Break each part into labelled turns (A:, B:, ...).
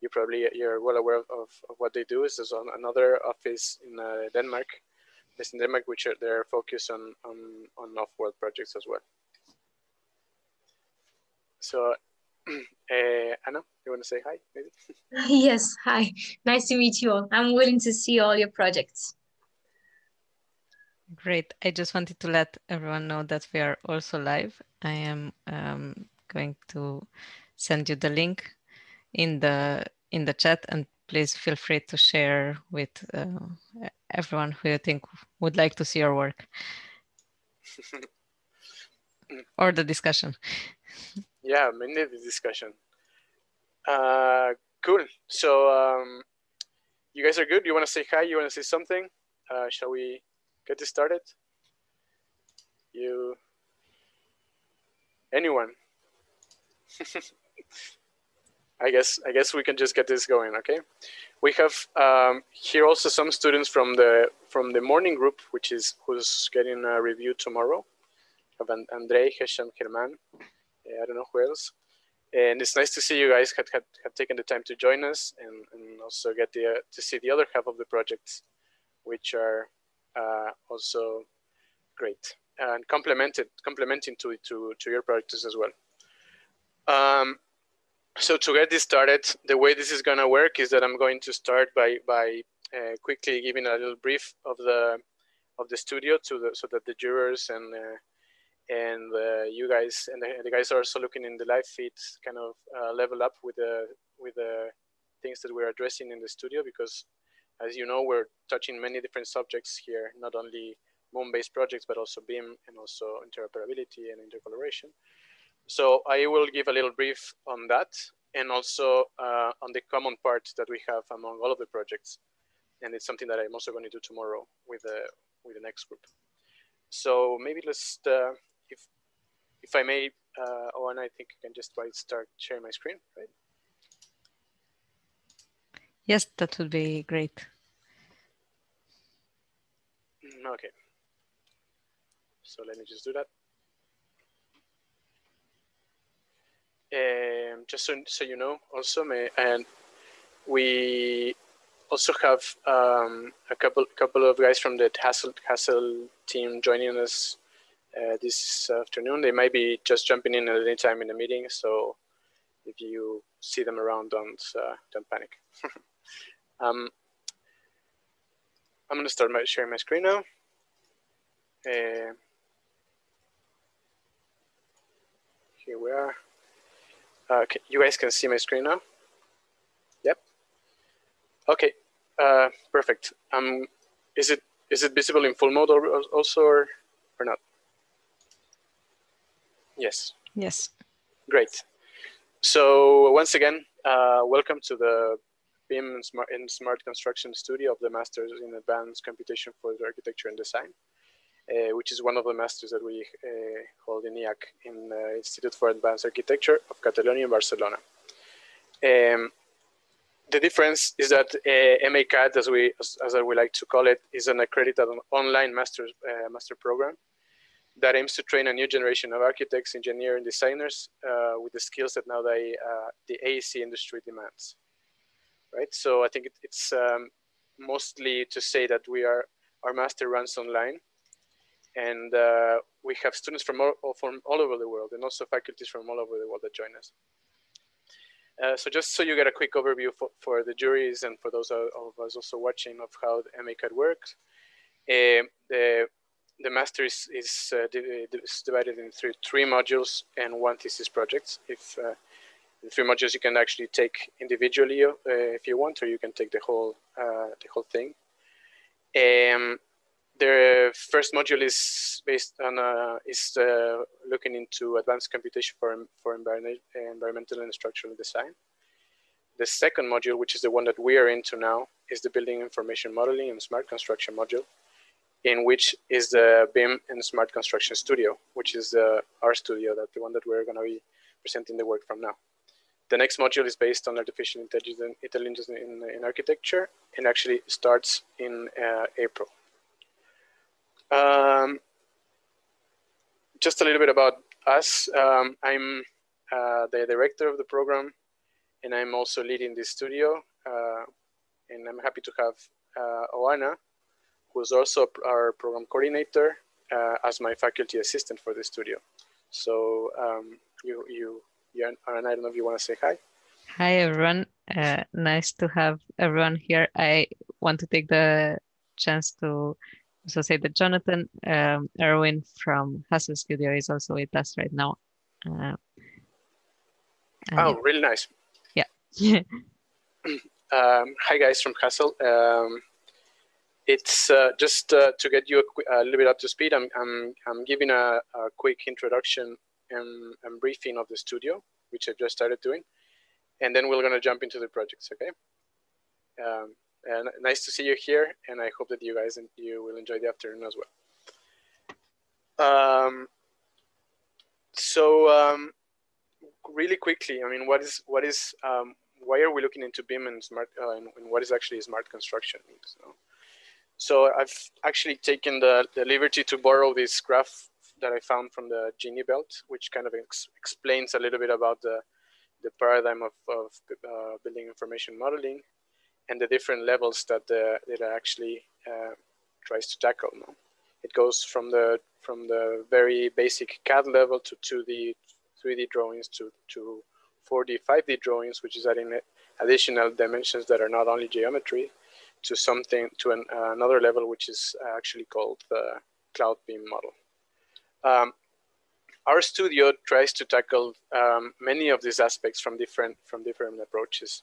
A: you probably you're well aware of, of, of what they do. Is there's another office in uh, Denmark, based in Denmark, which are they're focused on on on off-world projects as well. So, uh, Anna, you want to say hi, maybe?
B: yes, hi. Nice to meet you all. I'm willing to see all your projects.
C: Great. I just wanted to let everyone know that we are also live. I am um, going to send you the link in the in the chat and please feel free to share with uh, everyone who you think would like to see your work or the discussion.
A: Yeah, mainly the discussion. Uh, cool. So um, you guys are good. You want to say hi? You want to say something? Uh, shall we get this started? You, anyone? I guess I guess we can just get this going. Okay, we have um, here also some students from the from the morning group, which is who's getting a review tomorrow. Of Andre, Hesham, German. I don't know who else. And it's nice to see you guys had, had, had taken the time to join us and, and also get the, uh, to see the other half of the projects, which are uh, also great and complemented complementing to, to, to your projects as well. Um, so to get this started, the way this is going to work is that I'm going to start by by uh, quickly giving a little brief of the of the studio to the so that the jurors and uh, and uh, you guys and the, the, guys are also looking in the live feed kind of uh, level up with the with the things that we're addressing in the studio because as you know we're touching many different subjects here not only moon-based projects but also BIM and also interoperability and intercollaboration. So I will give a little brief on that and also uh, on the common part that we have among all of the projects. And it's something that I'm also going to do tomorrow with the, with the next group. So maybe let's, uh, if, if I may, uh, oh, and I think I can just start sharing my screen, right?
C: Yes, that would be great.
A: Mm, okay. So let me just do that. Um, just so, so you know, also, may, and we also have um, a couple couple of guys from the Hassell Hassell team joining us uh, this afternoon. They might be just jumping in at any time in the meeting, so if you see them around, don't uh, don't panic. um, I'm going to start my, sharing my screen now. Uh, here we are. Uh, you guys can see my screen now? Yep. Okay, uh, perfect. Um, is it is it visible in full mode or, also or, or not? Yes.
C: Yes.
A: Great. So once again, uh, welcome to the BIM and Smart, in Smart Construction Studio of the Masters in Advanced Computation for Architecture and Design. Uh, which is one of the masters that we uh, hold in IAAC in the Institute for Advanced Architecture of Catalonia in Barcelona. Um, the difference is that uh, MACAD, as we as, as, we like to call it, is an accredited online master uh, master program that aims to train a new generation of architects, engineers, and designers uh, with the skills that now they, uh, the AEC industry demands. Right. So I think it, it's um, mostly to say that we are our master runs online and uh, we have students from all, from all over the world and also faculties from all over the world that join us. Uh, so just so you get a quick overview for, for, the juries and for those of us also watching of how the MACAD works, uh, the, the master is, is, uh, is divided into three modules and one thesis project. If uh, the three modules you can actually take individually uh, if you want, or you can take the whole, the whole thing. Um, the first module is based on uh, is uh, looking into advanced computation for for environment, environmental and structural design. The second module, which is the one that we are into now, is the building information modeling and smart construction module, in which is the BIM and smart construction studio, which is the our studio, that the one that we're going to be presenting the work from now. The next module is based on artificial intelligence, intelligence in, in architecture and actually starts in uh, April. Um, just a little bit about us. Um, I'm uh, the director of the program, and I'm also leading this studio. Uh, and I'm happy to have uh, Oana, who's also our program coordinator, uh, as my faculty assistant for the studio. So um, you, you, you, and I don't know if you want to say hi.
C: Hi everyone. Uh, nice to have everyone here. I want to take the chance to also say that Jonathan um, Erwin from Hassell Studio is also with us right now. Uh,
A: oh, really nice.
C: Yeah.
A: um, hi guys from Hassell. Um, it's uh, just uh, to get you a, a, little bit up to speed. I'm, I'm, I'm giving a, a quick introduction and, and, briefing of the studio, which I've just started doing. And then we're going to jump into the projects, okay? Um, and nice to see you here. And I hope that you guys and you will enjoy the afternoon as well. Um, so um, really quickly, I mean, what is, what is um, why are we looking into BIM and smart, uh, and, and, what is actually smart construction? So, so I've actually taken the, the liberty to borrow this graph that I found from the Gini belt, which kind of ex explains a little bit about the, the paradigm of, of uh, building information modeling and the different levels that the that actually uh, tries to tackle. No? It goes from the from the very basic CAD level to 2D, 3D drawings to, to 4D, 5D drawings, which is adding additional dimensions that are not only geometry, to something to an, uh, another level, which is actually called the cloud BIM model. Um, our studio tries to tackle um, many of these aspects from different from different approaches.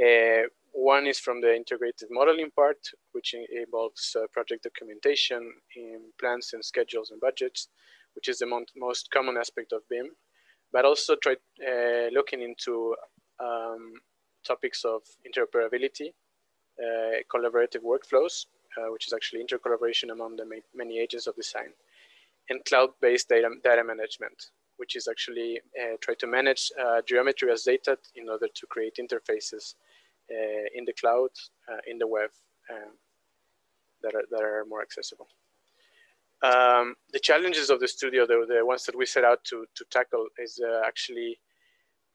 A: Uh, one is from the integrated modeling part, which involves uh, project documentation in plans and schedules and budgets, which is the mo most common aspect of BIM, but also try uh, looking into um, topics of interoperability uh, collaborative workflows, uh, which is actually intercollaboration among the many agents of design, and cloud-based data, data management, which is actually uh, try to manage geometry as data in order to create interfaces in the cloud, in the web, um, that, are, that are more accessible. Um, the challenges of the studio, the, the ones that we set out to, to tackle is uh, actually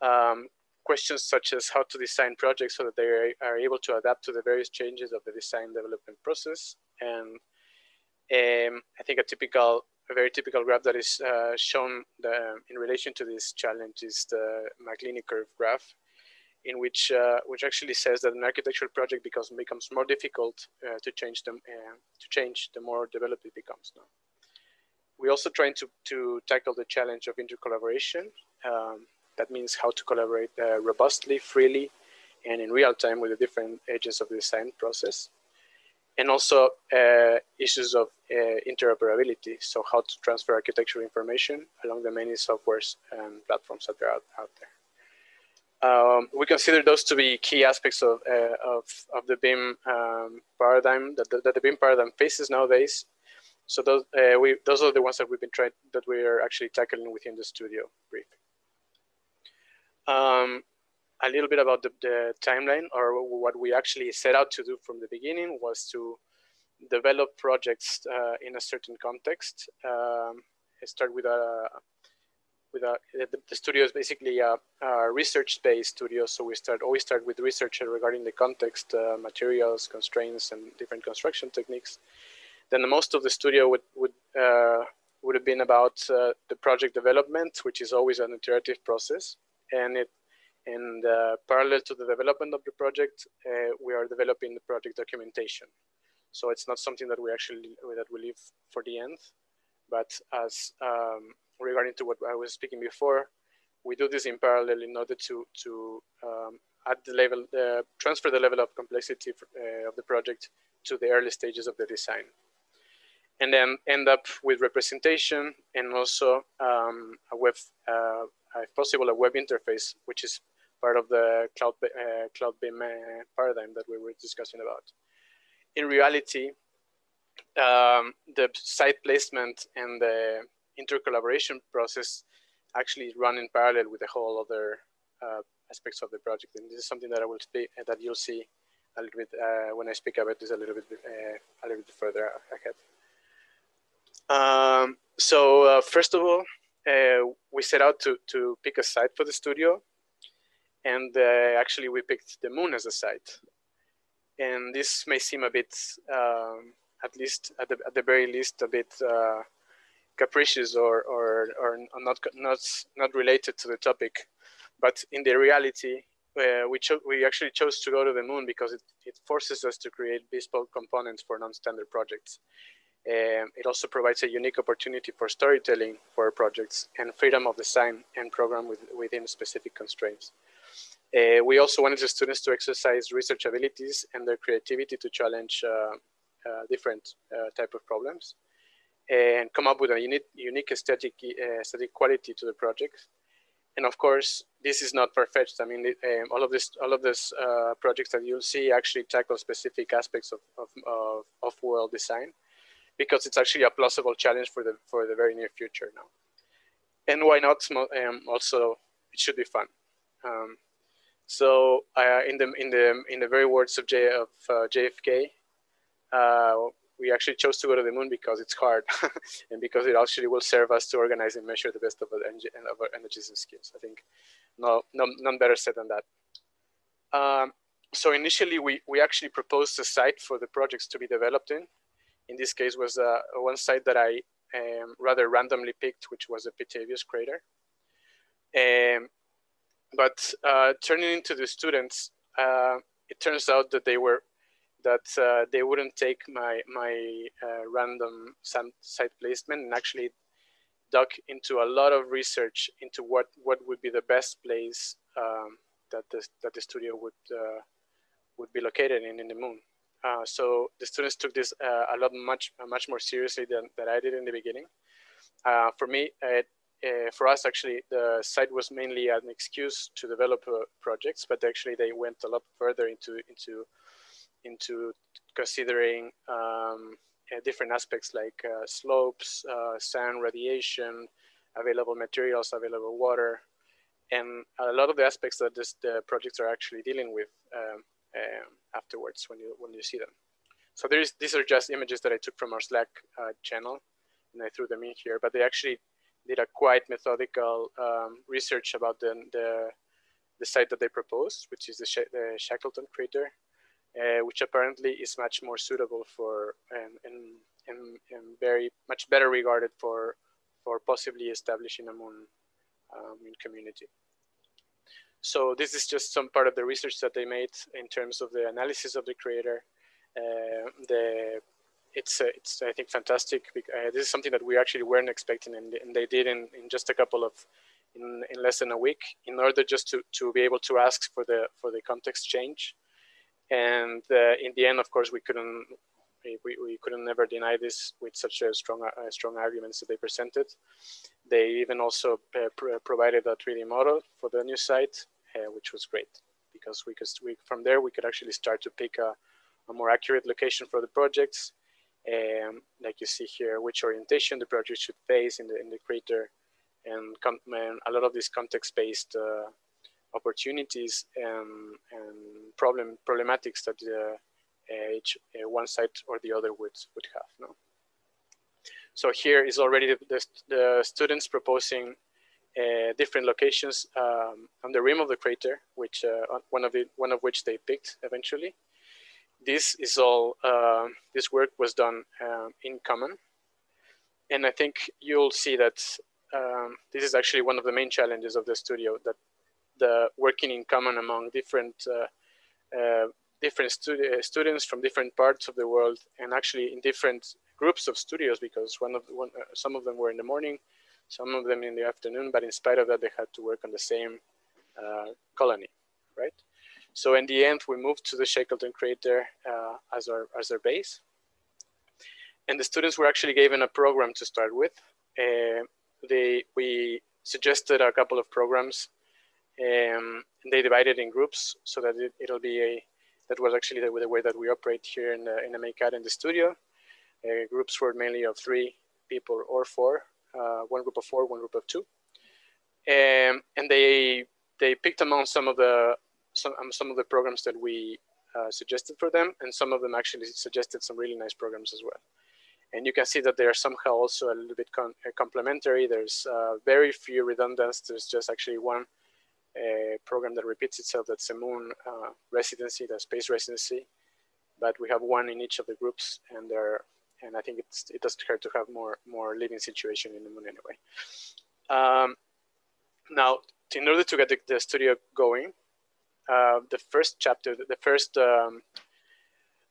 A: um, questions such as how to design projects so that they are able to adapt to the various changes of the design development process. And um, I think a typical, a very typical graph that is uh, shown the, in relation to this challenge is the MacLeamy curve graph, in which uh, which actually says that an architectural project becomes becomes more difficult uh, to change them uh, to change the more developed it becomes. Now, we also trying to to tackle the challenge of intercollaboration. Um, that means how to collaborate uh, robustly, freely, and in real time with the different agents of the design process. And also uh, issues of uh, interoperability. So how to transfer architectural information along the many softwares and platforms that are out, out there. Um, we consider those to be key aspects of, uh, of, of, the BIM um, paradigm that the, that the BIM paradigm faces nowadays. So those, uh, we, those are the ones that we've been trying, that we are actually tackling within the studio brief. Um, a little bit about the, the, timeline or what we actually set out to do from the beginning was to develop projects uh, in a certain context. Um, start with a with a the, the studio is basically a, a research-based studio, so we start always start with research regarding the context, uh, materials, constraints, and different construction techniques. Then most of the studio would would uh, would have been about uh, the project development, which is always an iterative process and it and uh, parallel to the development of the project, uh, we are developing the project documentation. So it's not something that we actually that we leave for the end, but as um, regarding to what I was speaking before, we do this in parallel in order to to um, add the level, uh, transfer the level of complexity uh, of the project to the early stages of the design, and then end up with representation and also um, a web uh, if possible, a web interface, which is part of the cloud, uh, cloud BIM paradigm that we were discussing about. In reality, um, the site placement and the intercollaboration process actually run in parallel with the whole other uh, aspects of the project. And this is something that I will speak, that you'll see a little bit uh, when I speak about this a little bit, uh, a little bit further ahead. Um, so uh, first of all, uh, we set out to, to pick a site for the studio. And uh, actually we picked the moon as a site. And this may seem a bit, um, at least at the, at the very least, a bit uh, capricious or, or, or not, not, not related to the topic. But in the reality, uh, we, we actually chose to go to the moon because it, it forces us to create bespoke components for non-standard projects. Um, it also provides a unique opportunity for storytelling for projects and freedom of design and program with, within specific constraints. Uh, we also wanted the students to exercise research abilities and their creativity to challenge uh, uh different uh, type of problems and come up with a unique, unique aesthetic, uh, aesthetic quality to the project. And of course, this is not far-fetched. I mean, um, all of this, all of this projects that you'll see actually tackle specific aspects of, of, of, off-world design because it's actually a plausible challenge for the for the very near future now. And why not? Um, also, it should be fun. Um, so uh, in the in the in the very words of J of uh, JFK, uh, we actually chose to go to the moon because it's hard, and because it actually will serve us to organize and measure the best of our, of our energies and skills. I think no, no none better said than that. Um, so initially, we we actually proposed a site for the projects to be developed in, in this case was uh, one site that I um, rather randomly picked, which was a Petavius crater. Um, but uh, turning into the students, uh, it turns out that they were that uh, they wouldn't take my my uh, random site placement and actually dug into a lot of research into what what would be the best place um, that the that the studio would uh, would be located in in the moon. Uh, so the students took this uh, a lot much much more seriously than, than I did in the beginning. Uh, for me, uh, for us actually, the site was mainly an excuse to develop projects, but actually they went a lot further into into into considering um, different aspects like slopes, sun radiation, available materials, available water, and a lot of the aspects that this, the projects are actually dealing with um, um, afterwards when you when you see them. So there's these are just images that I took from our Slack uh, channel, and I threw them in here. But they actually did a quite methodical um, research about the, the, the site that they proposed, which is the, Sh the Shackleton crater, uh, which apparently is much more suitable for and, and, and, and, very much better regarded for for possibly establishing a moon um, community. So this is just some part of the research that they made in terms of the analysis of the creator. Uh, the it's uh, it's I think fantastic. Uh, this is something that we actually weren't expecting, and, and they did in, in just a couple of in, in less than a week in order just to, to be able to ask for the for the context change. And uh, in the end, of course, we couldn't we, we couldn't never deny this with such a strong uh, strong arguments that they presented. They even also uh, pr provided a 3D model for the new site, uh, which was great because we could we, from there we could actually start to pick a, a more accurate location for the projects. Um, like you see here, which orientation the project should face in the in the crater, and, and a lot of these context-based uh, opportunities and, and problem problematics that uh, each uh, one side or the other would would have. No. So here is already the, the, the students proposing uh, different locations um, on the rim of the crater, which uh, one of the one of which they picked eventually. This is all. Uh, this work was done um, in common, and I think you'll see that um, this is actually one of the main challenges of the studio. That the working in common among different uh, uh, different studi students from different parts of the world, and actually in different groups of studios because one of one, uh, some of them were in the morning, some of them in the afternoon, but in spite of that, they had to work on the same uh, colony, right? So in the end, we moved to the Shackleton crater uh, as, our, as our base. And the students were actually given a program to start with. Uh, they, we suggested a couple of programs um, and they divided in groups so that it, will be a, that was actually the, the, way that we operate here in the, in MACAD in the studio. Uh, groups were mainly of three people or four, uh, one group of four, one group of two. Um, and they they picked among some of the some, um, some of the programs that we uh, suggested for them, and some of them actually suggested some really nice programs as well. And you can see that they are somehow also a little bit complementary. There's uh, very few redundancies. There's just actually one a program that repeats itself. That's a moon uh, residency, the space residency. But we have one in each of the groups, and there, and I think it doesn't hurt to have more more living situation in the moon anyway. Um, now, in order to get the, the studio going, uh, the first chapter, the first um,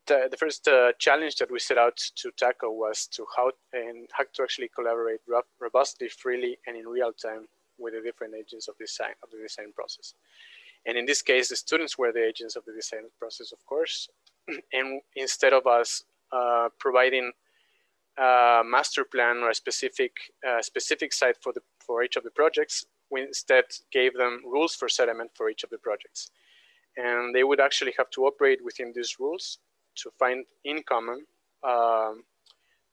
A: the, the first uh, challenge that we set out to tackle was to how and how to actually collaborate robustly, freely, and in real time with the different agents of design of the design process. And in this case, the students were the agents of the design process, of course. and instead of us uh, providing a master plan or a specific uh, specific site for the for each of the projects, we instead gave them rules for settlement for each of the projects. And they would actually have to operate within these rules to find in common um,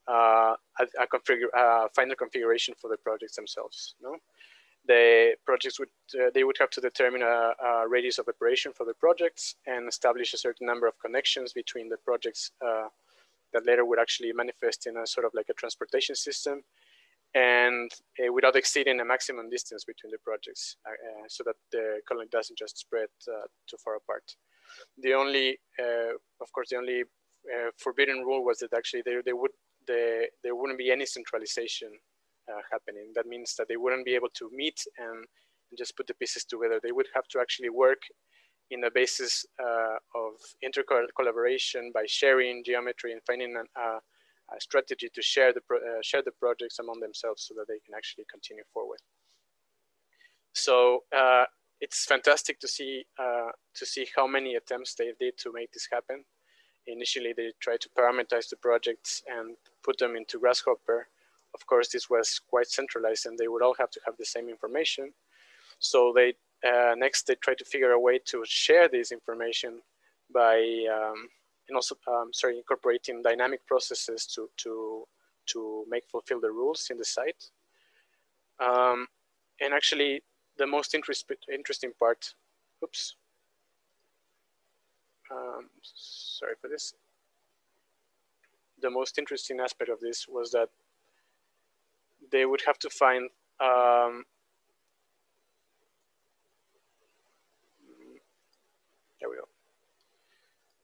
A: uh, a, a configure, uh, final configuration for the projects themselves. No, the projects would uh, they would have to determine a, a, radius of operation for the projects and establish a certain number of connections between the projects uh, that later would actually manifest in a sort of like a transportation system and uh, without exceeding a maximum distance between the projects uh, uh, so that the colony doesn't just spread uh, too far apart. The only, of course, the only forbidden rule was that actually there, there, would, there, there wouldn't be any centralization happening. That means that they wouldn't be able to meet and, and, just put the pieces together. They would have to actually work in the basis of inter collaboration by sharing geometry and finding an, a strategy to share the, uh, share the projects among themselves so that they can actually continue forward. So uh, it's fantastic to see, uh, to see how many attempts they did to make this happen. Initially, they tried to parameterize the projects and put them into Grasshopper. Of course, this was quite centralized and they would all have to have the same information. So they uh, next they tried to figure a way to share this information by um, and also um, sorry incorporating dynamic processes to to to make fulfill the rules in the site. Um, and actually, the most interest, interesting part, oops, um, sorry for this. The most interesting aspect of this was that they would have to find um, there we go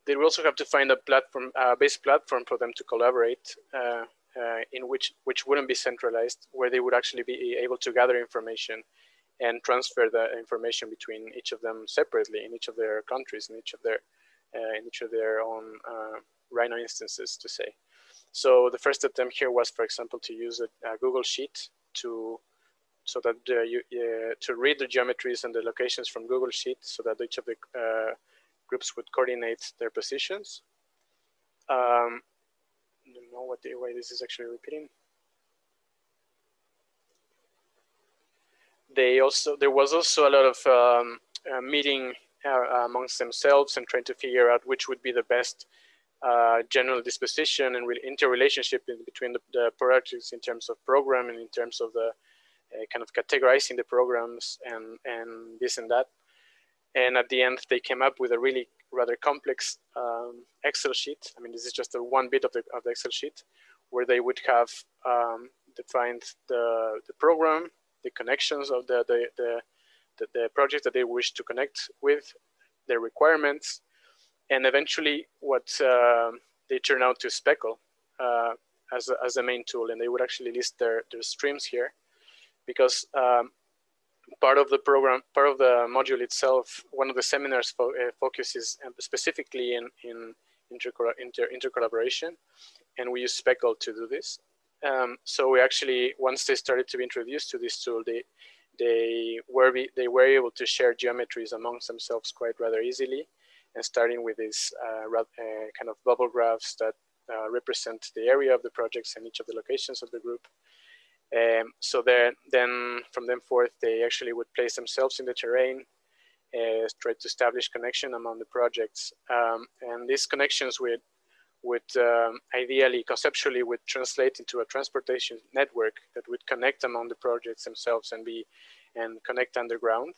A: they will also have to find a platform, uh, base platform for them to collaborate uh, uh, in which, which wouldn't be centralized, where they would actually be able to gather information and transfer the information between each of them separately in each of their countries, in each of their, uh, in each of their own uh, Rhino instances to say. So the first attempt here was, for example, to use a, a Google Sheet to so that uh, you, to read the geometries and the locations from Google Sheet so that each of the groups would coordinate their positions. Um, I don't know what the way this is actually repeating. They also there was also a lot of um, uh, meeting uh, amongst themselves and trying to figure out which would be the best uh, general disposition and re interrelationship in between the, the, projects in terms of program and in terms of the uh, kind of categorizing the programs and and this and that. And at the end, they came up with a really rather complex um, Excel sheet. I mean, this is just a one bit of the, of the Excel sheet where they would have um, defined the, the program, the connections of the, the, the, the, the project that they wish to connect with, their requirements, and eventually what uh, they turn out to Speckle uh, as, a, as a main tool. And they would actually list their, their streams here because um, part of the program, part of the module itself, one of the seminars fo uh, focuses specifically in, in inter, inter, inter collaboration, and we use Speckle to do this. Um, so we actually, once they started to be introduced to this tool, they they were they were able to share geometries amongst themselves quite rather easily, and starting with these uh, uh, kind of bubble graphs that uh, represent the area of the projects and each of the locations of the group, um, so then, from then forth, they actually would place themselves in the terrain, uh, try to establish connection among the projects. Um, and these connections would, would um, ideally, conceptually, would translate into a transportation network that would connect among the projects themselves and be and connect underground.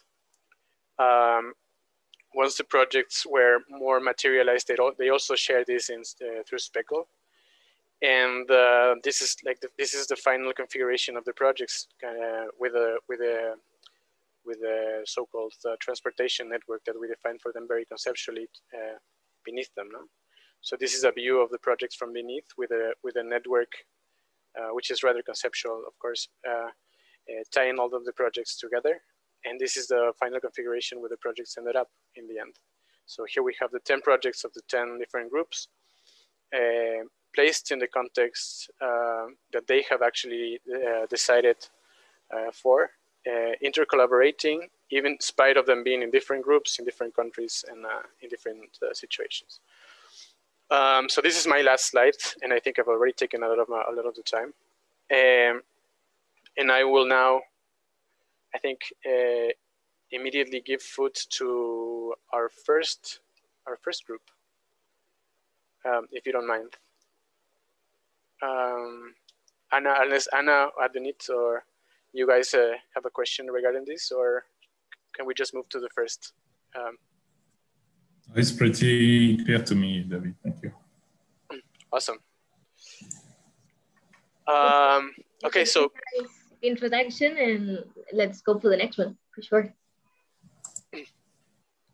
A: Once the projects were more materialized, they, they also share this in, uh, through Speckle and uh, this is like the, this is the final configuration of the projects uh, with a with a with a so-called uh, transportation network that we define for them very conceptually uh, beneath them. No? So this is a view of the projects from beneath with a with a network, uh, which is rather conceptual, of course, uh, tying all of the projects together. And this is the final configuration where the projects ended up in the end. So here we have the 10 projects of the 10 different groups uh, placed in the context that they have actually decided for uh, intercollaborating, even in spite of them being in different groups, in different countries, and uh, in different uh, situations. Um, so this is my last slide, and I think I've already taken a lot of my, a lot of the time. Um, and I will now, I think, uh, immediately give food to our first, our first group, um, if you don't mind. Um, Anna, unless Anna, Adenit, or you guys uh, have a question regarding this, or can we just move to the first? Um,
D: it's pretty clear to me, David. Thank you.
A: Awesome. Um, okay, so
B: introduction, and let's go for the next one for sure.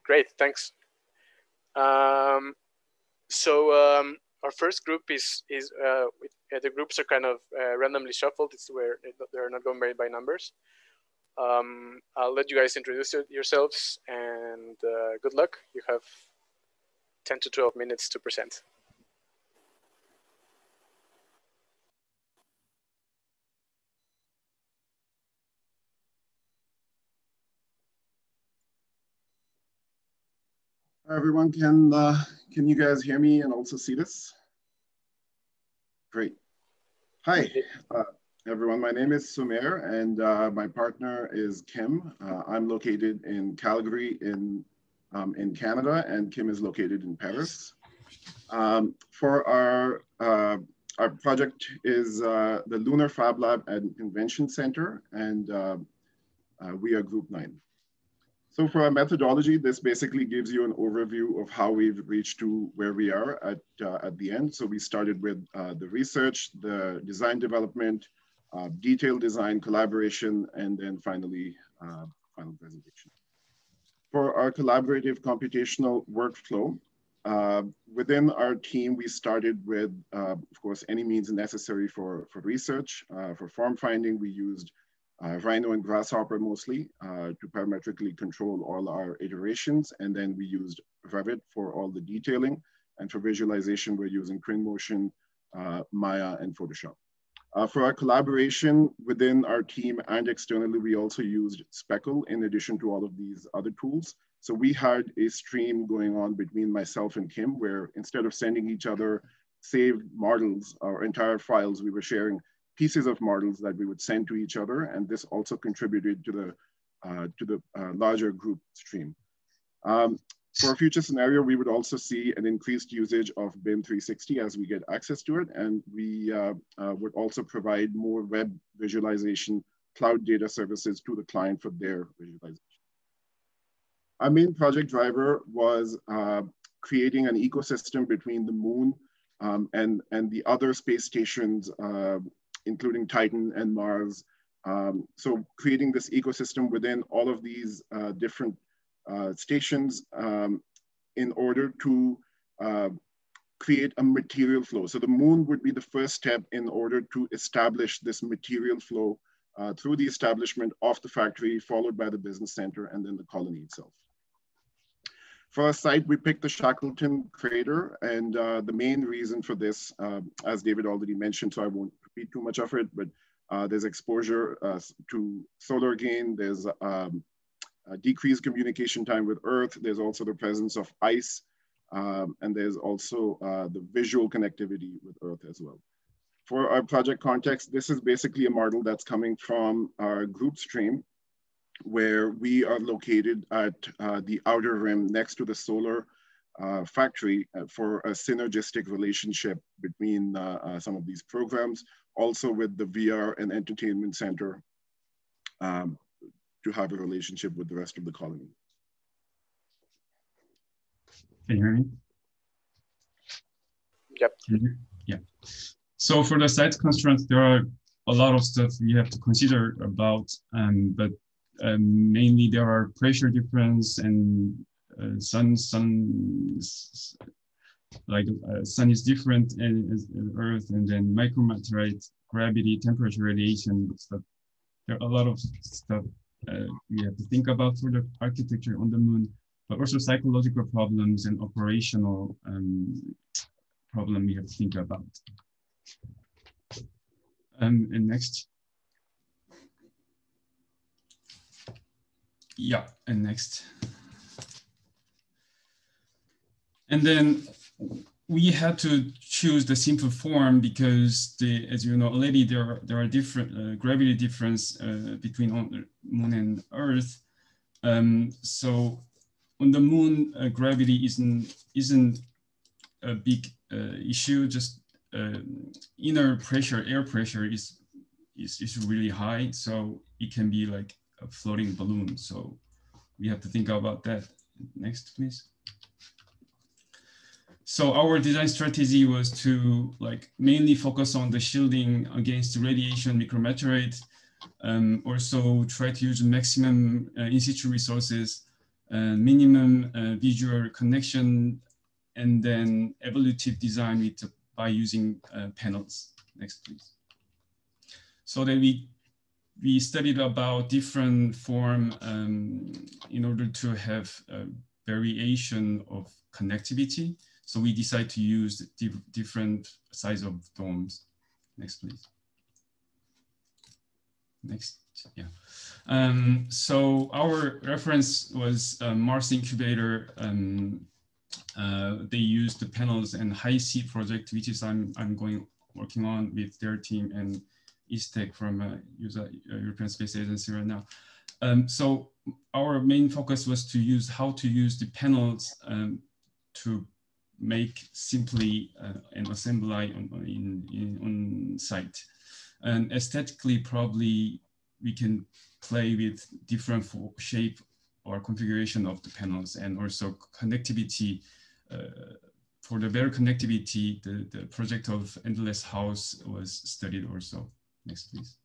A: Great, thanks. Um, so um, our first group is is uh, the groups are kind of uh, randomly shuffled. It's where they're not going by numbers. Um, I'll let you guys introduce yourselves and uh, good luck. You have 10 to 12 minutes to present.
E: Everyone, can uh, can you guys hear me and also see this? Great. Hi, uh, everyone. My name is Sumer, and uh, my partner is Kim. Uh, I'm located in Calgary in, um, in Canada, and Kim is located in Paris. Um, for our, uh, our project is uh, the Lunar Fab Lab and Convention Center, and uh, we are Group 9. So for our methodology, this basically gives you an overview of how we've reached to where we are at, uh, at the end. So we started with uh, the research, the design development, uh, detailed design, collaboration, and then finally, uh, final presentation. For our collaborative computational workflow, uh, within our team, we started with, uh, of course, any means necessary for, for research. for form finding, we used Rhino and Grasshopper mostly uh, to parametrically control all our iterations. And then we used Revit for all the detailing. And for visualization, we're using Twinmotion, uh, Maya, and Photoshop. Uh, for our collaboration within our team and externally, we also used Speckle in addition to all of these other tools. So we had a stream going on between myself and Kim where instead of sending each other saved models or entire files, we were sharing pieces of models that we would send to each other. And this also contributed to the, uh, to the uh, larger group stream. Um, for a future scenario, we would also see an increased usage of BIM 360 as we get access to it. And we uh, uh, would also provide more web visualization cloud data services to the client for their visualization. Our main project driver was uh, creating an ecosystem between the moon um, and, and the other space stations uh, including Titan and Mars. Um, so creating this ecosystem within all of these uh, different uh, stations um, in order to uh, create a material flow. So the moon would be the first step in order to establish this material flow uh, through the establishment of the factory, followed by the business center and then the colony itself. For our site, we picked the Shackleton crater, and uh, the main reason for this, uh, as David already mentioned, so I won't repeat too much of it, but uh, there's exposure uh, to solar gain, there's um, decreased communication time with Earth, there's also the presence of ice, um, and there's also uh, the visual connectivity with Earth as well. For our project context, this is basically a model that's coming from our group stream, where we are located at uh, the outer rim next to the solar uh, factory uh, for a synergistic relationship between uh, some of these programs, also with the VR and entertainment center um, to have a relationship with the rest of the colony.
F: Can you hear me?
A: Yep.
F: Yeah. So for the site constraints, there are a lot of stuff we have to consider about, um, but um, mainly there are pressure difference and uh, sun sun like uh, sun is different as Earth, and then micrometeorite, gravity, temperature, radiation stuff. There are a lot of stuff uh, we have to think about for the architecture on the moon, but also psychological problems and operational um, problem we have to think about. Um, and next. Yeah, and next. And then we had to choose the simple form because the, as you know already, there are, there are different uh, gravity difference uh, between on, moon and Earth. Um, so on the moon, uh, gravity isn't isn't a big uh, issue. Just uh, inner pressure, air pressure is, is is really high, so it can be like a floating balloon. So we have to think about that. Next, please. So our design strategy was to like mainly focus on the shielding against radiation micrometeorite, um, also try to use maximum uh, in situ resources, uh, minimum uh, visual connection, and then evolutive design with, by using uh, panels. Next, please. So then we we studied about different form um, in order to have variation of connectivity. So we decide to use different size of domes. Next, please. Next, yeah. Um, so our reference was uh, Mars Incubator. Um, uh, they used the panels and HI-SEA project, which is I'm, I'm going working on with their team and ESTEC from uh, ESA, uh, European Space Agency right now. Um, so our main focus was to use how to use the panels um, to make simply uh, an assembly on, in, in, on site. And aesthetically, probably we can play with different shape or configuration of the panels and also connectivity. Uh, for the better connectivity, the, the project of Endless House was studied also. Next, please.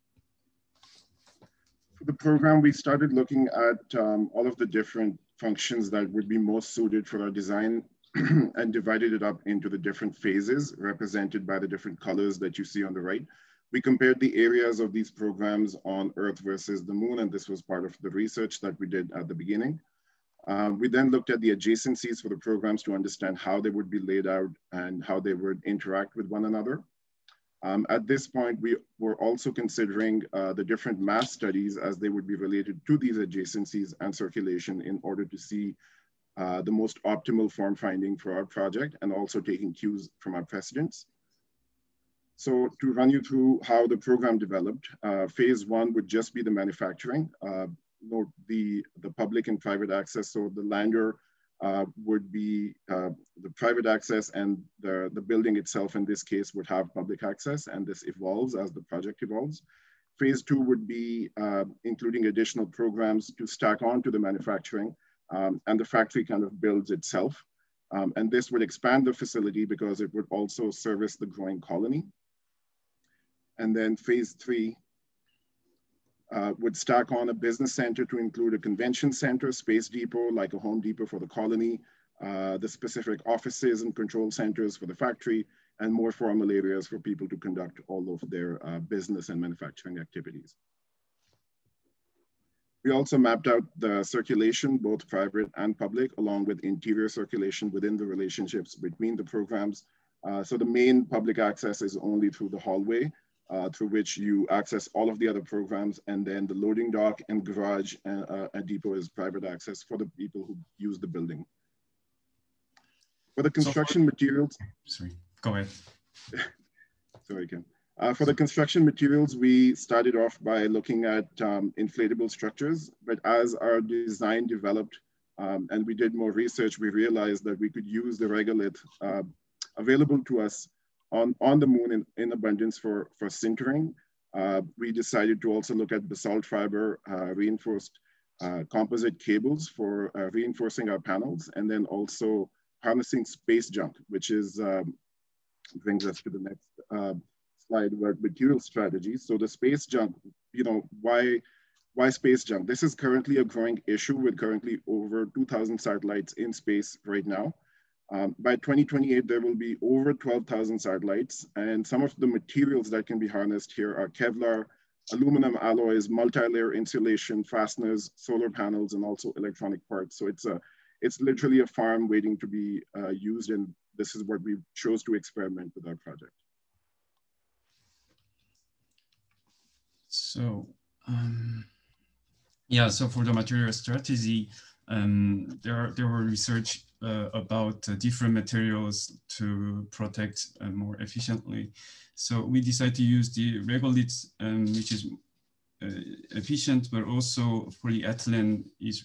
E: For the program, we started looking at um, all of the different functions that would be most suited for our design and divided it up into the different phases represented by the different colors that you see on the right. We compared the areas of these programs on Earth versus the moon, and this was part of the research that we did at the beginning. Um, we then looked at the adjacencies for the programs to understand how they would be laid out and how they would interact with one another. Um, at this point, we were also considering uh, the different mass studies as they would be related to these adjacencies and circulation in order to see uh, the most optimal form finding for our project and also taking cues from our precedents. So to run you through how the program developed, uh, phase one would just be the manufacturing, uh, note the, the public and private access. So the lander uh, would be uh, the private access and the, the building itself in this case would have public access and this evolves as the project evolves. Phase two would be uh, including additional programs to stack on to the manufacturing um, and the factory kind of builds itself. Um, and this would expand the facility because it would also service the growing colony. And then phase three uh, would stack on a business center to include a convention center, space depot, like a home depot for the colony, uh, the specific offices and control centers for the factory, and more formal areas for people to conduct all of their uh, business and manufacturing activities. We also mapped out the circulation, both private and public, along with interior circulation within the relationships between the programs. Uh, so the main public access is only through the hallway, uh, through which you access all of the other programs, and then the loading dock and garage and, uh, and depot is private access for the people who use the building. For the construction so for, materials.
F: Sorry, go ahead.
E: sorry, Ken. Uh, for the construction materials, we started off by looking at um, inflatable structures, but as our design developed um, and we did more research, we realized that we could use the regolith uh, available to us on, on the moon in, in abundance for, for sintering. Uh, we decided to also look at basalt fiber uh, reinforced uh, composite cables for uh, reinforcing our panels, and then also harnessing space junk, which is um, brings us to the next slide about material strategies. So the space junk, you know, why why space junk? This is currently a growing issue with currently over 2,000 satellites in space right now. Um, by 2028, there will be over 12,000 satellites, and some of the materials that can be harnessed here are Kevlar, aluminum alloys, multi-layer insulation, fasteners, solar panels, and also electronic parts. So it's a, it's literally a farm waiting to be uh, used, and this is what we chose to experiment with our project.
F: So, um, yeah, so for the material strategy, um, there, there were research uh, about uh, different materials to protect uh, more efficiently. So we decided to use the regolith, um, which is uh, efficient, but also polyethylene is,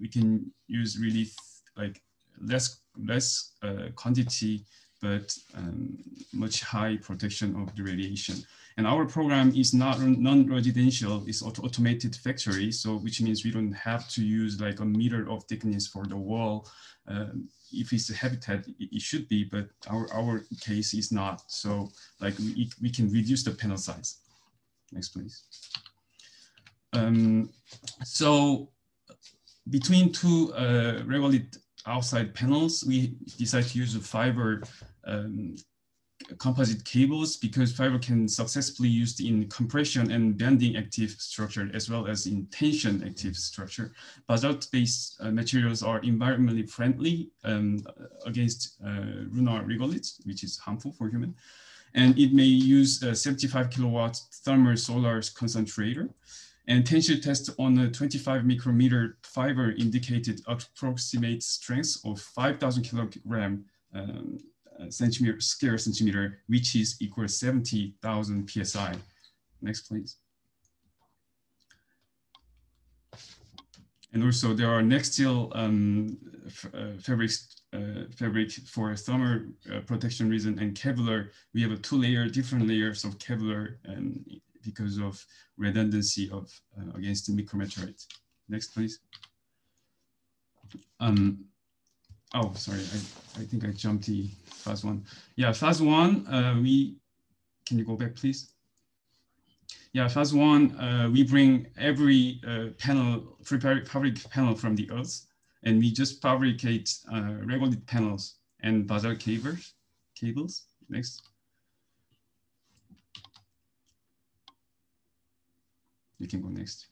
F: we can use really like less, less uh, quantity, but um, much high protection of the radiation. And our program is not non-residential, it's auto automated factory. So which means we don't have to use like a meter of thickness for the wall. Um, if it's a habitat, it, it, should be, but our, our case is not. So like we, we can reduce the panel size. Next, please. Um, so between two uh, outside panels, we decided to use a fiber um, composite cables because fiber can successfully used in compression and bending active structure as well as in tension active structure. Basalt-based uh, materials are environmentally friendly um, against uh, lunar regolith, which is harmful for human. And it may use a 75 kilowatt thermal solar concentrator. And tension test on a 25 micrometer fiber indicated approximate strength of 5,000 kilogram um, centimeter, square centimeter, which is equal to 70,000 PSI. Next, please. And also there are Nextel um, uh, fabrics, uh, fabric for thermal uh, protection reason and Kevlar. We have a two layer, different layers of Kevlar and because of redundancy of uh, against the micrometeorite. Next, please. Um, oh, sorry, I, I think I jumped the phase one. Yeah, phase one, uh, we, can you go back, please? Yeah, phase one, uh, we bring every uh, panel, fabric panel from the earth, and we just fabricate uh, regolith panels and basalt cables. cables. Next. You can go next.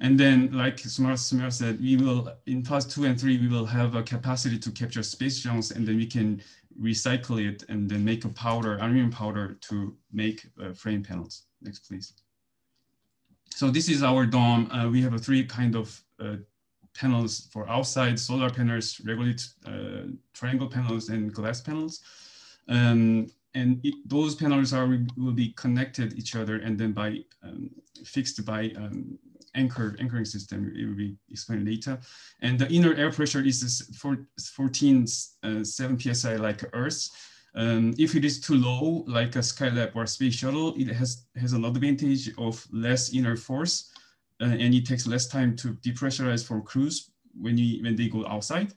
F: And then, like Sumer said, we will, in phase two and three, we will have a capacity to capture space junks and then we can recycle it and then make a powder, aluminum powder to make uh, frame panels. Next, please. So this is our dome. Uh, we have a three kind of uh, panels for outside solar panels, regular uh, triangle panels and glass panels. Um, and it, those panels are will be connected each other and then by um, fixed by um, anchor anchoring system. It will be explained later. And the inner air pressure is 14 uh, 7 psi like Earth. Um, if it is too low, like a Skylab or Space Shuttle, it has has an advantage of less inner force, uh, and it takes less time to depressurize for crews when you when they go outside.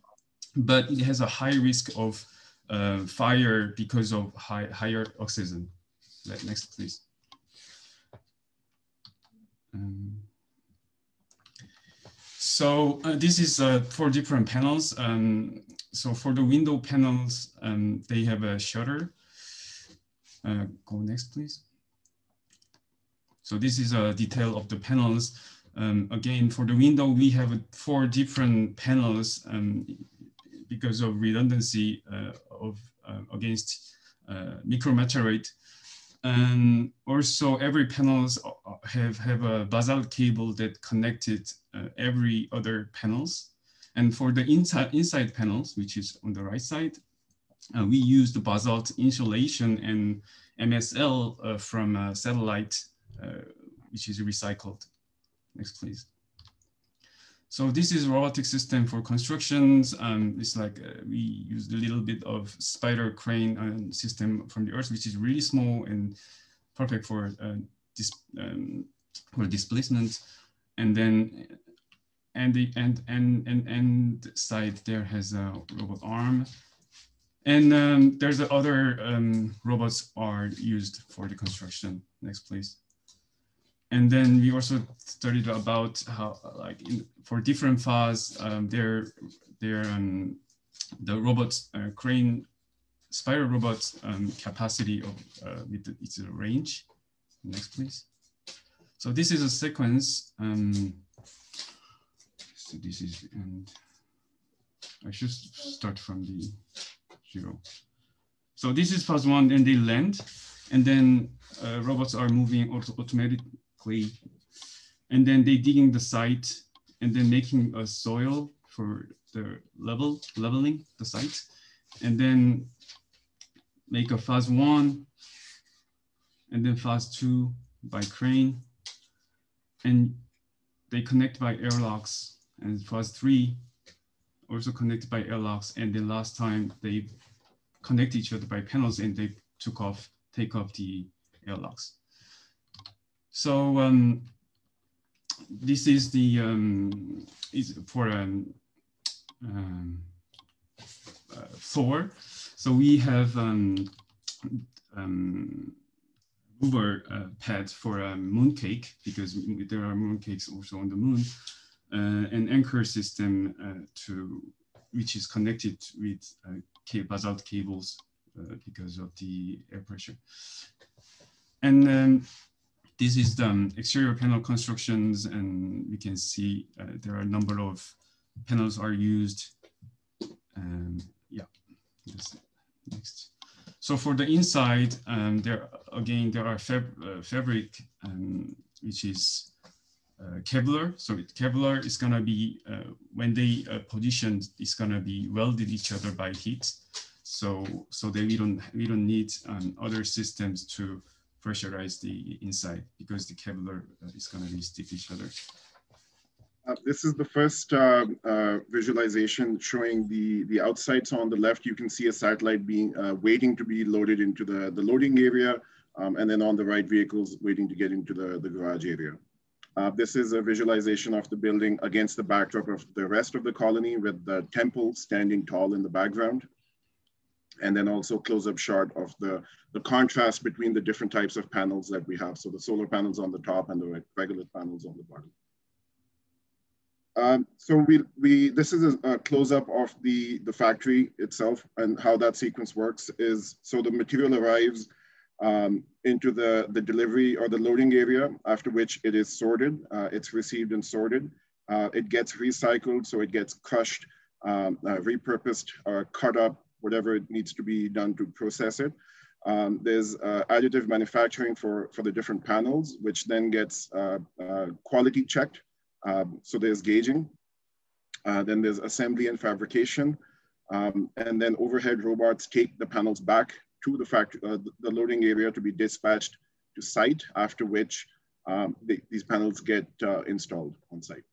F: But it has a high risk of uh, fire because of high, higher oxygen. Next, please. Um, so uh, this is uh, four different panels. Um, so for the window panels, um, they have a shutter. Uh, go next, please. So this is a detail of the panels. Um, again, for the window, we have four different panels um, because of redundancy uh, of uh, against uh, micrometeorite. And also every panels have, have a basalt cable that connected uh, every other panels. And for the inside, inside panels, which is on the right side, uh, we use the basalt insulation and MSL uh, from a satellite, uh, which is recycled. Next, please. So this is robotic system for constructions. Um, it's like uh, we use a little bit of spider crane uh, system from the earth, which is really small and perfect for uh, dis um, for displacement. And then and the and and and side there has a robot arm. And um, there's other um, robots are used for the construction. Next, please. And then we also studied about how, like, in, for different FAS, um, their their um, the robots uh, crane spiral robot um, capacity of uh, with its range. Next, please. So this is a sequence. Um, so this is and I should start from the zero. So this is phase one, and they land, and then uh, robots are moving auto automatically, and then they digging the site, and then making a soil for the level leveling the site, and then make a phase one, and then phase two by crane, and they connect by airlocks, and phase three also connected by airlocks, and then last time they connect each other by panels and they took off, take off the airlocks. So um, this is the, um, is for um, um, uh, Thor. So we have um, um, uh, pad for um, moonquake because there are moonquakes also on the moon, uh, an anchor system uh, to which is connected with uh, basalt cables uh, because of the air pressure. And um, this is the exterior panel constructions and we can see uh, there are a number of panels are used. Um, yeah, next. So for the inside, um, there again, there are fab uh, fabric, um, which is uh, Kevlar. So Kevlar is gonna be, uh, when they uh, positioned, it's gonna be welded each other by heat. So, so that we don't, we don't need um, other systems to pressurize the inside because the Kevlar is gonna be stick each other.
E: Uh, this is the first uh, uh, visualization showing the, the outside. So on the left, you can see a satellite being waiting to be loaded into the, the loading area. Um, and then on the right, vehicles waiting to get into the, the garage area. Uh, this is a visualization of the building against the backdrop of the rest of the colony with the temple standing tall in the background. And then also close-up shot of the, the contrast between the different types of panels that we have. So the solar panels on the top and the regular panels on the bottom. Um, so we, we, this is a, a close-up of the, the factory itself and how that sequence works is, so the material arrives um, into the, the delivery or the loading area, after which it is sorted. Uh, it's received and sorted. Uh, it gets recycled, so it gets crushed, um, uh, repurposed, or cut up, whatever it needs to be done to process it. Um, there's uh, additive manufacturing for, for the different panels, which then gets uh, uh, quality checked. Um, so there's gauging. then there's assembly and fabrication. Um, and then overhead robots take the panels back to the factory, uh, the loading area to be dispatched to site, after which um, the, these panels get uh, installed on site.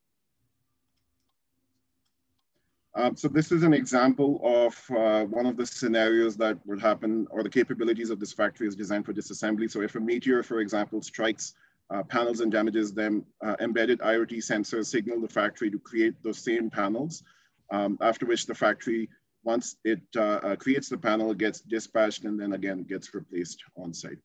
E: Um, so this is an example of uh, one of the scenarios that would happen or the capabilities of this factory is designed for disassembly. So if a meteor, for example, strikes uh, panels and damages them, uh, embedded IoT sensors signal the factory to create those same panels, um, after which the factory once it uh, uh, creates the panel, gets dispatched and then again gets replaced on site.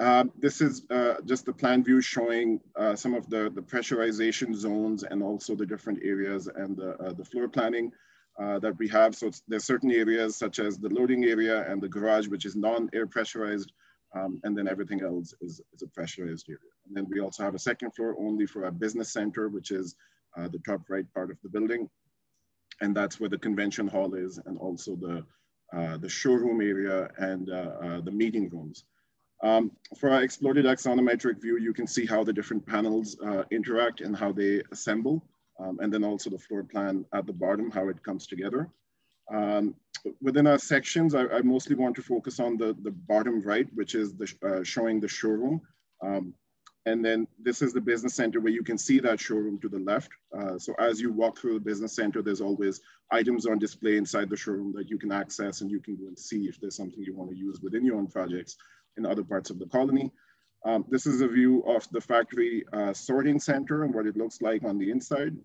E: Uh, this is uh, just the plan view showing uh, some of the, the pressurization zones and also the different areas and the, uh, the floor planning that we have. So there's certain areas such as the loading area and the garage, which is non-air pressurized, um, and then everything else is, is a pressurized area. And then we also have a second floor only for our business center, which is the top right part of the building and that's where the convention hall is and also the, uh, the showroom area and uh, uh, the meeting rooms. Um, for our exploded axonometric view, you can see how the different panels uh, interact and how they assemble, um, and then also the floor plan at the bottom, how it comes together. Um, within our sections, I, I, mostly want to focus on the, the bottom right, which is the, uh, showing the showroom. Um, and then this is the business center where you can see that showroom to the left. Uh, so as you walk through the business center, there's always items on display inside the showroom that you can access and you can go and see if there's something you want to use within your own projects in other parts of the colony. Um, this is a view of the factory uh, sorting center and what it looks like on the inside.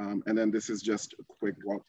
E: Um, and then this is just a quick walk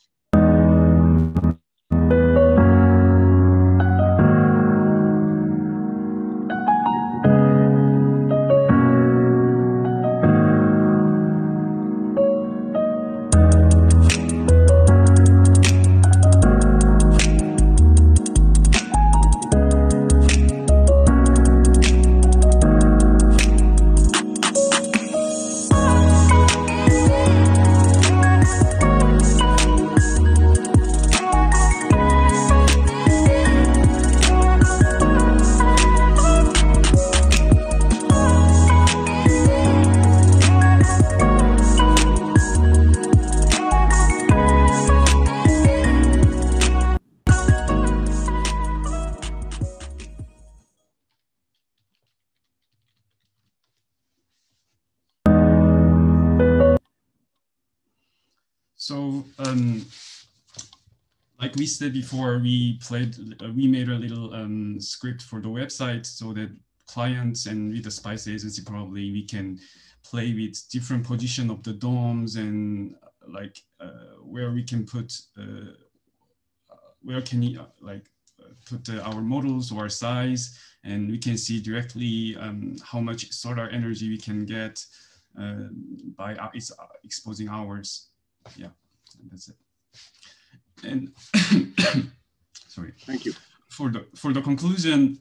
F: like we before, we played, uh, we made a little um, script for the website so that clients and with the Spice agency probably we can play with different position of the domes and like uh, where we can put, uh, where can you uh, like uh, put our models or our size and we can see directly um, how much solar energy we can get uh, by uh, exposing hours. Yeah, that's it. And sorry.
E: Thank you.
F: For the for the conclusion,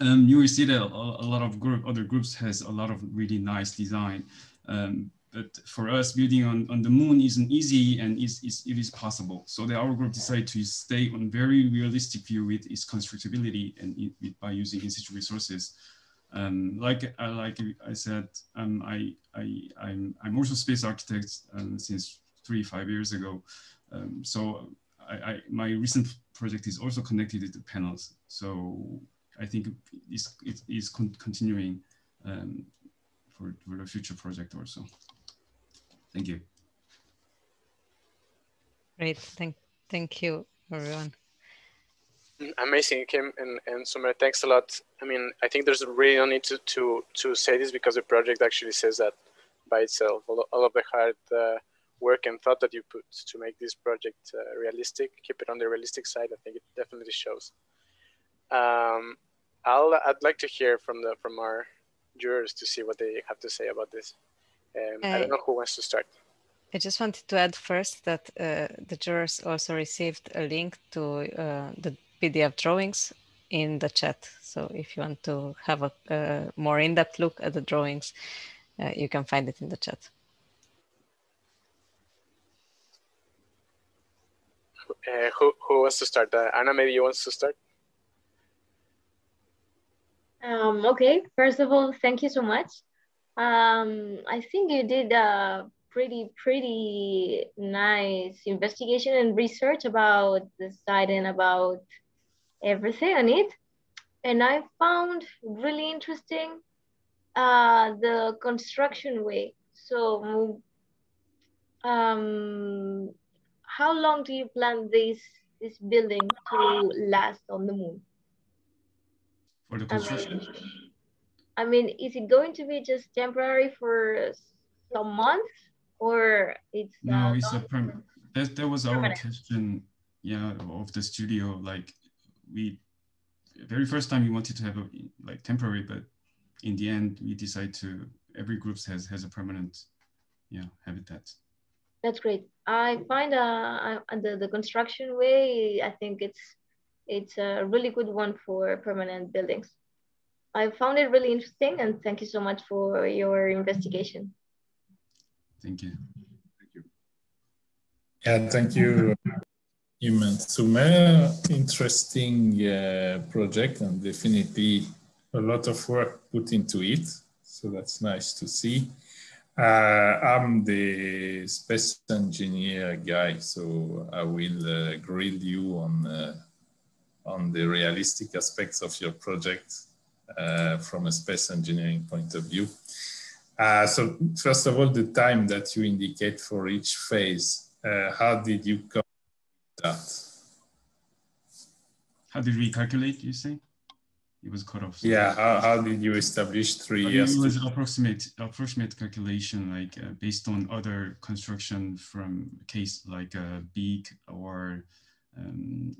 F: um, you will see that a, a, lot of group other groups has a lot of really nice design. Um, but for us, building on, on the moon isn't easy and is, is, it is possible. So the, our group decided to stay on very realistic view with its constructability and it, by using in situ resources. Um, like uh, like I said, um, I, I, I'm, I'm also space architect um, since three, five years ago. Um, so I, I, my recent project is also connected to the panels. So I think it's, it is con continuing um, for, for the future project also. Thank you.
C: Great, thank, thank you, everyone.
A: Amazing, Kim and, and Sumer, thanks a lot. I mean, I think there's really no need to, to, to say this because the project actually says that by itself. All, all of the hard uh, work and thought that you put to make this project uh, realistic, keep it on the realistic side, I think it definitely shows. Um, I'll, I'd like to hear from the from our jurors to see what they have to say about this. Um, I don't know who wants to start.
C: I just wanted to add first that uh, the jurors also received a link to uh, the PDF drawings in the chat. So if you want to have a, a more in-depth look at the drawings, uh, you can find it in the chat.
A: Uh, who, who wants to start? Uh, Anna, maybe you want to start?
B: Um, okay, first of all, thank you so much. Um, I think you did a pretty, pretty nice investigation and research about the site and about everything on it. And I found really interesting uh, the construction way. So um, how long do you plan this, this building to last on the moon?
F: For the construction?
B: I mean, is it going to be just temporary for some months or it's
F: no, it's a permanent. That, that was our question, yeah, of the studio. Like we very first time we wanted to have a like temporary, but in the end we decide to every group has has a permanent yeah habitat.
B: That's great. I find uh, the the construction way. I think it's it's a really good one for permanent buildings. I found it really interesting, and thank you so much for your investigation.
F: Thank you.
D: Thank you. Yeah, thank you. Human Sumer, interesting uh, project and definitely a lot of work put into it. So that's nice to see. Uh, I'm the space engineer guy, so I will uh, grill you on uh, on the realistic aspects of your project uh, from a space engineering point of view. Uh, so first of all, the time that you indicate for each phase, how did you come that.
F: How did we calculate, you say? It was cut off.
D: So yeah, how, how did you establish three
F: I
D: years?
F: It was approximate approximate calculation, like uh, based on other construction from case like uh, BEAC or um,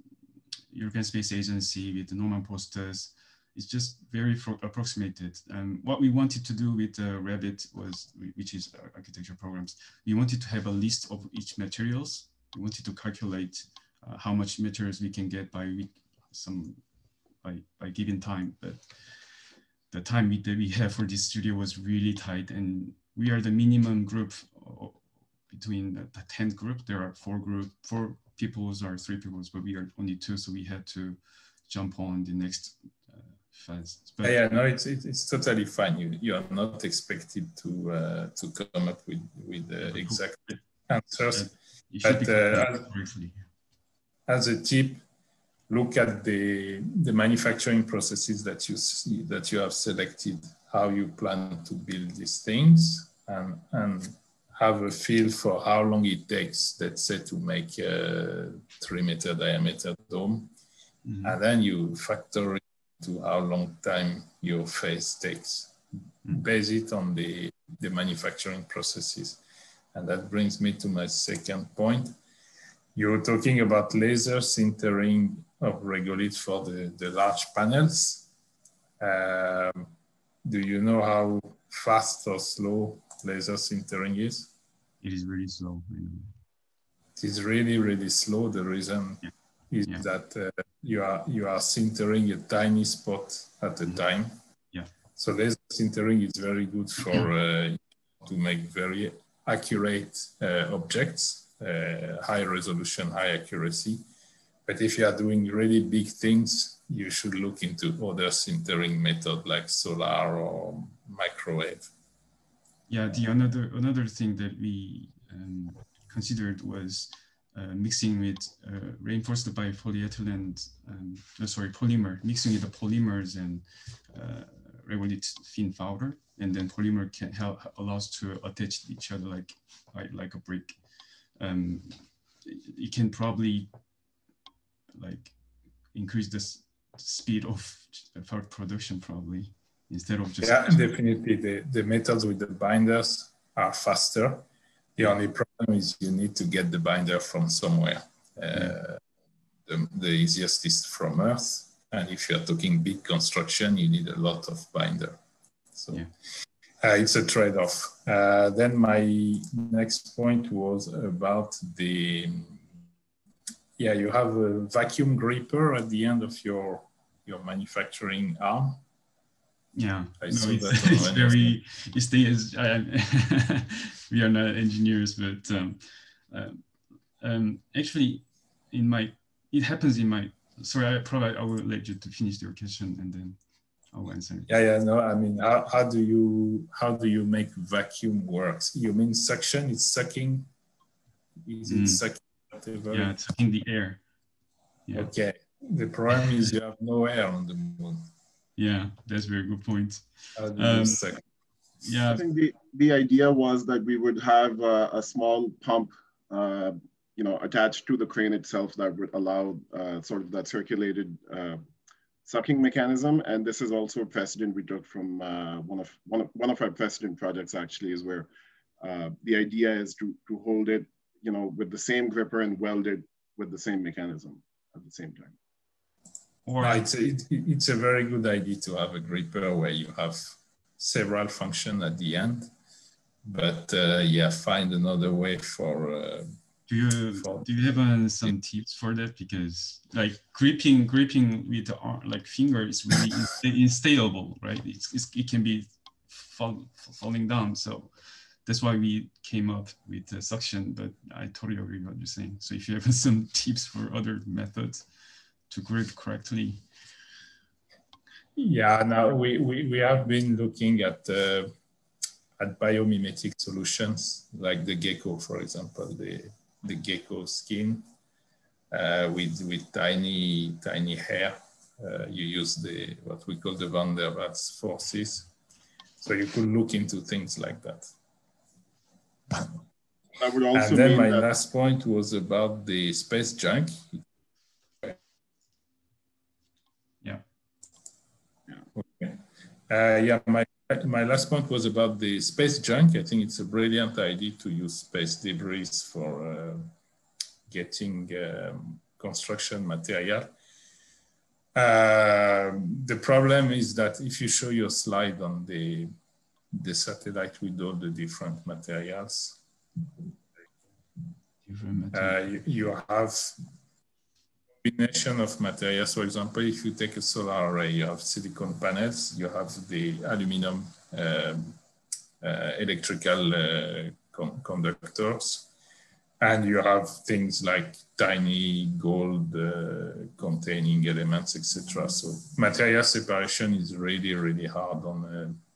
F: European Space Agency with the Norman Foster's. It's just very approximated. Um, what we wanted to do with uh, Revit was, which is architecture programs, we wanted to have a list of each materials we wanted to calculate uh, how much materials we can get by some by by given time, but the time we, that we have for this studio was really tight, and we are the minimum group between the, the 10th group. There are four group, four peoples or three peoples, but we are only two, so we had to jump on the next uh, phase.
D: But, yeah, no, it's, it's, it's totally fine. You you are not expected to uh, to come up with with the exact answers. But uh, as, as a tip, look at the, the manufacturing processes that you see, that you have selected, how you plan to build these things, and, and have a feel for how long it takes, let's say, to make a three meter diameter dome. Mm-hmm. And then you factor into how long time your phase takes. Mm-hmm. Base it on the, the manufacturing processes. And that brings me to my second point. You're talking about laser sintering of regolith for the, the large panels. Um, do you know how fast or slow laser sintering is?
F: It is really slow.
D: It is really, really slow. The reason yeah. is yeah. that uh, you are you are sintering a tiny spot at a mm -hmm. time.
F: Yeah.
D: So laser sintering is very good for uh, to make very accurate uh, objects, uh, high resolution, high accuracy. But if you are doing really big things, you should look into other sintering method like solar or microwave.
F: Yeah, the another another thing that we um, considered was uh, mixing with uh, reinforced by polyethylene, um, sorry, polymer, mixing with the polymers and uh, regolith thin powder, and then polymer can help allows to attach each other like like, like a brick. Um, it can probably like increase the speed of production probably instead of just
D: yeah definitely. The, the metals with the binders are faster. The only problem is you need to get the binder from somewhere. Uh, the, the easiest is from earth. And if you're talking big construction you need a lot of binder. So yeah. uh, it's a trade-off. Uh, then my next point was about the yeah you have a vacuum gripper at the end of your your manufacturing arm
F: yeah, I no, it's, it's very, it's the, it's, we are not engineers, but um, uh, um, actually in my, it happens in my, sorry, I probably, I will let you to finish your question and then I'll answer it.
D: Yeah, yeah, no, I mean, how, how do you, how do you make vacuum works? You mean suction, it's sucking? Is it mm. sucking?
F: Whatever? Yeah, it's sucking the air.
D: Yeah. Okay, the problem is you have no air on the moon.
F: Yeah, that's a very good point. Um, yeah,
E: I think the, the idea was that we would have a, a small pump, uh, you know, attached to the crane itself that would allow uh, sort of that circulated uh, sucking mechanism. And this is also a precedent we took from uh, one of one of one of our precedent projects actually is where uh, the idea is to to hold it, you know, with the same gripper and welded with the same mechanism at the same time.
D: Or no, it's, a, it's a very good idea to have a gripper where you have several functions at the end. But uh, yeah, find another way for. Uh,
F: do you for, do you have uh, some tips for that? Because like gripping gripping with the arm, like finger is really unstable, right? It's, it's, it can be fall, falling down. So that's why we came up with uh, suction. But I totally agree what you're saying. So if you have some tips for other methods to grip correctly?
D: Yeah, now we, we, we have been looking at uh, at biomimetic solutions like the gecko, for example, the, the gecko skin uh, with, with tiny, tiny hair. Uh, you use the what we call the van der Waals forces. So you could look into things like that. And then my that... last point was about the space junk. Uh, yeah, Okay. Yeah, my, my last point was about the space junk. I think it's a brilliant idea to use space debris for uh, getting um, construction material. Uh, the problem is that if you show your slide on the, the satellite with all the different materials, different. Uh, you, you have combination of materials. For example, if you take a solar array, you have silicon panels, you have the aluminum um, uh, electrical uh, con conductors, and you have things like tiny gold uh, containing elements, etc. So material separation is really, really hard on a,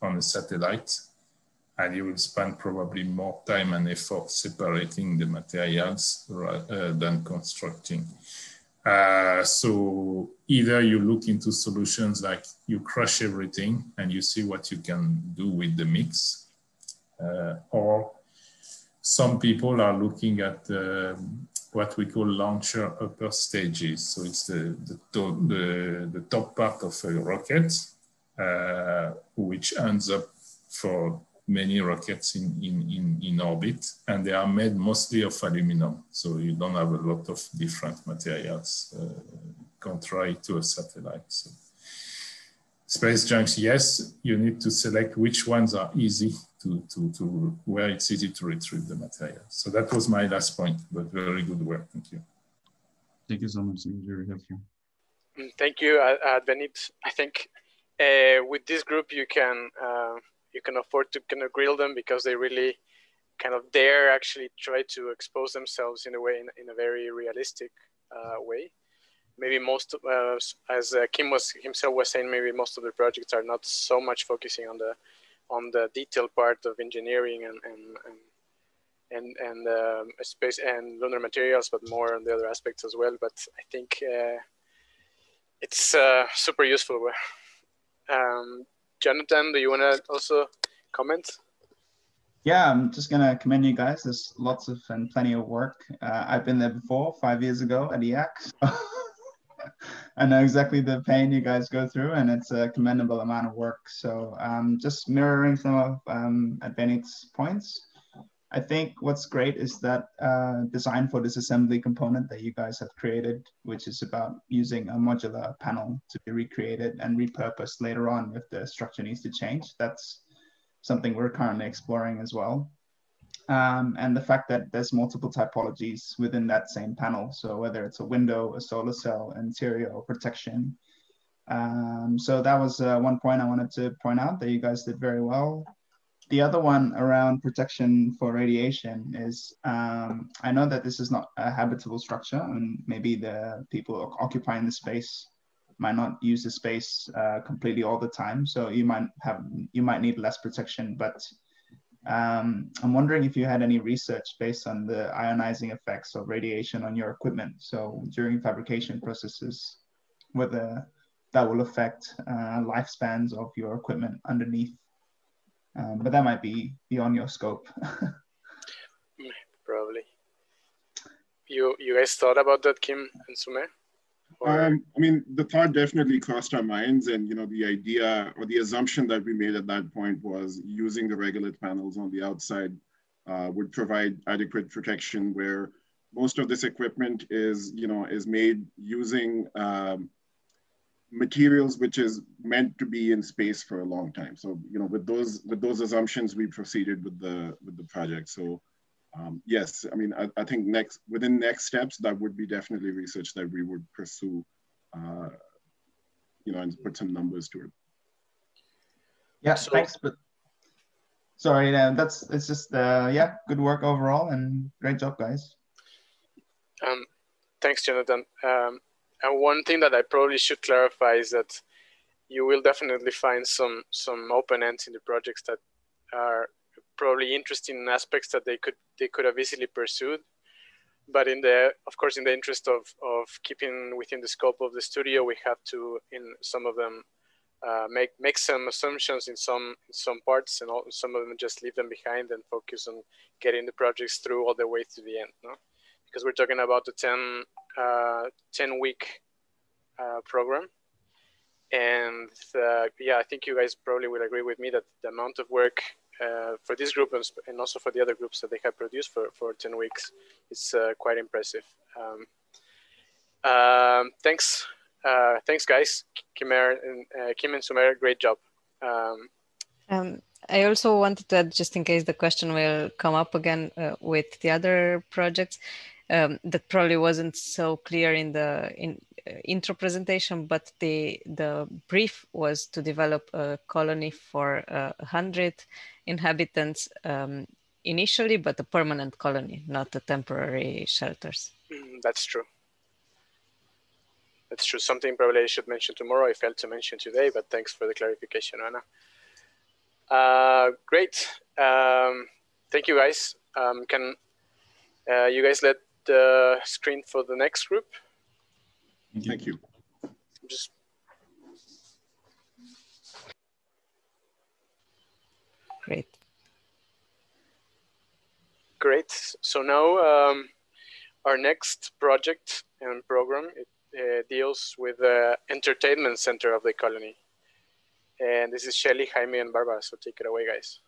D: on a satellite. And you will spend probably more time and effort separating the materials uh, than constructing. Uh, so either you look into solutions like you crush everything and you see what you can do with the mix, uh, or some people are looking at uh, what we call launcher upper stages. So it's the, the, the, the top part of a rocket, which ends up for many rockets in, in, in, in orbit, and they are made mostly of aluminum. So you don't have a lot of different materials, uh, contrary to a satellite. So space junks, yes, you need to select which ones are easy to, to, to where it's easy to retrieve the material. So that was my last point, but very good work. Thank you.
F: Thank you so much. Very helpful.
A: Mm, thank you, uh, Benit. I think uh, with this group, you can uh, you can afford to kind of grill them because they really kind of dare actually try to expose themselves in a way in, in a very realistic uh, way. Maybe most uh, as uh, kim was himself was saying maybe most of the projects are not so much focusing on the on the detailed part of engineering and and and and, and um, space and lunar materials but more on the other aspects as well. But i think uh, it's super useful um, Jonathan, do you want to also comment?
G: Yeah, I'm just gonna commend you guys. There's lots of and plenty of work. Uh, I've been there before, five years ago at IAAC. I know exactly the pain you guys go through, and it's a commendable amount of work. So um, just mirroring some of um, Benit's points, I think what's great is that uh, design for this assembly component that you guys have created, which is about using a modular panel to be recreated and repurposed later on if the structure needs to change. That's something we're currently exploring as well. Um, and the fact that there's multiple typologies within that same panel. So whether it's a window, a solar cell, interior, or protection. Um, so that was uh, one point I wanted to point out that you guys did very well the other one around protection for radiation is um, I know that this is not a habitable structure, and maybe the people occupying the space might not use the space uh, completely all the time. So you might have you might need less protection. But um, I'm wondering if you had any research based on the ionizing effects of radiation on your equipment. So during fabrication processes, whether that will affect uh, lifespans of your equipment underneath um, but that might be beyond your scope.
A: Probably. You you guys thought about that, Kim and Sumer?
E: Um, I mean, the thought definitely crossed our minds, and you know, the idea or the assumption that we made at that point was using the regolith panels on the outside uh, would provide adequate protection. Where most of this equipment is, you know, is made using um, materials which is meant to be in space for a long time. So you know, with those with those assumptions, we proceeded with the with the project. So um, yes, I mean, I, I, think next within next steps, that would be definitely research that we would pursue. Uh, you know, and put some numbers to it.
G: Yeah, so, thanks. But sorry, uh, that's it's just uh, yeah, good work overall, and great job, guys.
A: Um, thanks, Jonathan. Um, and one thing that I probably should clarify is that you will definitely find some some open ends in the projects that are probably interesting aspects that they could they could have easily pursued. But in the of course in the interest of of keeping within the scope of the studio we have to in some of them uh, make make some assumptions in some in some parts and all, some of them just leave them behind and focus on getting the projects through all the way to the end no because we're talking about the 10 uh, 10 week uh, program. And uh, yeah, I think you guys probably will agree with me that the amount of work uh, for this group and also for the other groups that they have produced for, for 10 weeks is uh, quite impressive. Um, um, thanks, uh, thanks guys, Kim and, Kim and Sumer, great job. Um,
C: um, I also wanted to add, just in case the question will come up again with the other projects, um, that probably wasn't so clear in the in uh, intro presentation, but the the brief was to develop a colony for uh, 100 inhabitants um, initially, but a permanent colony, not temporary shelters.
A: Mm, that's true. That's true. Something probably I should mention tomorrow. I failed to mention today, but thanks for the clarification, Anna. Uh, great. Um, thank you, guys. Um, can uh, you guys let the screen for the next group.
E: Thank you.
A: Just
C: Great.
A: great. So now um, our next project and program it, uh, deals with the entertainment center of the colony. And this is Shelly, Jaime, and Barbara. So take it away, guys.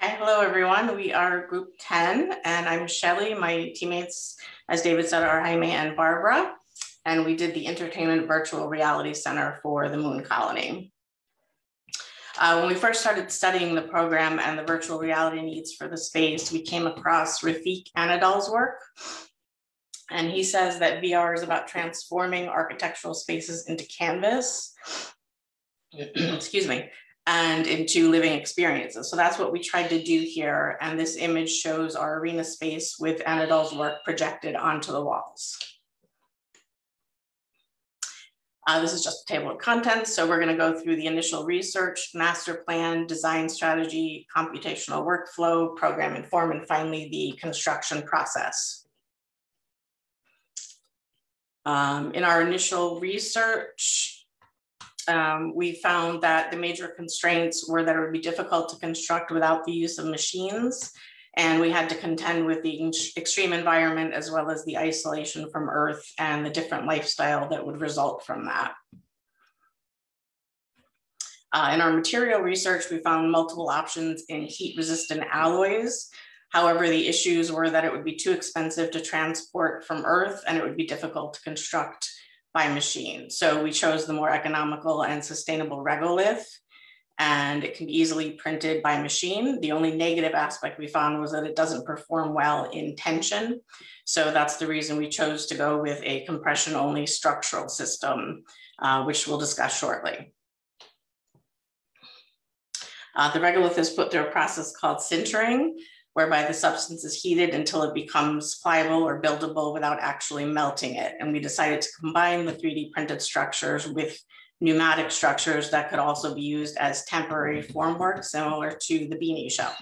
H: Hi, hello, everyone. We are group 10, and I'm Shelly. My teammates, as David said, are Jaime and Barbara. And we did the Entertainment Virtual Reality Center for the Moon Colony. Uh, when we first started studying the program and the virtual reality needs for the space, we came across Refik Anadol's work. And he says that VR is about transforming architectural spaces into canvas, excuse me, and into living experiences. So that's what we tried to do here. And this image shows our arena space with Anadol's work projected onto the walls. Uh, this is just a table of contents. So we're gonna go through the initial research, master plan, design strategy, computational workflow, program inform, and finally the construction process. Um, in our initial research, um, we found that the major constraints were that it would be difficult to construct without the use of machines and we had to contend with the extreme environment as well as the isolation from Earth and the different lifestyle that would result from that. Uh, in our material research, we found multiple options in heat resistant alloys. However, the issues were that it would be too expensive to transport from Earth and it would be difficult to construct by machine. So we chose the more economical and sustainable regolith and it can be easily printed by machine. The only negative aspect we found was that it doesn't perform well in tension. So that's the reason we chose to go with a compression only structural system, uh, which we'll discuss shortly. Uh, the regolith is put through a process called sintering, whereby the substance is heated until it becomes pliable or buildable without actually melting it. And we decided to combine the 3D printed structures with pneumatic structures that could also be used as temporary formwork, similar to the Binishell.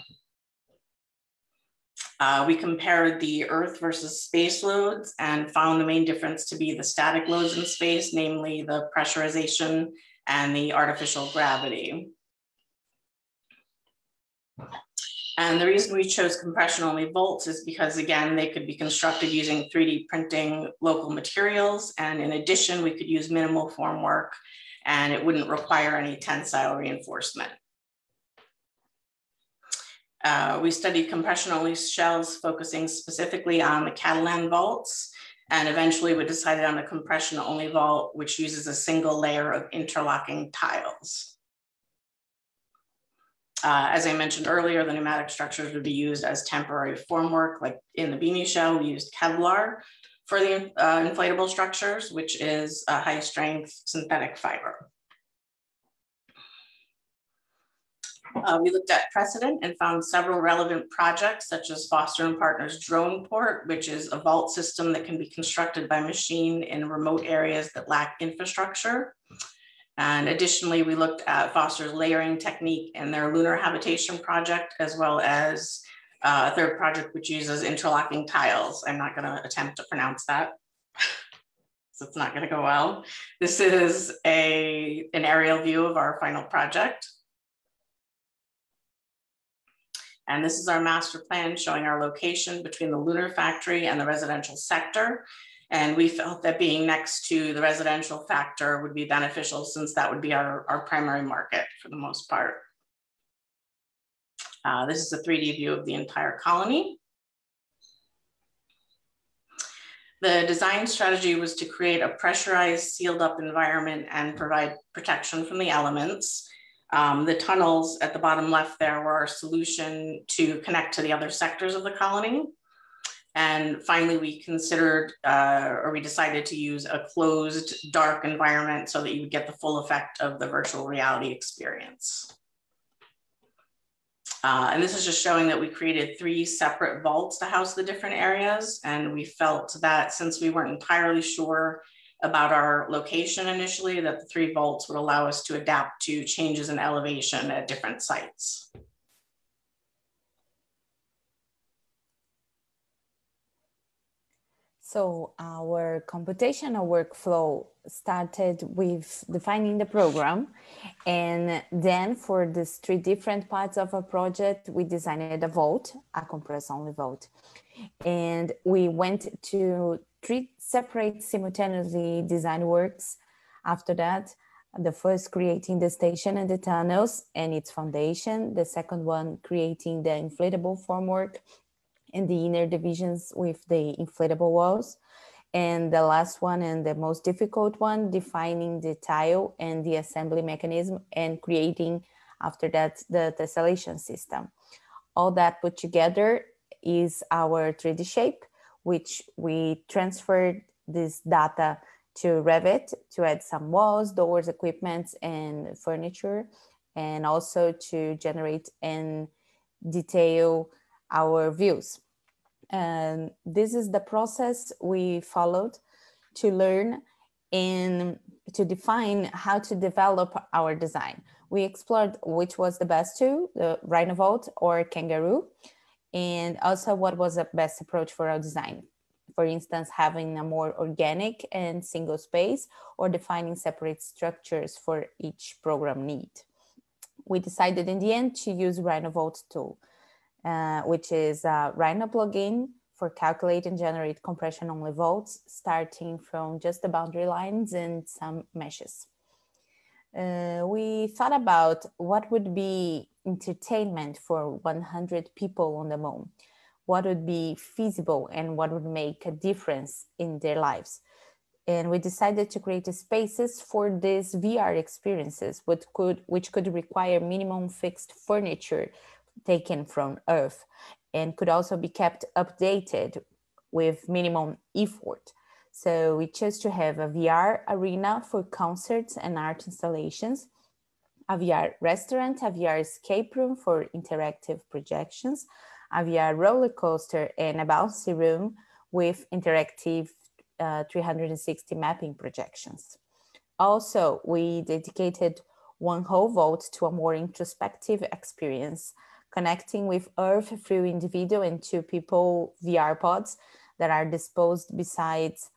H: Uh, we compared the Earth versus space loads and found the main difference to be the static loads in space, namely the pressurization and the artificial gravity. And the reason we chose compression only bolts is because again, they could be constructed using 3D printing local materials. And in addition, we could use minimal formwork and it wouldn't require any tensile reinforcement. Uh, we studied compression only shells focusing specifically on the Catalan vaults. And eventually we decided on a compression only vault, which uses a single layer of interlocking tiles. Uh, as I mentioned earlier, the pneumatic structures would be used as temporary formwork, like in the Binishell, we used Kevlar, for the uh, inflatable structures, which is a high strength synthetic fiber. Uh, we looked at precedent and found several relevant projects such as Foster and Partners Drone Port, which is a vault system that can be constructed by machine in remote areas that lack infrastructure. And additionally, we looked at Foster's layering technique in their lunar habitation project, as well as uh, a third project which uses interlocking tiles. I'm not going to attempt to pronounce that. so it's not going to go well. This is a, an aerial view of our final project. And this is our master plan showing our location between the lunar factory and the residential sector. And we felt that being next to the residential factor would be beneficial since that would be our, our primary market for the most part. Uh, this is a 3D view of the entire colony. The design strategy was to create a pressurized, sealed up environment and provide protection from the elements. Um, the tunnels at the bottom left there were our solution to connect to the other sectors of the colony. And finally, we considered uh, or we decided to use a closed, dark environment so that you would get the full effect of the virtual reality experience. Uh, and this is just showing that we created three separate vaults to house the different areas. And we felt that since we weren't entirely sure about our location initially, that the three vaults would allow us to adapt to changes in elevation at different sites.
I: So our computational workflow started with defining the program. And then for these three different parts of a project, we designed a vault, a compress only vault. And we went to three separate simultaneously design works after that. The first creating the station and the tunnels and its foundation. The second one creating the inflatable formwork and the inner divisions with the inflatable walls. And the last one and the most difficult one, defining the tile and the assembly mechanism and creating after that the tessellation system. All that put together is our 3D shape, which we transferred this data to Revit to add some walls, doors, equipment, and furniture, and also to generate and detail our views. And this is the process we followed to learn and to define how to develop our design. We explored which was the best tool, the Rhinovault or Kangaroo, and also what was the best approach for our design. For instance, having a more organic and single space or defining separate structures for each program need. We decided in the end to use Rhinovault tool. Uh, which is a Rhino plugin for calculate and generate compression only vaults, starting from just the boundary lines and some meshes. Uh, we thought about what would be entertainment for 100 people on the moon, what would be feasible and what would make a difference in their lives. And we decided to create spaces for these VR experiences, which could, which could require minimum fixed furniture taken from Earth and could also be kept updated with minimum effort. So we chose to have a VR arena for concerts and art installations, a VR restaurant, a VR escape room for interactive projections, a VR roller coaster, and a bouncy room with interactive uh, 360 mapping projections. Also, we dedicated one whole vault to a more introspective experience connecting with Earth through individual and two people VR pods that are disposed besides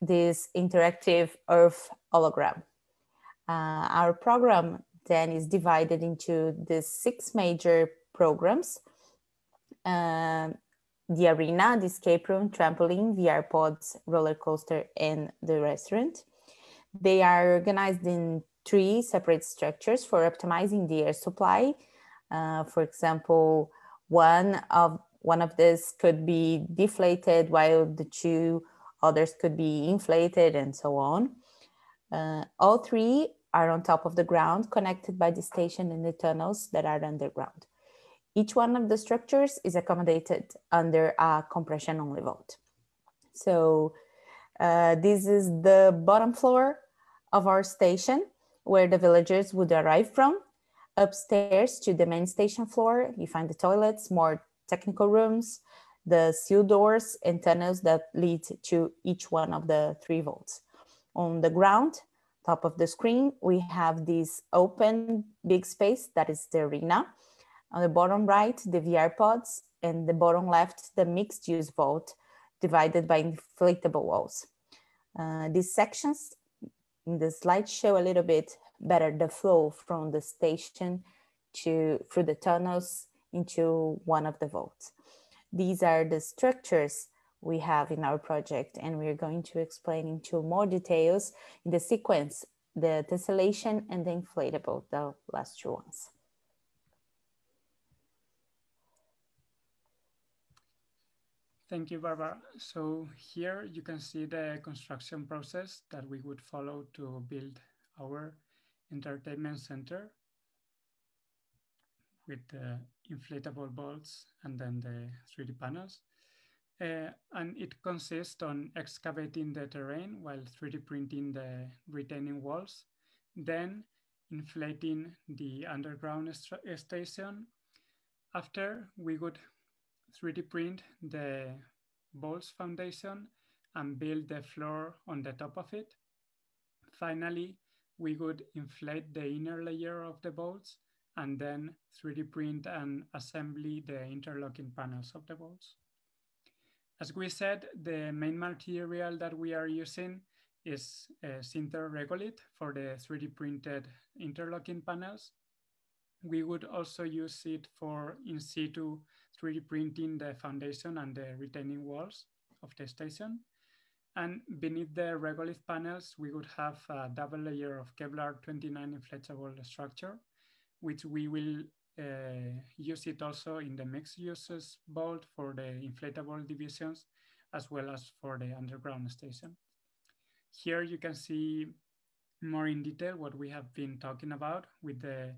I: this interactive Earth hologram. Uh, our program then is divided into the six major programs. Uh, the arena, the escape room, trampoline, VR pods, roller coaster, and the restaurant. They are organized in three separate structures for optimizing the air supply uh, for example, one of one of this could be deflated while the two others could be inflated and so on. Uh, all three are on top of the ground connected by the station and the tunnels that are underground. Each one of the structures is accommodated under a compression only vault. So uh, this is the bottom floor of our station where the villagers would arrive from Upstairs to the main station floor, you find the toilets, more technical rooms, the seal doors and tunnels that lead to each one of the three vaults. On the ground, top of the screen, we have this open big space that is the arena. On the bottom right, the VR pods, and the bottom left, the mixed use vault divided by inflatable walls. Uh, these sections in the slide show a little bit better the flow from the station to through the tunnels into one of the vaults. These are the structures we have in our project and we're going to explain into more details in the sequence, the tessellation and the inflatable, the last two ones.
J: Thank you, Barbara. So here you can see the construction process that we would follow to build our entertainment center with the inflatable vaults and then the 3D panels. Uh, and it consists on excavating the terrain while 3D printing the retaining walls, then inflating the underground station. After, we would 3D print the vaults foundation and build the floor on the top of it. Finally, we would inflate the inner layer of the vaults and then 3D print and assembly the interlocking panels of the vaults.
K: as we said, the main material that we are using is uh, Sinter Regolith for the 3D printed interlocking panels. We would also use it for in situ 3D printing the foundation and the retaining walls of the station. And beneath the regolith panels, we would have a double layer of Kevlar 29 inflatable structure, which we will uh, use it also in the mixed uses vault for the inflatable divisions, as well as for the underground station. Here you can see more in detail what we have been talking about with the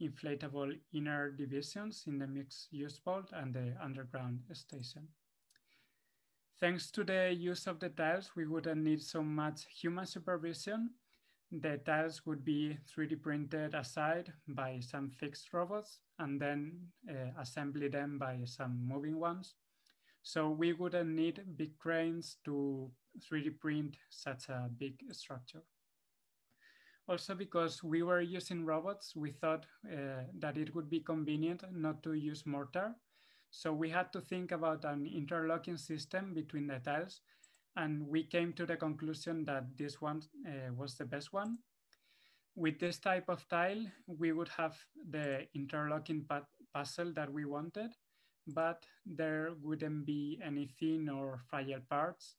K: inflatable inner divisions in the mixed use vault and the underground station. Thanks to the use of the tiles, we wouldn't need so much human supervision. The tiles would be 3D printed aside by some fixed robots and then uh, assembly them by some moving ones. So we wouldn't need big cranes to 3D print such a big structure. Also because we were using robots, we thought uh, that it would be convenient not to use mortar so we had to think about an interlocking system between the tiles and we came to the conclusion that this one uh, was the best one. With this type of tile, we would have the interlocking puzzle that we wanted, but there wouldn't be any thin or fragile parts.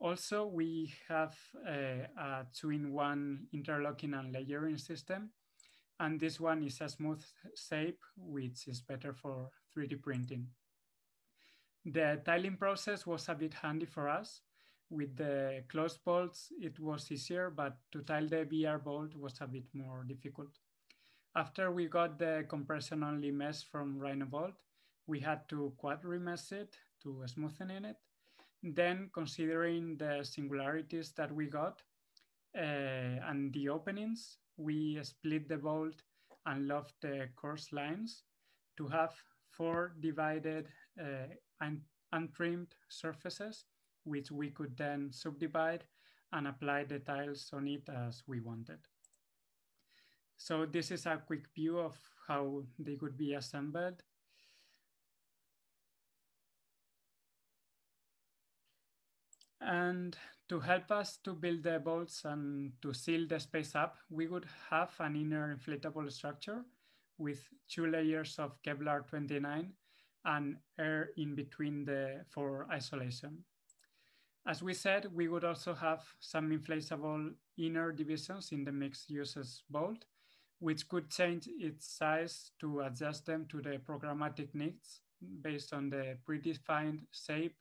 K: Also, we have a, a two-in-one interlocking and layering system, and this one is a smooth shape, which is better for 3D printing. The tiling process was a bit handy for us. With the closed vaults, it was easier, but to tile the VR vault was a bit more difficult. After we got the compression only mesh from Rhinovault, we had to quad remesh it to smoothen it. Then considering the singularities that we got uh, and the openings, we split the vault and left the coarse lines to have four divided uh, un untrimmed surfaces, which we could then subdivide and apply the tiles on it as we wanted. So this is a quick view of how they could be assembled. And to help us to build the vaults and to seal the space up, we would have an inner inflatable structure with two layers of Kevlar 29 and air in between the for isolation. As we said, we would also have some inflatable inner divisions in the mixed uses vault, which could change its size to adjust them to the programmatic needs based on the predefined shape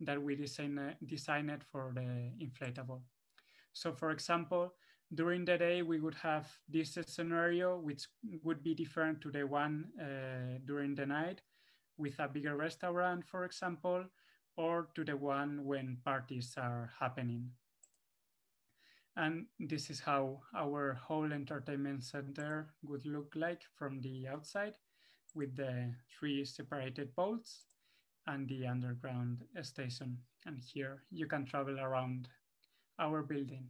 K: that we design, designed for the inflatable. So for example, during the day, we would have this scenario, which would be different to the one uh, during the night with a bigger restaurant, for example, or to the one when parties are happening. And this is how our whole entertainment center would look like from the outside with the three separated vaults and the underground station. And here you can travel around our building.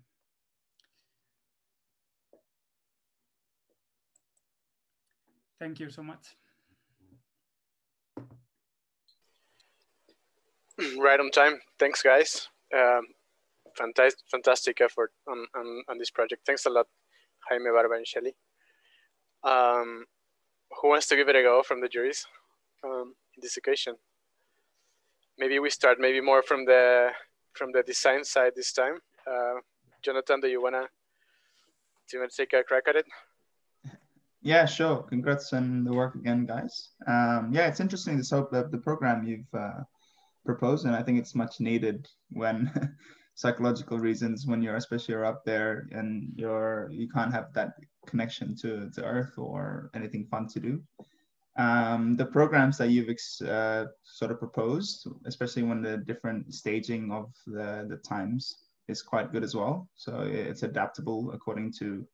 K: Thank you so much.
A: Right on time. Thanks, guys. Um, fantastic, fantastic effort on, on, on this project. Thanks a lot, Jaime, Barbara, and Shelly. Um, who wants to give it a go from the juries um, in this occasion? Maybe we start maybe more from the from the design side this time. Uh, Jonathan, do you wanna do you wanna take a crack at it?
G: Yeah, sure. Congrats on the work again, guys. Um, yeah, it's interesting. This hope that the program you've uh, proposed, and I think it's much needed when psychological reasons, when you're especially you're up there and you're you can't have that connection to to Earth or anything fun to do. Um, the programs that you've uh, sort of proposed, especially when the different staging of the the times is quite good as well. So it's adaptable according to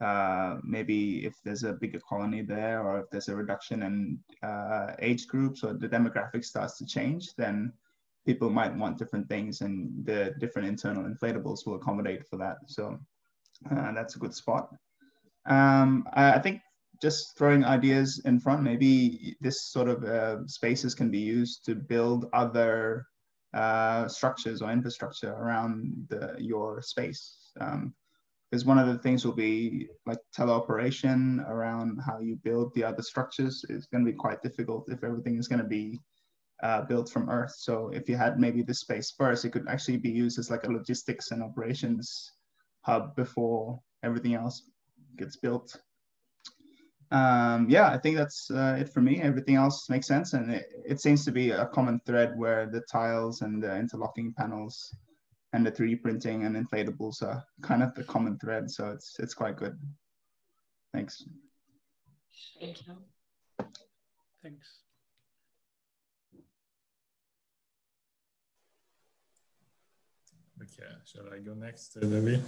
G: uh, maybe if there's a bigger colony there or if there's a reduction in uh, age groups or the demographic starts to change, then people might want different things and the different internal inflatables will accommodate for that. So uh, that's a good spot. Um, I, I, think just throwing ideas in front, maybe this sort of uh, spaces can be used to build other uh, structures or infrastructure around the, your space. Um, because one of the things will be like teleoperation around how you build the other structures is going to be quite difficult if everything is going to be uh, built from Earth. So if you had maybe the space first, it could actually be used as like a logistics and operations hub before everything else gets built. Um, yeah, I think that's uh, it for me. Everything else makes sense, and it, it seems to be a common thread where the tiles and the interlocking panels and the 3D printing and inflatables are kind of the common thread. So it's it's quite good. Thanks.
H: Thank you.
J: Thanks.
D: Okay, shall I go next, David?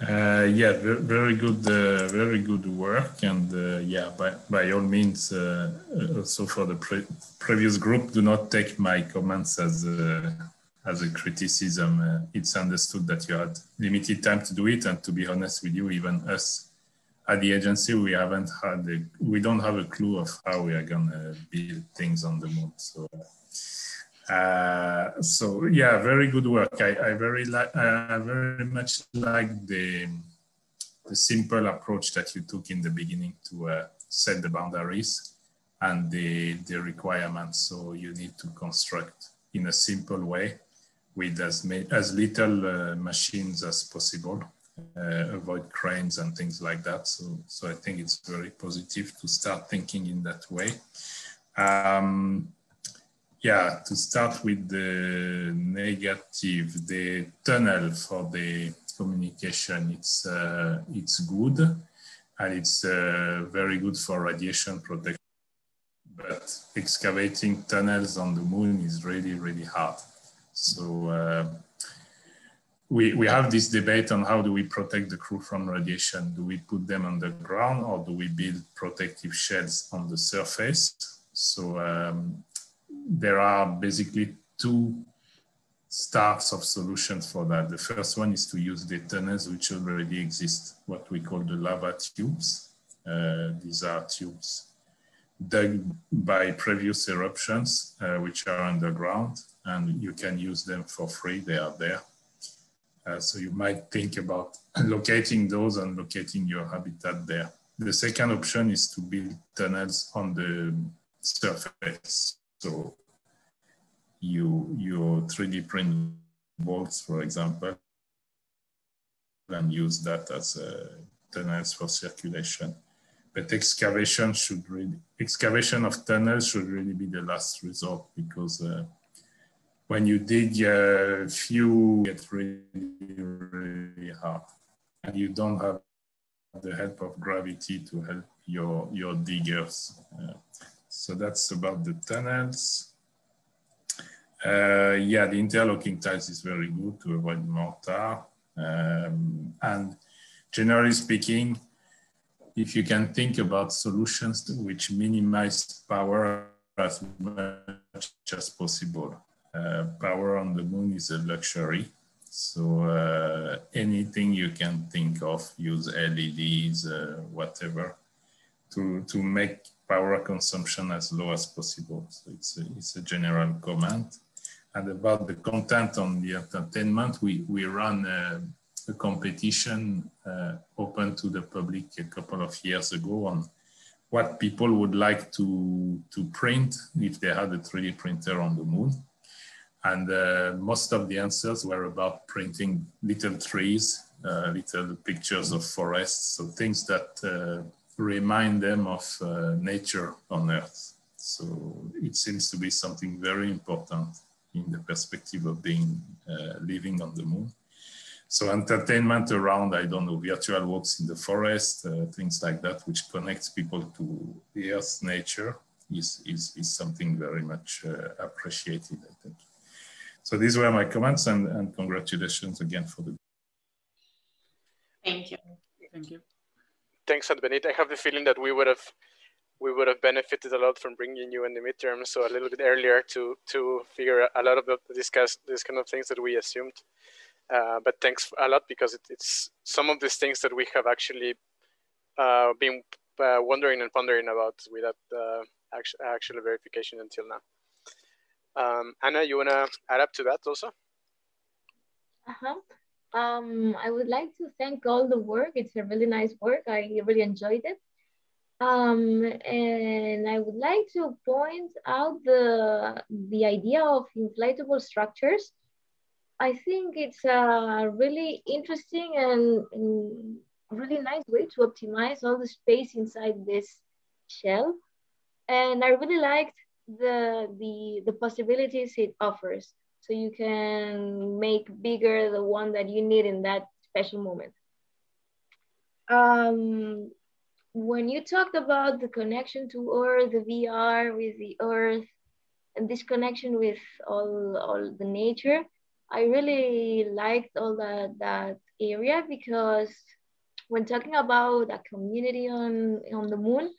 D: Uh, yeah, very good, uh, very good work, and uh, yeah, by, by all means, uh, also for the pre previous group, do not take my comments as a, as a criticism. Uh, it's understood that you had limited time to do it, and to be honest with you, even us at the agency, we haven't had, a, we don't have a clue of how we are gonna build things on the moon. So uh, so yeah, very good work. I, I very like, I very much like the the simple approach that you took in the beginning to uh, set the boundaries and the the requirements. So you need to construct in a simple way with as as little uh, machines as possible. Uh, avoid cranes and things like that. So, so I think it's very positive to start thinking in that way. Um, yeah, to start with the negative, the tunnel for the communication, it's, uh, it's good and it's uh, very good for radiation protection. But excavating tunnels on the moon is really, really hard. So uh, we, we have this debate on how do we protect the crew from radiation? Do we put them on the ground or do we build protective sheds on the surface? So um, there are basically two starts of solutions for that. The first one is to use the tunnels which already exist, what we call the lava tubes. Uh, these are tubes dug by previous eruptions, uh, which are underground, and you can use them for free, they are there. Uh, so you might think about locating those and locating your habitat there. The second option is to build tunnels on the surface. So you you 3D print vaults, for example, and use that as a tunnels for circulation. But excavation should really excavation of tunnels should really be the last resort because uh, when you dig a few, get really really hard, and you don't have the help of gravity to help your your diggers. Uh, so that's about the tunnels. Uh, yeah, the interlocking tiles is very good to avoid mortar. Um, and generally speaking, if you can think about solutions which minimize power as much as possible. Uh, power on the moon is a luxury. So uh, anything you can think of, use LEDs, uh, whatever, to, to make power consumption as low as possible. So it's a, it's a general comment. And about the content on the entertainment, we, we run a, a competition uh, open to the public a couple of years ago on what people would like to, to print if they had a 3D printer on the moon. And uh, most of the answers were about printing little trees, uh, little pictures of forests, so things that uh, remind them of uh, nature on Earth. So it seems to be something very important in the perspective of being uh, living on the moon. So entertainment around, I don't know, virtual walks in the forest, uh, things like that, which connects people to the Earth's nature is, is, is something very much uh, appreciated, I think. So these were my comments and, and congratulations again for the.
H: Thank you.
J: Thank you.
A: Thanks, Advenit. I have the feeling that we would have we would have benefited a lot from bringing you in the midterm so a little bit earlier to to figure a lot of the discuss this kind of things that we assumed. Uh, but thanks a lot because it, it's some of these things that we have actually uh, been uh, wondering and pondering about without uh, actual, actual verification until now. Um, Anna, you wanna add up to that also?
B: Uh-huh. Um, I would like to thank all the work. It's a really nice work. I really enjoyed it. Um, and I would like to point out the, the idea of inflatable structures. I think it's a really interesting and, and really nice way to optimize all the space inside this shell. And I really liked the, the, the possibilities it offers. So you can make bigger the one that you need in that special moment. Um, when you talked about the connection to Earth, the VR with the Earth, and this connection with all, all the nature, I really liked all that, that area because when talking about a community on, on the moon,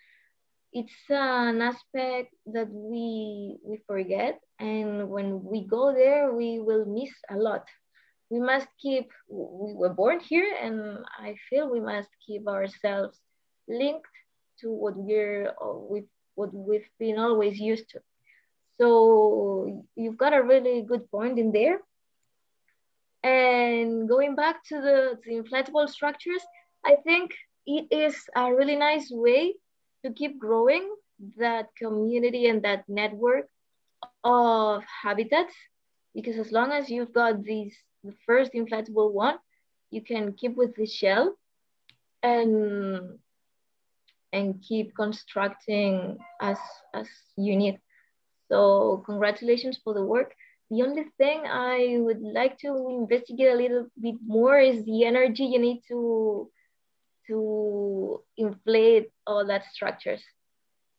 B: it's an aspect that we, we forget. And when we go there, we will miss a lot. We must keep, we were born here and I feel we must keep ourselves linked to what we're, with what we've been always used to. So you've got a really good point in there. And going back to the, the inflatable structures, I think it is a really nice way to keep growing that community and that network of habitats because as long as you've got these the first inflatable one you can keep with the shell and and keep constructing as as you need. So congratulations for the work. The only thing i would like to investigate a little bit more is the energy you need to to inflate all that structures.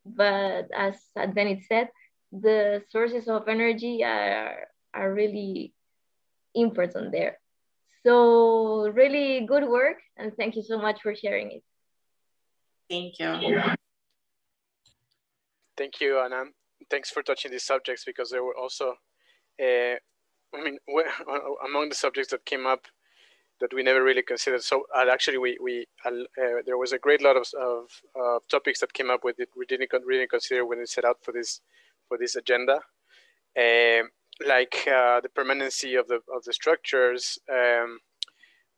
B: But as Advenit said, the sources of energy are, are really important there. So really good work and thank you so much for sharing it.
H: Thank you.
A: Thank you, Anna. Thanks for touching these subjects because there were also, uh, I mean, among the subjects that came up that we never really considered. So actually, we we uh, there was a great lot of, of uh, topics that came up with it. We didn't really consider when we set out for this for this agenda, um, like uh, the permanency of the of the structures, um,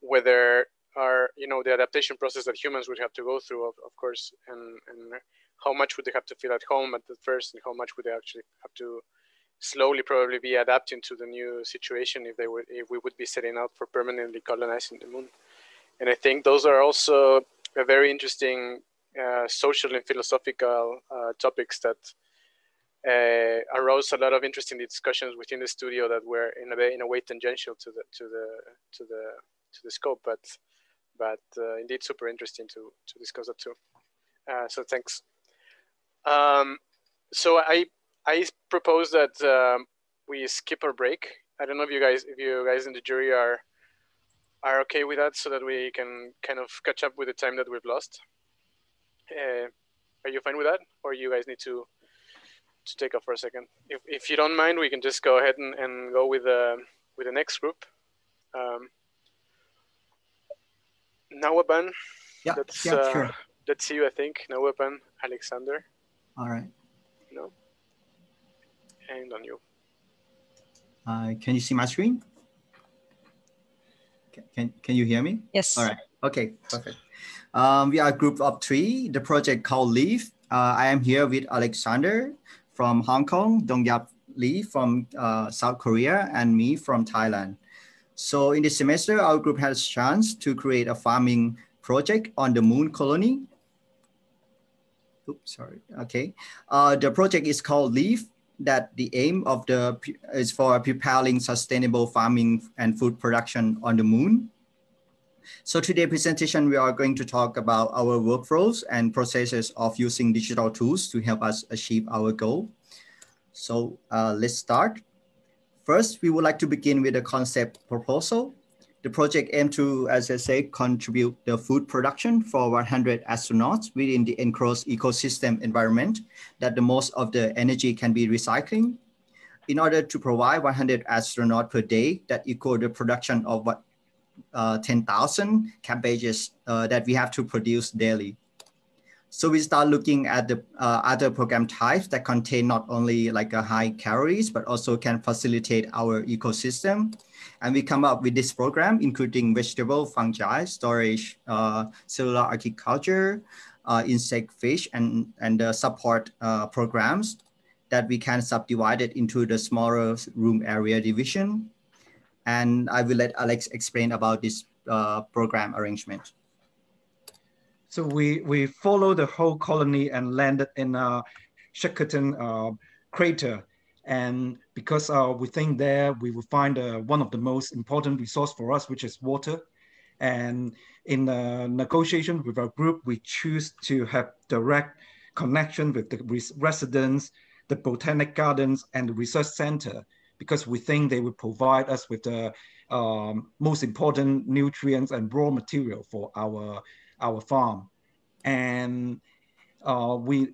A: whether are you know the adaptation process that humans would have to go through, of, of course, and and how much would they have to feel at home at the first, and how much would they actually have to slowly probably be adapting to the new situation if they would if we would be setting out for permanently colonizing the moon. And i think those are also a very interesting uh, social and philosophical uh, topics that uh, arose a lot of interesting discussions within the studio that were in a way in a way tangential to the to the to the to the scope but but uh, indeed super interesting to to discuss that too. Uh, so thanks. Um, so i I propose that um, we skip our break. I don't know if you guys, if you guys in the jury are are okay with that, so that we can kind of catch up with the time that we've lost. Uh, are you fine with that, or you guys need to to take off for a second? If if you don't mind, we can just go ahead and, and go with the with the next group. Um, Nawaban.
L: Yeah,
A: that's,
L: yeah,
A: uh,
L: sure.
A: That's you, I think. Nawaban, Alexander.
L: All right.
A: No on you.
L: Uh, can you see my screen? Can, can, can you hear me?
C: Yes.
L: All right. Okay, perfect. Um, we are a group of three, the project called LEAF. Uh, I am here with Alexander from Hong Kong, Dongyap Lee from uh, South Korea, and me from Thailand. So in this semester, our group has a chance to create a farming project on the moon colony. Oops, sorry. Okay. Uh, the project is called LEAF that the aim of the is for propelling sustainable farming and food production on the moon. So today presentation, we are going to talk about our workflows and processes of using digital tools to help us achieve our goal. So uh, let's start. First, we would like to begin with a concept proposal. The project aims to, as I say, contribute the food production for 100 astronauts within the enclosed ecosystem environment that the most of the energy can be recycling. In order to provide 100 astronauts per day that equal the production of what uh, 10,000 cabbages uh, that we have to produce daily. So we start looking at the uh, other program types that contain not only like a high calories, but also can facilitate our ecosystem. And we come up with this program, including vegetable, fungi, storage, uh, cellular agriculture, uh, insect fish, and, and the support uh, programs that we can subdivide it into the smaller room area division. And I will let Alex explain about this uh, program arrangement.
M: So we, we follow the whole colony and landed in a Shackleton uh, crater. And because uh, we think there we will find uh, one of the most important resource for us, which is water. And in the negotiation with our group, we choose to have direct connection with the residents, the botanic gardens, and the research center, because we think they will provide us with the um, most important nutrients and raw material for our our farm. And uh, we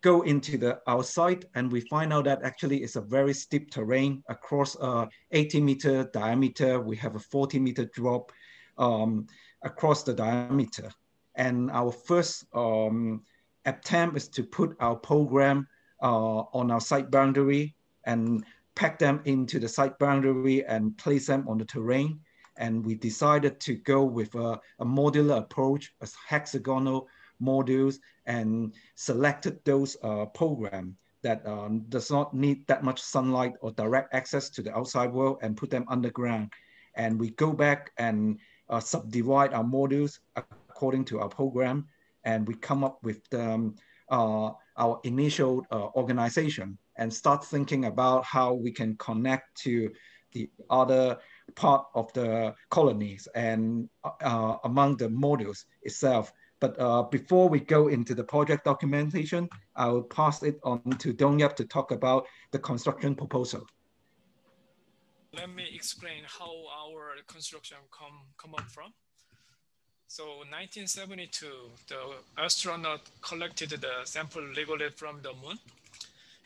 M: go into the our site and we find out that actually it's a very steep terrain across a 80 meter diameter. We have a 40 meter drop um, across the diameter. And our first um, attempt is to put our program uh, on our site boundary and pack them into the site boundary and place them on the terrain and we decided to go with a, a modular approach as hexagonal modules and selected those uh, program that um, does not need that much sunlight or direct access to the outside world and put them underground. And we go back and uh, subdivide our modules according to our program. And we come up with um, uh, our initial uh, organization and start thinking about how we can connect to the other part of the colonies and uh, among the modules itself. But uh, before we go into the project documentation, I'll pass it on to Dongyap to talk about the construction proposal.
N: Let me explain how our construction come, come up from. So 1972, the astronaut collected the sample regolith from the moon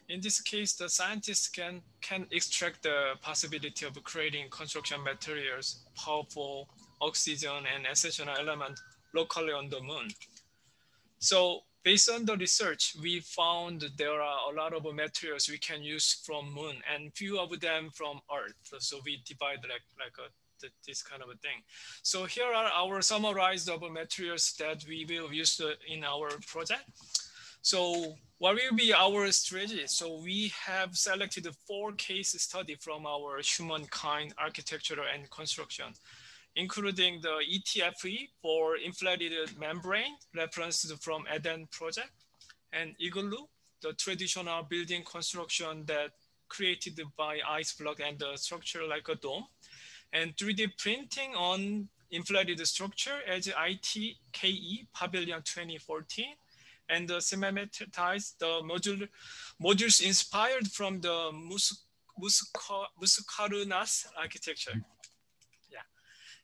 N: in this case, the scientists can, can extract the possibility of creating construction materials, powerful oxygen and essential element locally on the moon. So based on the research, we found there are a lot of materials we can use from moon and few of them from earth. So we divide like, like a, this kind of a thing. So here are our summarized of materials that we will use uh, in our project. So what will be our strategy? So we have selected four case study from our humankind architecture and construction, including the ETFE for inflated membrane referenced from Eden project and Igloo, the traditional building construction that created by ice block and the structure like a dome, and 3D printing on inflated structure as ITKE Pavilion 2014, and the systematized the module, modules inspired from the Muskarunas architecture. Yeah.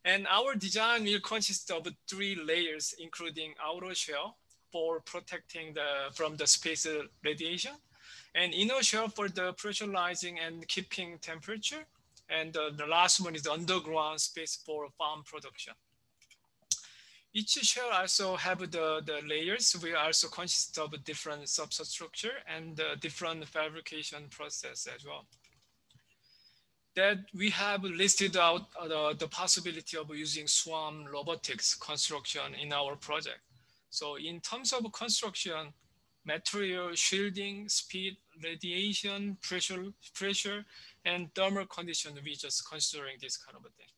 N: And our design will consist of three layers, including outer shell for protecting the from the space radiation, and inner shell for the pressurizing and keeping temperature, and uh, the last one is the underground space for farm production. Each shell also have the, the layers We also consist of different substructure and uh, different fabrication process as well. That we have listed out uh, the, the possibility of using swarm robotics construction in our project. So in terms of construction, material shielding, speed, radiation, pressure, pressure, and thermal condition, we just considering this kind of a thing.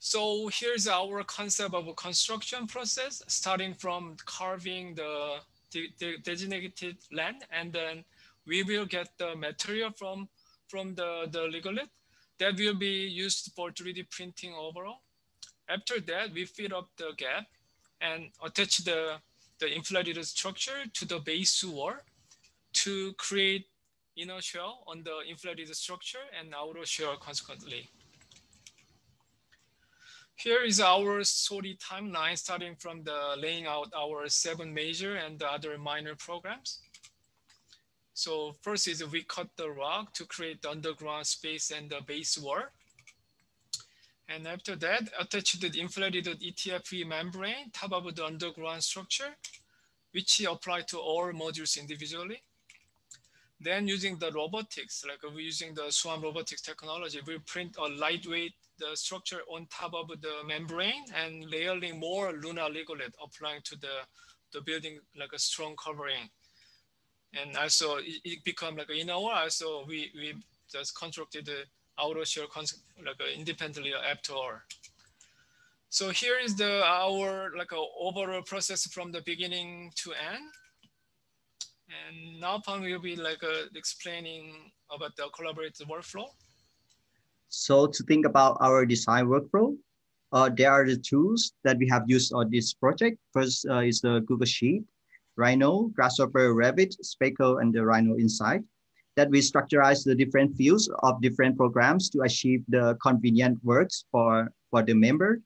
N: So here's our concept of a construction process, starting from carving the, the, the designated land, and then we will get the material from, from the, the regolith that will be used for 3D printing overall. After that, we fill up the gap and attach the, the inflated structure to the base wall to create inner shell on the inflated structure and outer shell consequently. Here is our story timeline starting from the laying out our seven major and the other minor programs. So first is we cut the rock to create the underground space and the base wall. And after that, attach the inflated ETFE membrane top of the underground structure, which apply to all modules individually. Then using the robotics, like we're using the Swarm robotics technology, we print a lightweight the structure on top of the membrane and layering more lunar regolith applying to the, the building like a strong covering. And also it, it become like in our also we, we just constructed the outer shell like independently after all. So here is the our like a overall process from the beginning to end. And now Pan will be like uh, explaining about the collaborative workflow.
L: So to think about our design workflow, uh, there are the tools that we have used on this project. First uh, is the Google Sheet, Rhino, Grasshopper, Revit, Speckle, and the Rhino Inside. That we structurize the different fields of different programs to achieve the convenient works for, for the member.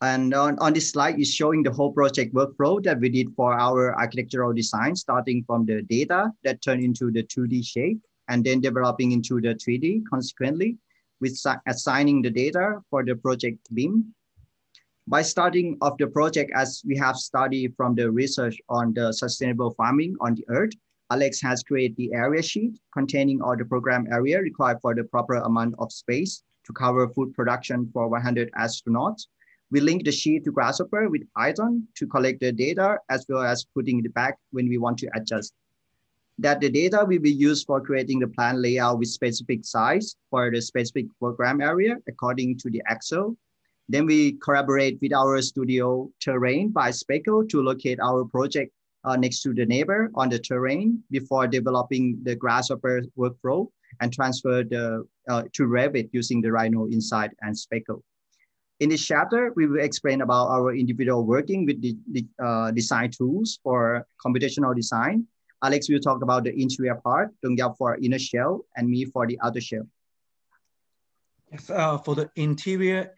L: And on, on this slide is showing the whole project workflow that we did for our architectural design, starting from the data that turned into the 2D shape and then developing into the 3D consequently with assigning the data for the project BIM. By starting of the project as we have studied from the research on the sustainable farming on the earth, Alex has created the area sheet containing all the program area required for the proper amount of space to cover food production for 100 astronauts. We link the sheet to Grasshopper with Python to collect the data as well as putting it back when we want to adjust that the data will be used for creating the plan layout with specific size for the specific program area according to the Excel. Then we collaborate with our studio terrain by Speckle to locate our project uh, next to the neighbor on the terrain before developing the Grasshopper workflow and transfer the, uh, to Revit using the Rhino Inside and Speckle. In this chapter, we will explain about our individual working with the, the uh, design tools for computational design Alex will talk about the interior part, Dong Yap for inner shell, and me for the outer shell.
M: Yes, uh, for the interior,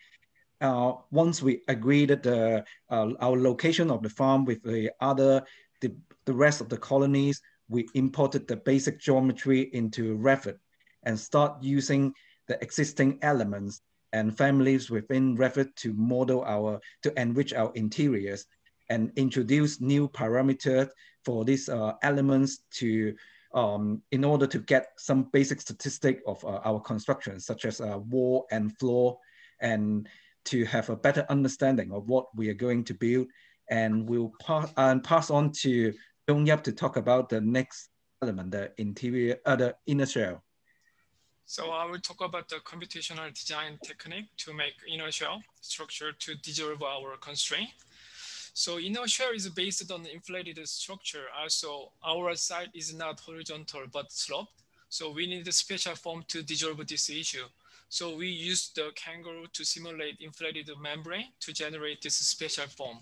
M: uh, once we agreed that the, uh, our location of the farm with the other, the, the rest of the colonies, we imported the basic geometry into Revit and start using the existing elements and families within Revit to model our, to enrich our interiors and introduce new parameters for these uh, elements to um, in order to get some basic statistic of uh, our construction, such as uh, wall and floor, and to have a better understanding of what we are going to build. And we'll pass and pass on to Dong Yap to talk about the next element, the interior, uh, the inner shell.
N: So I will talk about the computational design technique to make inner shell structure to dissolve our constraint. So inner shell is based on the inflated structure. Uh, also, our site is not horizontal but sloped. So we need a special form to dissolve this issue. So we use the kangaroo to simulate inflated membrane to generate this special form.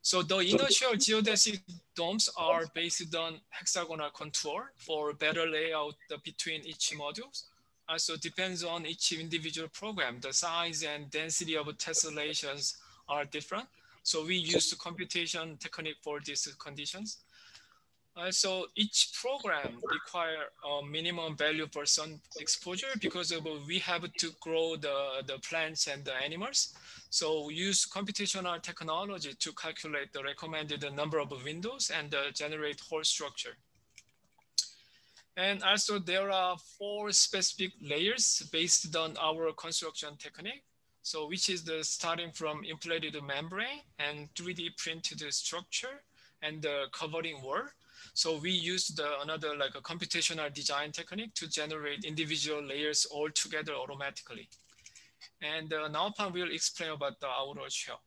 N: So the inner shell geodesic domes are based on hexagonal contour for better layout between each modules. Also uh, depends on each individual program. The size and density of tessellations are different. So we use the computation technique for these conditions. Uh, so each program require a minimum value for sun exposure because of, we have to grow the, the plants and the animals. So we use computational technology to calculate the recommended number of windows and uh, generate whole structure. And also there are four specific layers based on our construction technique. So which is the starting from inflated membrane and 3D printed structure and the covering wall. So we used the, another like a computational design technique to generate individual layers all together automatically. And uh, now Pan will explain about the outer shell.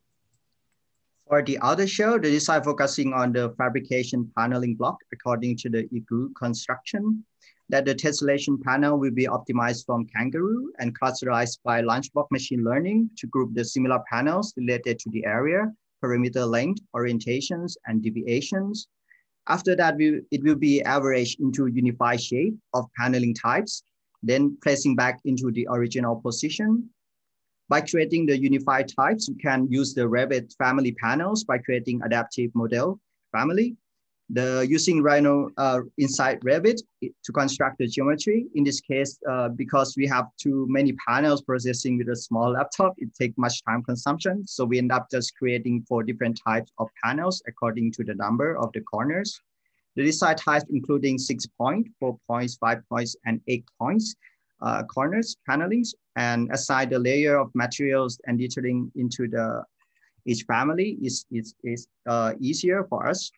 L: For the outer shell, the design focusing on the fabrication paneling block according to the igloo construction that the tessellation panel will be optimized from Kangaroo and clusterized by Lunchbox machine learning to group the similar panels related to the area, perimeter length, orientations, and deviations. After that, it will be averaged into unified shape of paneling types, then placing back into the original position. By creating the unified types, you can use the Revit family panels by creating adaptive model family the using Rhino uh, inside Revit to construct the geometry. In this case, uh, because we have too many panels processing with a small laptop, it takes much time consumption. So we end up just creating four different types of panels according to the number of the corners. The design types including six point, four points, five points, and eight points uh, corners panelings and assign the layer of materials and detailing into the each family is, is, is uh, easier for us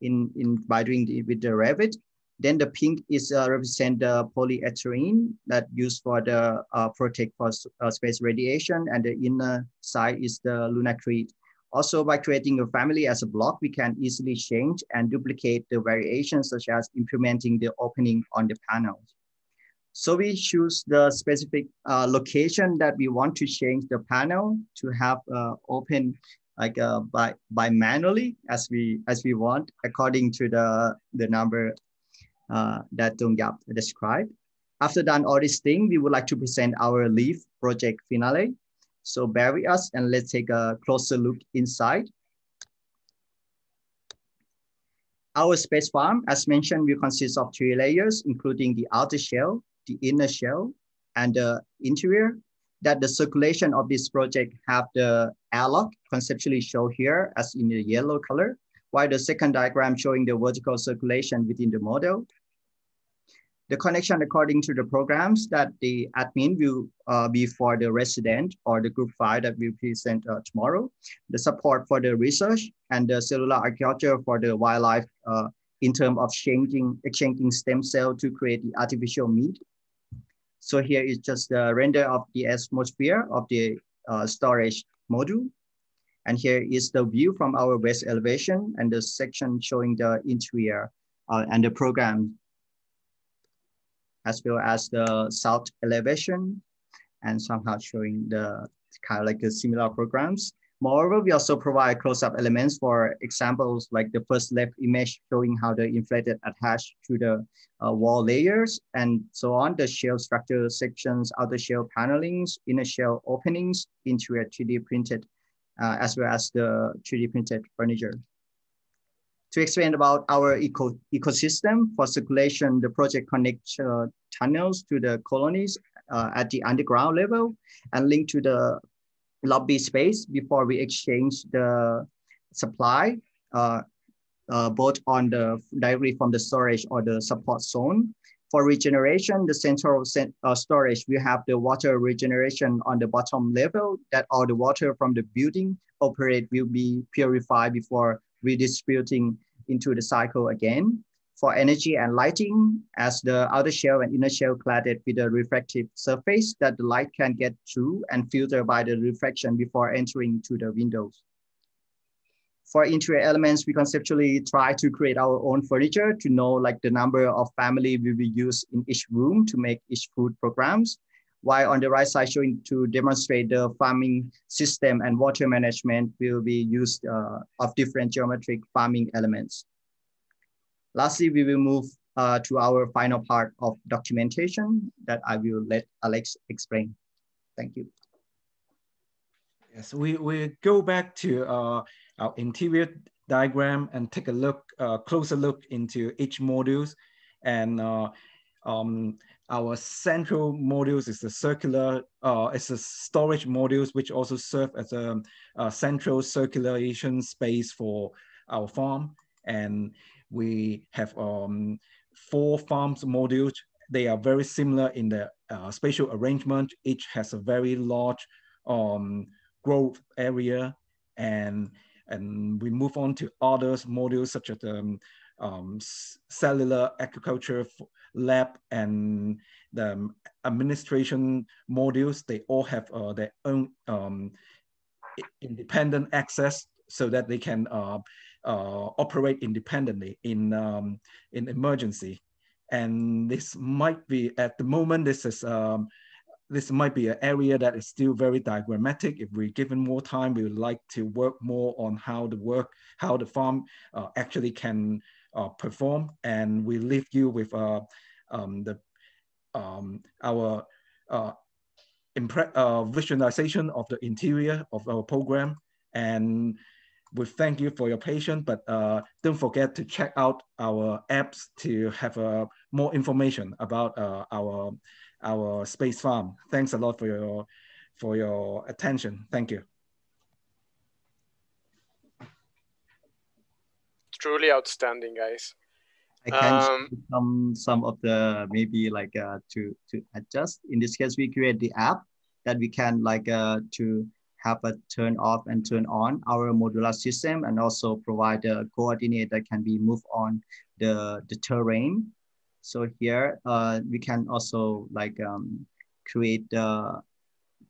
L: in, in by doing the, with the Revit. Then the pink is uh, represent the polyethylene that used for the uh, protect for uh, space radiation, and the inner side is the lunacrete. Also, by creating a family as a block, we can easily change and duplicate the variations, such as implementing the opening on the panels. So we choose the specific uh, location that we want to change the panel to have uh, open like uh, by by manually as we as we want according to the the number uh, that Dong Yap described. After done all these things, we would like to present our leaf project finale. So bear with us and let's take a closer look inside. Our space farm, as mentioned, will consist of three layers, including the outer shell, the inner shell, and the interior that the circulation of this project have the airlock conceptually shown here as in the yellow color, while the second diagram showing the vertical circulation within the model. The connection according to the programs that the admin will uh, be for the resident or the group file that we present uh, tomorrow, the support for the research and the cellular architecture for the wildlife uh, in terms of changing, exchanging stem cell to create the artificial meat so here is just the render of the atmosphere of the uh, storage module. And here is the view from our west elevation and the section showing the interior uh, and the program, as well as the south elevation and somehow showing the kind of like the similar programs. Moreover, we also provide close-up elements for examples like the first left image showing how the inflated attached to the uh, wall layers and so on, the shell structure sections, outer shell panelings, inner shell openings, interior 3D printed, uh, as well as the 3D printed furniture. To explain about our eco ecosystem for circulation, the project connects uh, tunnels to the colonies uh, at the underground level and link to the lobby space before we exchange the supply, uh, uh, both on the directly from the storage or the support zone. For regeneration, the central uh, storage, we have the water regeneration on the bottom level that all the water from the building operate will be purified before redistributing into the cycle again for energy and lighting as the outer shell and inner shell cladded with a refractive surface that the light can get through and filter by the reflection before entering to the windows. For interior elements, we conceptually try to create our own furniture to know like the number of family we will use in each room to make each food programs. While on the right side showing to demonstrate the farming system and water management will be used uh, of different geometric farming elements. Lastly, we will move uh, to our final part of documentation that I will let Alex explain. Thank you.
M: Yes, we, we go back to uh, our interior diagram and take a look, uh, closer look into each modules. And uh, um, our central modules is the circular, uh, it's a storage modules, which also serve as a, a central circulation space for our farm. And we have um, four farms modules. They are very similar in the uh, spatial arrangement. Each has a very large um, growth area and and we move on to other modules such as the um, um, cellular agriculture lab and the administration modules. They all have uh, their own um, independent access so that they can uh, uh, operate independently in, um, in emergency. And this might be, at the moment, this is, um, this might be an area that is still very diagrammatic. If we're given more time, we would like to work more on how the work, how the farm uh, actually can uh, perform. And we leave you with uh, um, the, um, our uh, uh, visualization of the interior of our program. And we thank you for your patience, but uh, don't forget to check out our apps to have uh, more information about uh, our our space farm. Thanks a lot for your for your attention. Thank you.
A: Truly outstanding, guys.
L: I can um, some some of the maybe like uh, to to adjust. In this case, we create the app that we can like uh, to have a turn off and turn on our modular system and also provide a coordinate that can be moved on the, the terrain. So here uh, we can also like um, create the,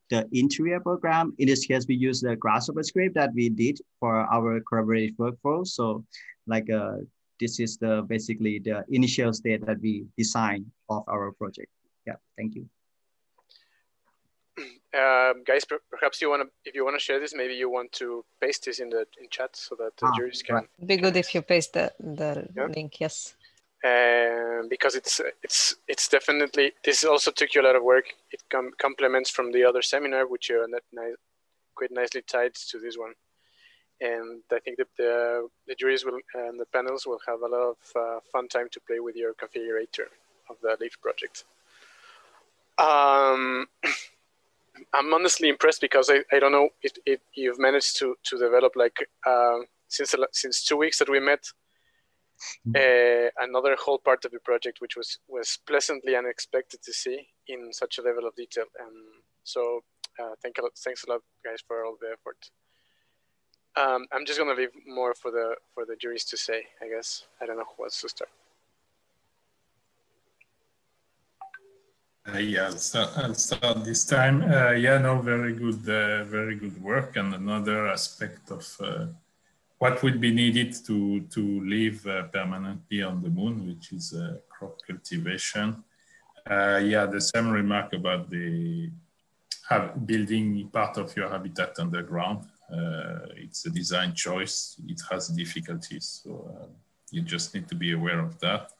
L: the interior program. In this case, we use the Grasshopper script that we did for our collaborative workflow. So like uh, this is the basically the initial state that we design of our project. Yeah, thank you.
A: Um, guys, perhaps you want to, if you want to share this, maybe you want to paste this in the in chat so that the ah, juries can.
C: Right. Be good if you paste the the yeah. link. Yes.
A: Um, because it's it's it's definitely this also took you a lot of work. It com- complements from the other seminar, which are not ni- quite nicely tied to this one, and I think that the the juries will and the panels will have a lot of uh, fun time to play with your configurator of the Leaf project. Um, I'm honestly impressed because I, I don't know if, if you've managed to to develop like uh, since since two weeks that we met uh, another whole part of the project which was was pleasantly unexpected to see in such a level of detail and so uh, thank a lot, thanks a lot guys for all the effort. Um, I'm just gonna leave more for the for the juries to say I guess I don't know who wants to start.
D: Uh, yeah, I'll start, I'll start this time. Uh, yeah, no, very good, uh, very good work. And another aspect of uh, what would be needed to, to live uh, permanently on the moon, which is uh, crop cultivation. yeah, the same remark about the building part of your habitat underground. it's a design choice. It has difficulties, so you just need to be aware of that.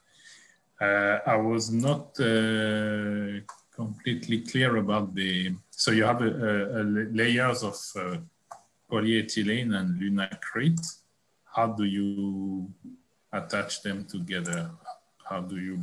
D: Uh, I was not uh, completely clear about the, so you have a, a, a layers of uh, polyethylene and lunacrete. How do you attach them together? How do you?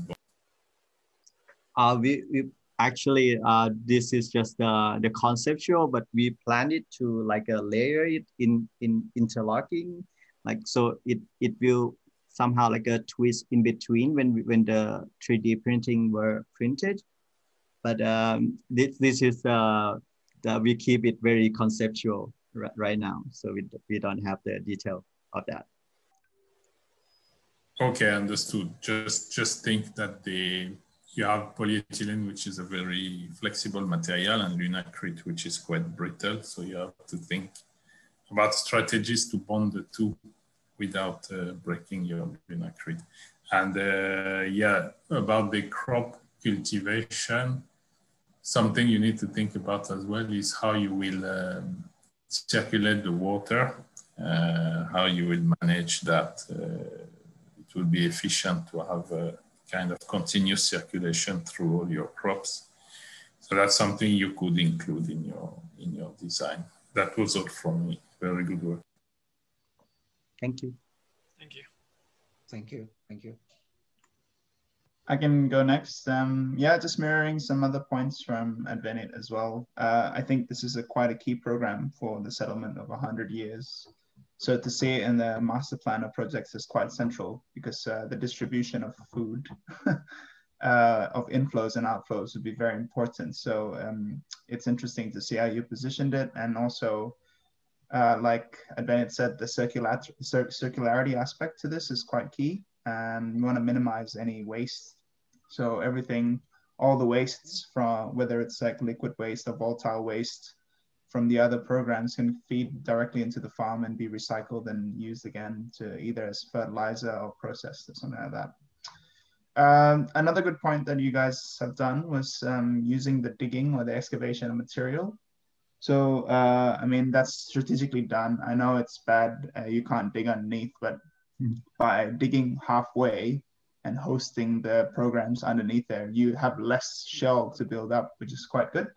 L: Uh, we, we actually, uh, this is just uh, the conceptual, but we planned it to like a layer it in, in interlocking. Like, so it, it will somehow like a twist in between when when the 3D printing were printed. But um, this this is uh, the, we keep it very conceptual right, right now, so we we don't have the detail of that.
D: Okay, understood. Just just think that the you have polyethylene, which is a very flexible material, and lunacrete, which is quite brittle. So you have to think about strategies to bond the two without uh, breaking your lunacrete. And uh, yeah, about the crop cultivation, something you need to think about as well is how you will um, circulate the water, uh, how you will manage that. Uh, it will be efficient to have a kind of continuous circulation through all your crops. So that's something you could include in your in your design. That was all from me. Very good work.
L: Thank you.
N: Thank you.
M: Thank you. Thank you.
G: I can go next. Um, yeah, just mirroring some other points from Advenit as well. Uh, I think this is a quite a key program for the settlement of 100 years. So to see it in the master plan of projects is quite central because uh, the distribution of food, uh, of inflows and outflows would be very important. So um, it's interesting to see how you positioned it and also uh, like Advenit said, the circular, cir circularity aspect to this is quite key. And we want to minimize any waste. So everything, all the wastes from whether it's like liquid waste or volatile waste from the other programs can feed directly into the farm and be recycled and used again to either as fertilizer or processed or something like that. Um, another good point that you guys have done was um, using the digging or the excavation of material so, uh, I mean, that's strategically done. I know it's bad. Uh, you can't dig underneath, but mm. by digging halfway and hosting the programs underneath there, you have less shell to build up, which is quite good.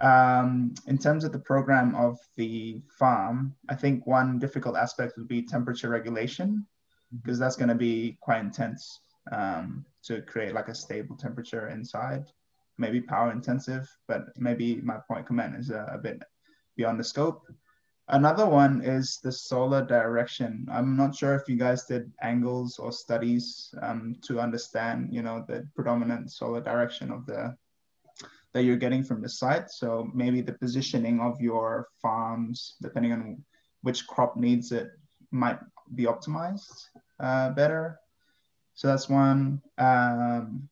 G: Um, in terms of the program of the farm, I think one difficult aspect would be temperature regulation, because that's going to be quite intense um, to create like a stable temperature inside. Maybe power intensive, but maybe my point comment is a, a bit beyond the scope. Another one is the solar direction. I'm not sure if you guys did angles or studies um, to understand, you know, the predominant solar direction of the that you're getting from the site. So maybe the positioning of your farms, depending on which crop needs it, might be optimized uh, better. So that's one. Um,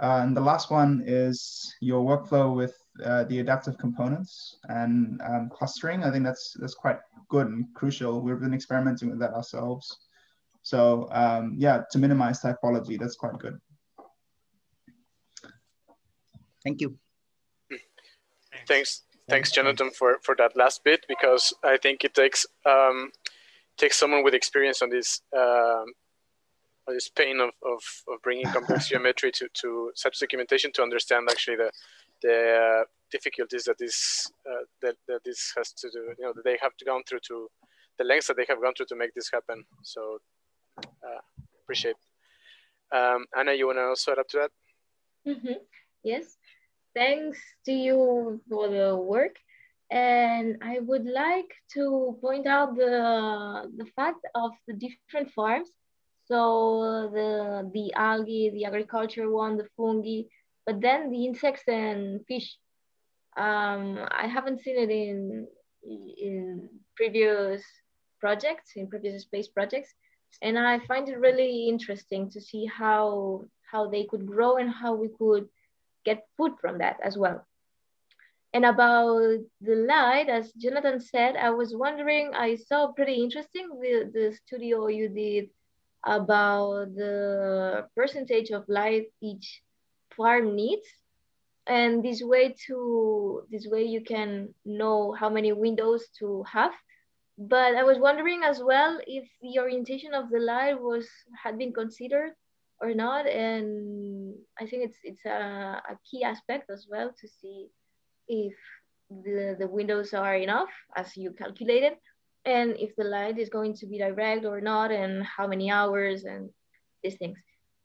G: uh, and the last one is your workflow with uh, the adaptive components and um, clustering. I think that's that's quite good and crucial. We've been experimenting with that ourselves. So um, yeah, to minimize typology, that's quite good.
L: Thank you.
A: Thanks, thanks, Jonathan, for for that last bit because I think it takes um, takes someone with experience on this um, on this pain of, of, of bringing complex geometry to, to such documentation to understand actually the the uh, difficulties that this uh, that, that this has to do you know that they have to gone through to the lengths that they have gone through to make this happen so uh, appreciate um, Anna you want to also add up to that
B: mm -hmm. yes thanks to you for the work. And I would like to point out the, the fact of the different farms. So the, the algae, the agriculture one, the fungi, but then the insects and fish. Um, I haven't seen it in, in previous projects, in previous space projects. And I find it really interesting to see how, how they could grow and how we could get food from that as well. And about the light, as Jonathan said, I was wondering, I saw pretty interesting the, the studio you did about the percentage of light each farm needs. And this way to this way you can know how many windows to have. But I was wondering as well if the orientation of the light was had been considered or not. And I think it's it's a, a key aspect as well to see if the, the windows are enough as you calculated and if the light is going to be direct or not and how many hours and these things.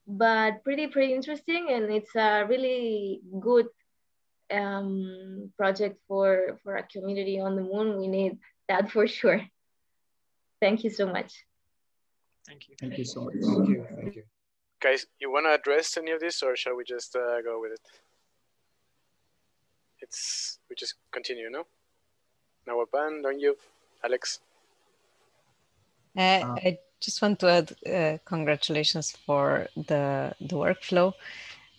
B: But pretty pretty interesting and it's a really good um, project for for a community on the moon. We need that for sure. Thank you so much.
F: Thank you.
M: Thank you so much.
D: Thank you. Thank you.
A: Guys, you want to address any of this, or shall we just uh, go with it? It's we just continue, no? Now, ban, don't you, Alex?
C: Uh, uh, I just want to add uh, congratulations for the the workflow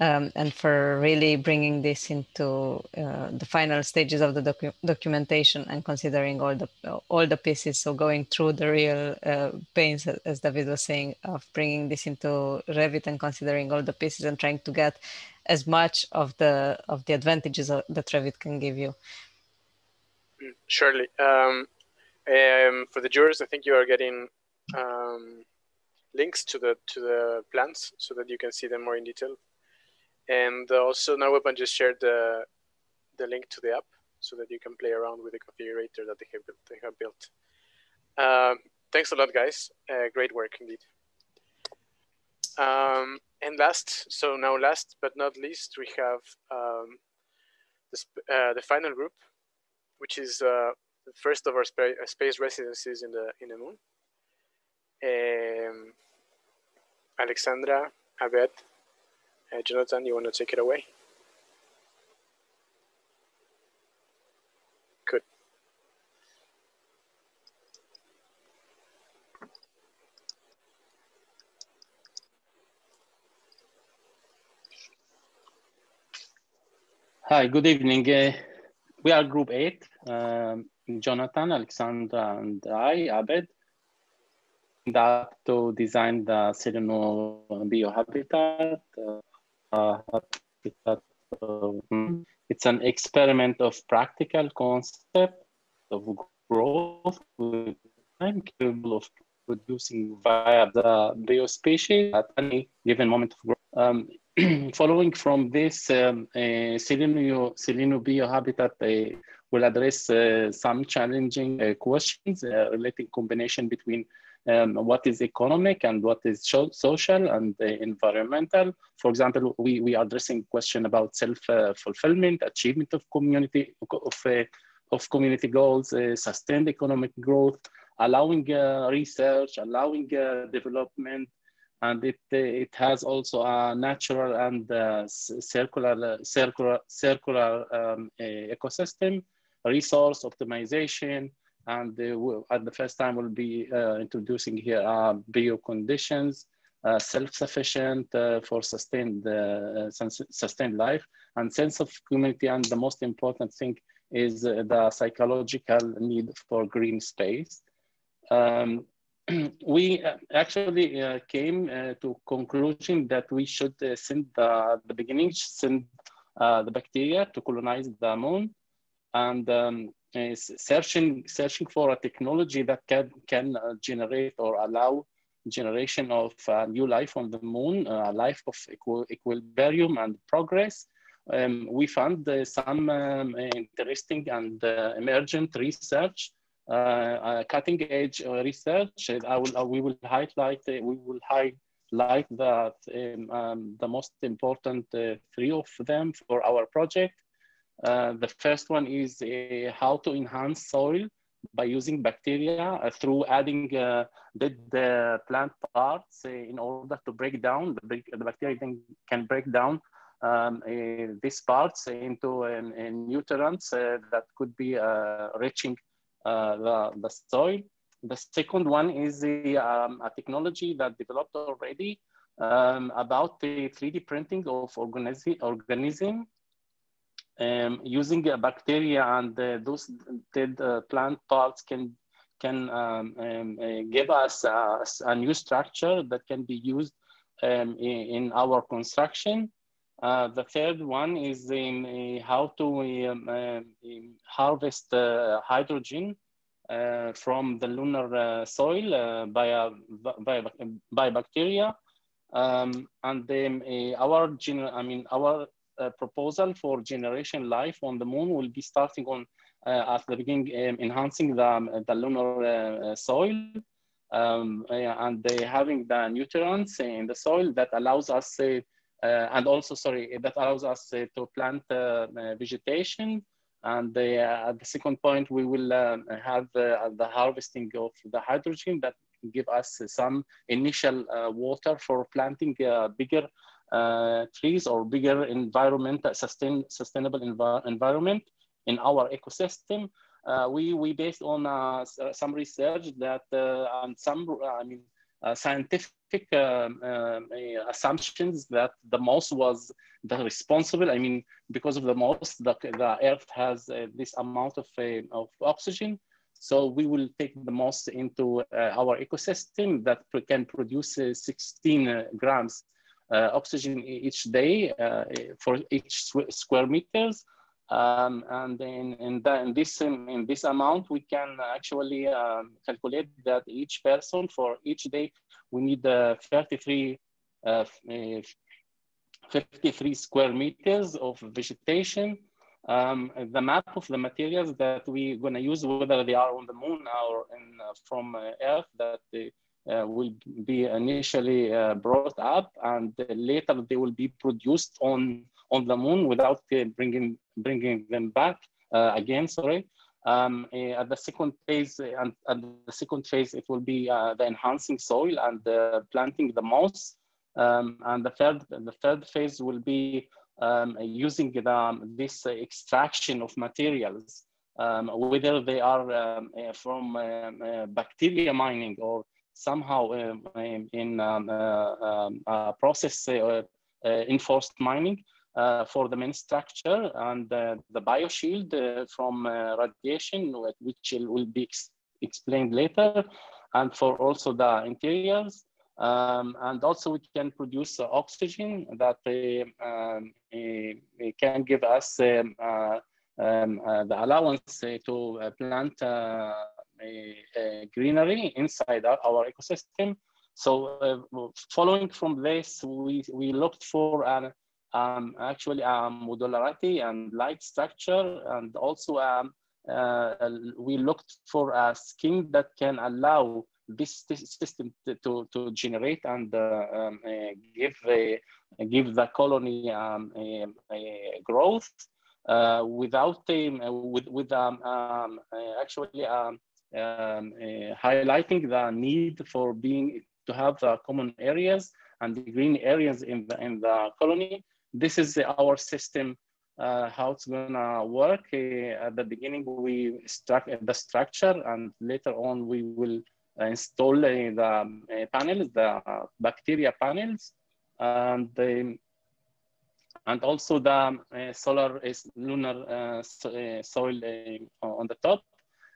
C: um, and for really bringing this into uh, the final stages of the docu documentation and considering all the all the pieces. So going through the real uh, pains, as David was saying, of bringing this into Revit and considering all the pieces and trying to get as much of the of the advantages that Revit can give you.
A: Mm, surely. Um, um, for the jurors, I think you are getting um, links to the to the plans so that you can see them more in detail. And also now NoweBan just shared the, the link to the app so that you can play around with the configurator that they have, they have built. Um, thanks a lot, guys. Uh, great work indeed. Um, and last, so now last but not least, we have um, the, uh, the final group, which is uh, first of our spa uh, space residencies in the in the moon. Um, Alexandra, Abed, uh, Jonathan, you want to take it away? Good.
O: Hi, good evening. Uh, we are group eight, um, Jonathan, Alexandra, and I, Abed, that to design the Sereno biohabitat uh, uh, it's an experiment of practical concept of growth with time capable of producing via the biospecies at any given moment of growth. Um, following from this, um, uh, Selenium, biohabitat uh, will address uh, some challenging uh, questions uh, relating combination between um, what is economic and what is social and uh, environmental. For example, we, we are addressing question about self-fulfillment, achievement of community, of, of community goals, sustained economic growth, allowing research, allowing development, and it it has also a natural and uh, circular circular circular um, ecosystem resource optimization and we'll, at the first time we'll be uh, introducing here uh, bio conditions uh, self-sufficient uh, for sustained uh, sustained life. And sense of community and the most important thing is the psychological need for green space. Um, we uh, actually uh, came uh, to conclusion that we should send the, the beginning, send the bacteria to colonize the moon and um, searching, searching for a technology that can, can generate or allow generation of uh, new life on the moon, uh, life of equi equilibrium and progress. Um, we found uh, some um, interesting and emergent research uh, cutting edge uh, research. I will, uh, we will highlight, we will highlight that um, um, the most important three of them for our project. the first one is how to enhance soil by using bacteria uh, through adding uh, uh, plant parts in order to break down the, the bacteria then can break down um, these parts into um, nutrients that could be reaching uh, the, the soil. The second one is the, um, a technology that developed already um, about the 3D printing of organism, organism um, using bacteria and uh, those dead uh, plant parts can can um, um, uh, give us a, a, new structure that can be used um, in, in, our construction. Uh, the third one is in uh, how to um, uh, harvest uh, hydrogen uh, from the lunar uh, soil by, a, by, by bacteria. Um, and then our, I mean, our proposal for generation life on the moon will be starting on at the beginning, um, enhancing the, the lunar soil um, and having the nutrients in the soil that allows us uh, and also, sorry, that allows us uh, to plant uh, vegetation. And at the second point, we will have the harvesting of the hydrogen that give us some initial water for planting bigger uh, trees or bigger environment, sustain, sustainable env environment in our ecosystem. Uh, we, we based on uh, some research that and some, I mean, uh, scientific um, um, assumptions that the moss was the responsible. I mean, because of the moss, the, the earth has uh, this amount of, uh, of oxygen. So we will take the moss into uh, our ecosystem that can produce uh, 16 grams oxygen each day for each square meters. Um, and in, in, the, in, this, in, in, this amount, we can actually um, calculate that each person for each day, we need uh, 33, uh, 53 square meters of vegetation. Um, the map of the materials that we're gonna use, whether they are on the moon or in, uh, from uh, Earth, that they, uh, will be initially uh, brought up and later they will be produced on on the moon without uh, bringing bringing them back uh, again. Sorry. Um, uh, at the second phase, and at the second phase, it will be the enhancing soil and planting the moss. Um, and the third, the third phase will be um, using the, this extraction of materials, um, whether they are um, from uh, bacteria mining or somehow um, in uh, process uh, enforced mining uh, for the main structure and uh, the bioshield uh, from uh, radiation, which will be ex explained later, and for also the interiors. Um, and also we can produce oxygen that um, can give us um, um the allowance to plant greenery inside our ecosystem so uh, following from this, we, we looked for an um, actually um, modularity and light structure and also um, uh, we looked for a scheme that can allow this, system to, to, to, generate and uh, um, uh, give a, give the colony um, growth uh, without with with um, um, uh, actually uh, highlighting the need for being to have common areas and the green areas in the in the colony. This is our system uh, how it's gonna work. Uh, at the beginning, we struck the structure, and later on, we will uh, install uh, the uh, panels, the bacteria panels, and the and also the uh, solar is lunar soil on the top.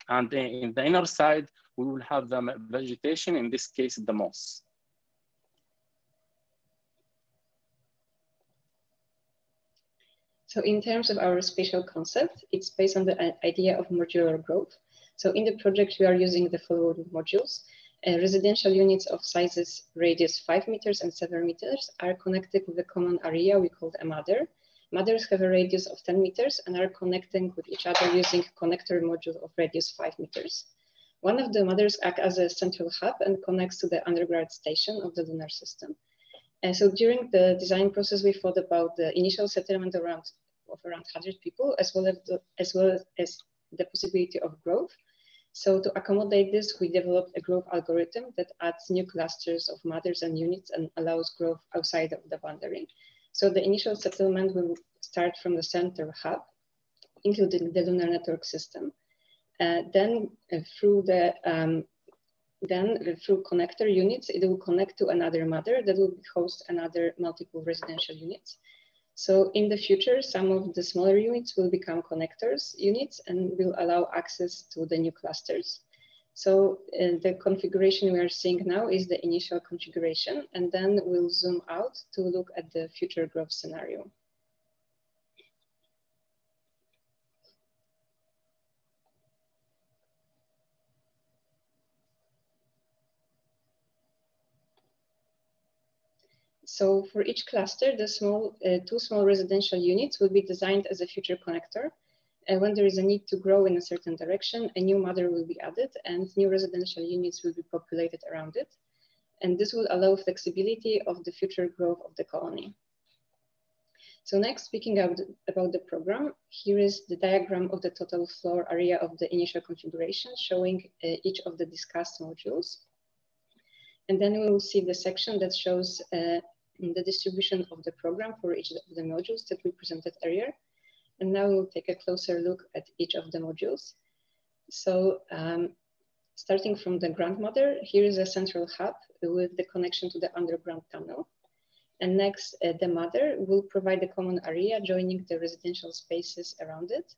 O: And in the inner side, we will have the vegetation, in this case, the moss.
P: So in terms of our spatial concept, it's based on the uh, idea of modular growth. So in the project, we are using the following modules. Uh, residential units of sizes radius 5 meters and 7 meters are connected with a common area we call a mother. Mothers have a radius of 10 meters and are connecting with each other using connector module of radius 5 meters. One of the mothers act as a central hub and connects to the underground station of the lunar system. And so during the design process, we thought about the initial settlement around of around 100 people, as well as the, as well as the possibility of growth. So to accommodate this, we developed a growth algorithm that adds new clusters of mothers and units and allows growth outside of the boundary. So the initial settlement will start from the center hub, including the lunar network system. Uh, then uh, through the um, then uh, through connector units, it will connect to another mother that will host another multiple residential units. So in the future, some of the smaller units will become connectors units and will allow access to the new clusters. So uh, the configuration we are seeing now is the initial configuration, and then we'll zoom out to look at the future growth scenario. So for each cluster, the small, uh, two small residential units will be designed as a future connector. And when there is a need to grow in a certain direction, a new mother will be added and new residential units will be populated around it. And this will allow flexibility of the future growth of the colony. So next, speaking about, the program, here is the diagram of the total floor area of the initial configuration, showing uh, each of the discussed modules. And then we will see the section that shows uh, the distribution of the program for each of the modules that we presented earlier. And now we'll take a closer look at each of the modules. So um, starting from the grandmother, here is a central hub with the connection to the underground tunnel. And next, uh, the mother will provide the common area joining the residential spaces around it.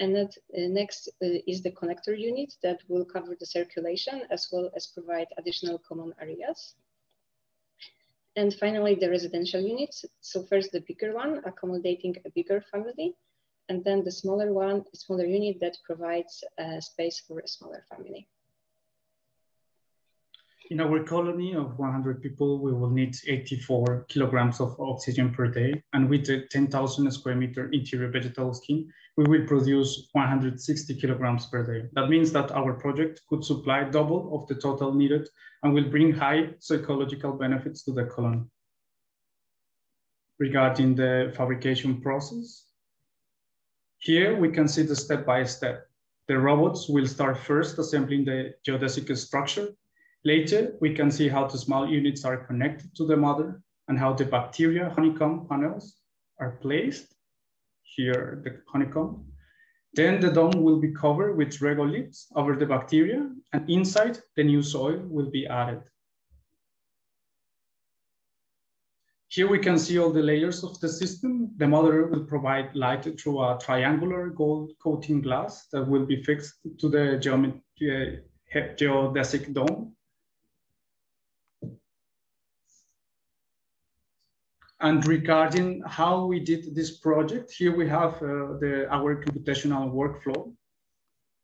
P: And that, uh, next uh, is the connector unit that will cover the circulation as well as provide additional common areas. And finally, the residential units. So first the bigger one, accommodating a bigger family, and then the smaller one, smaller unit that provides uh, space for a smaller family.
J: In our colony of 100 people, we will need 84 kilograms of oxygen per day. And with a 10,000 square meter interior vegetable skin, we will produce 160 kilograms per day. That means that our project could supply double of the total needed and will bring high psychological benefits to the colony. Regarding the fabrication process, here we can see the step by step. The robots will start first assembling the geodesic structure. Later, we can see how the small units are connected to the mother and how the bacteria honeycomb panels are placed here the honeycomb. Then the dome will be covered with regoliths over the bacteria and inside the new soil will be added. Here we can see all the layers of the system. The mother will provide light through a triangular gold coating glass that will be fixed to the uh, geodesic dome. And regarding how we did this project, here we have uh, the, our computational workflow.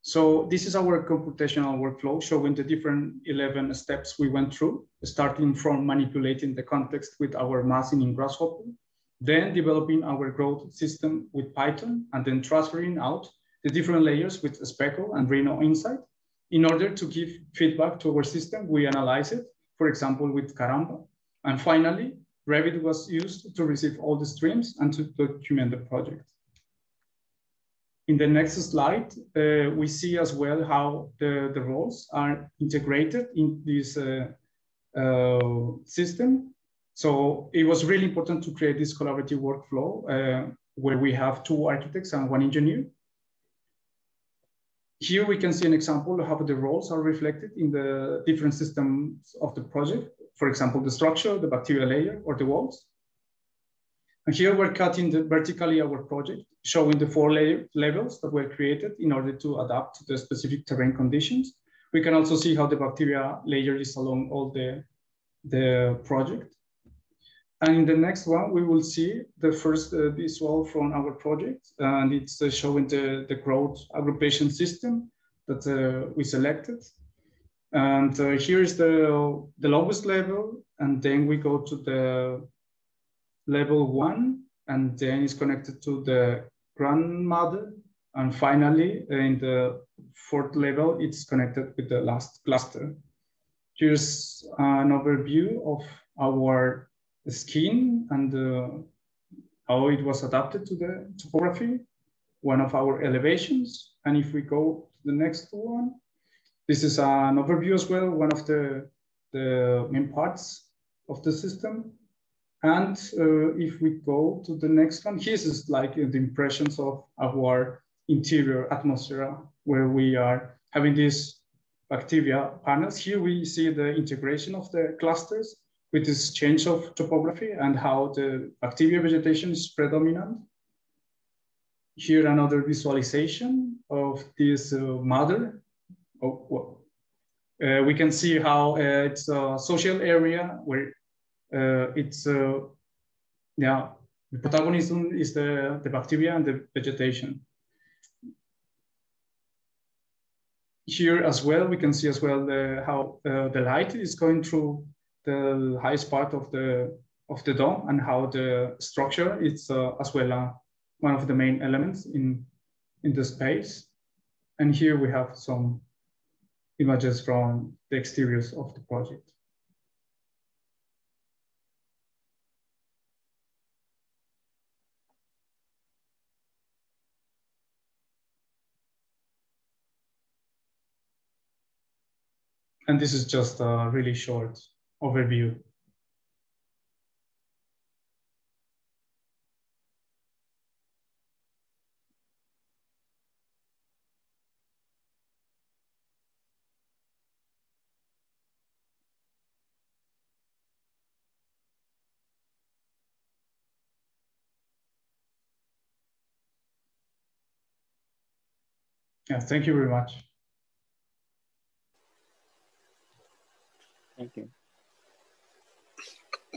J: So this is our computational workflow showing the different 11 steps we went through, starting from manipulating the context with our massing in Grasshopper, then developing our growth system with Python, and then transferring out the different layers with Speckle and Rhino Inside. In order to give feedback to our system, we analyze it, for example, with Karamba. And finally, Revit was used to receive all the streams and to document the project. In the next slide, uh, we see as well how the, the roles are integrated in this uh, uh, system. So it was really important to create this collaborative workflow uh, where we have two architects and one engineer. Here we can see an example of how the roles are reflected in the different systems of the project. For example, the structure, the bacterial layer, or the walls. And here we're cutting the, vertically our project, showing the four layer, levels that were created in order to adapt to the specific terrain conditions. We can also see how the bacteria layer is along all the, the project. And in the next one, we will see the first uh, visual from our project, and it's uh, showing the, the growth aggregation system that uh, we selected. And uh, here is the, the lowest level, and then we go to the level one, and then it's connected to the grandmother. And finally, in the fourth level, it's connected with the last cluster. Here's an overview of our skin and uh, how it was adapted to the topography, one of our elevations. And if we go to the next one, this is an overview as well, one of the, the main parts of the system. And uh, if we go to the next one, here's like the impressions of our interior atmosphere where we are having these bacteria panels. Here we see the integration of the clusters with this change of topography and how the bacteria vegetation is predominant. Here another visualization of this uh, mother. Oh, well, uh, we can see how uh, it's a social area where uh, it's, uh, yeah, the protagonism is the, the bacteria and the vegetation. Here as well, we can see as well the, how uh, the light is going through the highest part of the of the dome and how the structure is uh, as well one of the main elements in in the space. And here we have some images from the exteriors of the project. And this is just a really short overview. Yeah, thank you very much.
O: Thank you.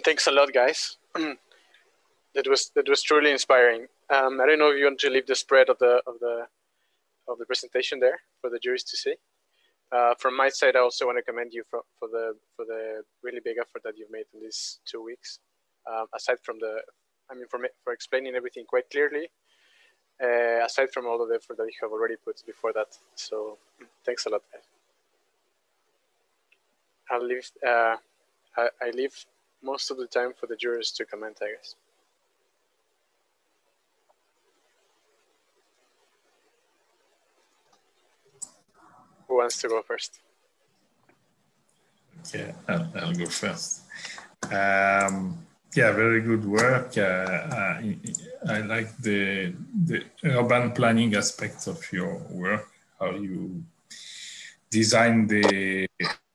A: Thanks a lot, guys. that was that was truly inspiring. Um, I don't know if you want to leave the spread of the of the of the presentation there for the juries to see. Uh, from my side, I also want to commend you for, for the for the really big effort that you've made in these two weeks. Um, aside from the, I mean, for for explaining everything quite clearly. Uh, aside from all of the effort that you have already put before that, so thanks a lot. I'll leave. Uh, I, I leave most of the time for the jurors to comment, I guess. Who wants to go first?
D: Okay, I'll, I'll go first. Um, yeah, very good work. Uh, I, I, like the the urban planning aspects of your work. How you design the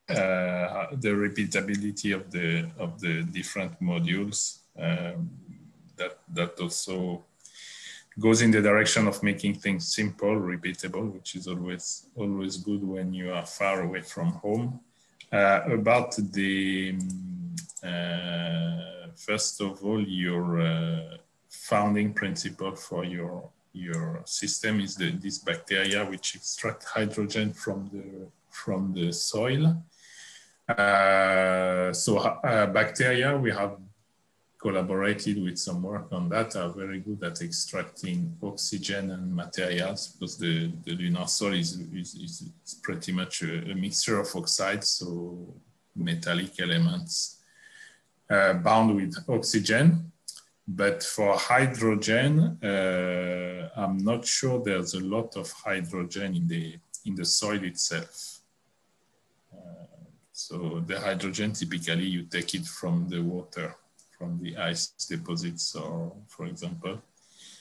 D: uh, the repeatability of the of the different modules. Um, that that also goes in the direction of making things simple, repeatable, which is always always good when you are far away from home. Uh, about the uh, first of all, your uh, founding principle for your your system is the, this bacteria which extract hydrogen from the from the soil. Uh, so uh, bacteria, we have collaborated with some work on that, are very good at extracting oxygen and materials because the, the lunar soil is, is, is pretty much a, a, mixture of oxides, so metallic elements uh, bound with oxygen. But for hydrogen, uh, I'm not sure there's a lot of hydrogen in the, in the soil itself. Uh, so the hydrogen, typically you take it from the water, from the ice deposits, or for example.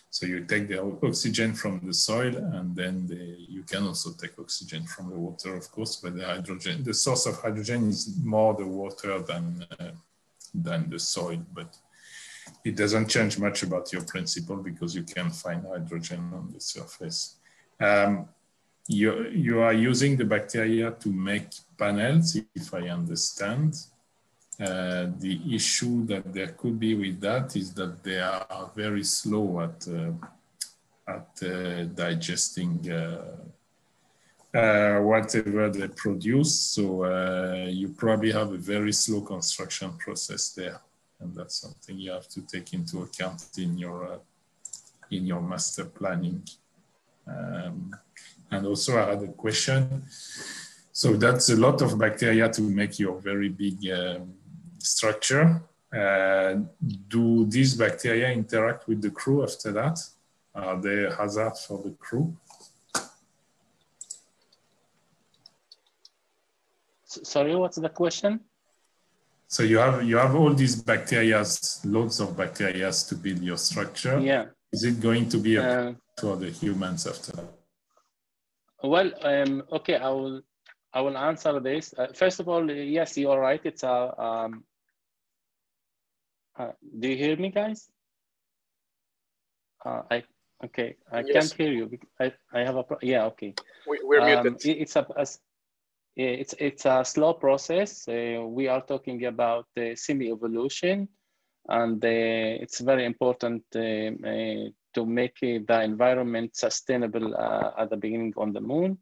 D: So you take the oxygen from the soil and then the, you can also take oxygen from the water, of course, but the hydrogen, the source of hydrogen is more the water than, uh, than the soil. But it doesn't change much about your principle because you can find hydrogen on the surface. Um, you, you are using the bacteria to make panels, if I understand. Uh, the issue that there could be with that is that they are very slow at, uh, at uh, digesting uh, whatever they produce. So uh, you probably have a very slow construction process there and that's something you have to take into account in your uh, in your master planning. Um, and also I had a question. So that's a lot of bacteria to make your very big um, structure. Uh, do these bacteria interact with the crew after that? Are they hazards for the crew?
O: Sorry, what's the question?
D: So you have you have all these bacteria, loads of bacteria to build your structure.
O: Yeah.
D: Is it going to be a uh, for the humans after?
O: Well, um, okay, I will I will answer this. Uh, first of all, yes, you are right. It's a. Um, uh, do you hear me, guys? Uh, I okay. I yes. can't hear you. I I have a yeah. Okay.
A: We, we're um, muted.
O: It's a, a it's it's a slow process. Uh, we are talking about uh, semi-evolution, and uh, it's very important uh, uh, to make the environment sustainable uh, at the beginning on the moon.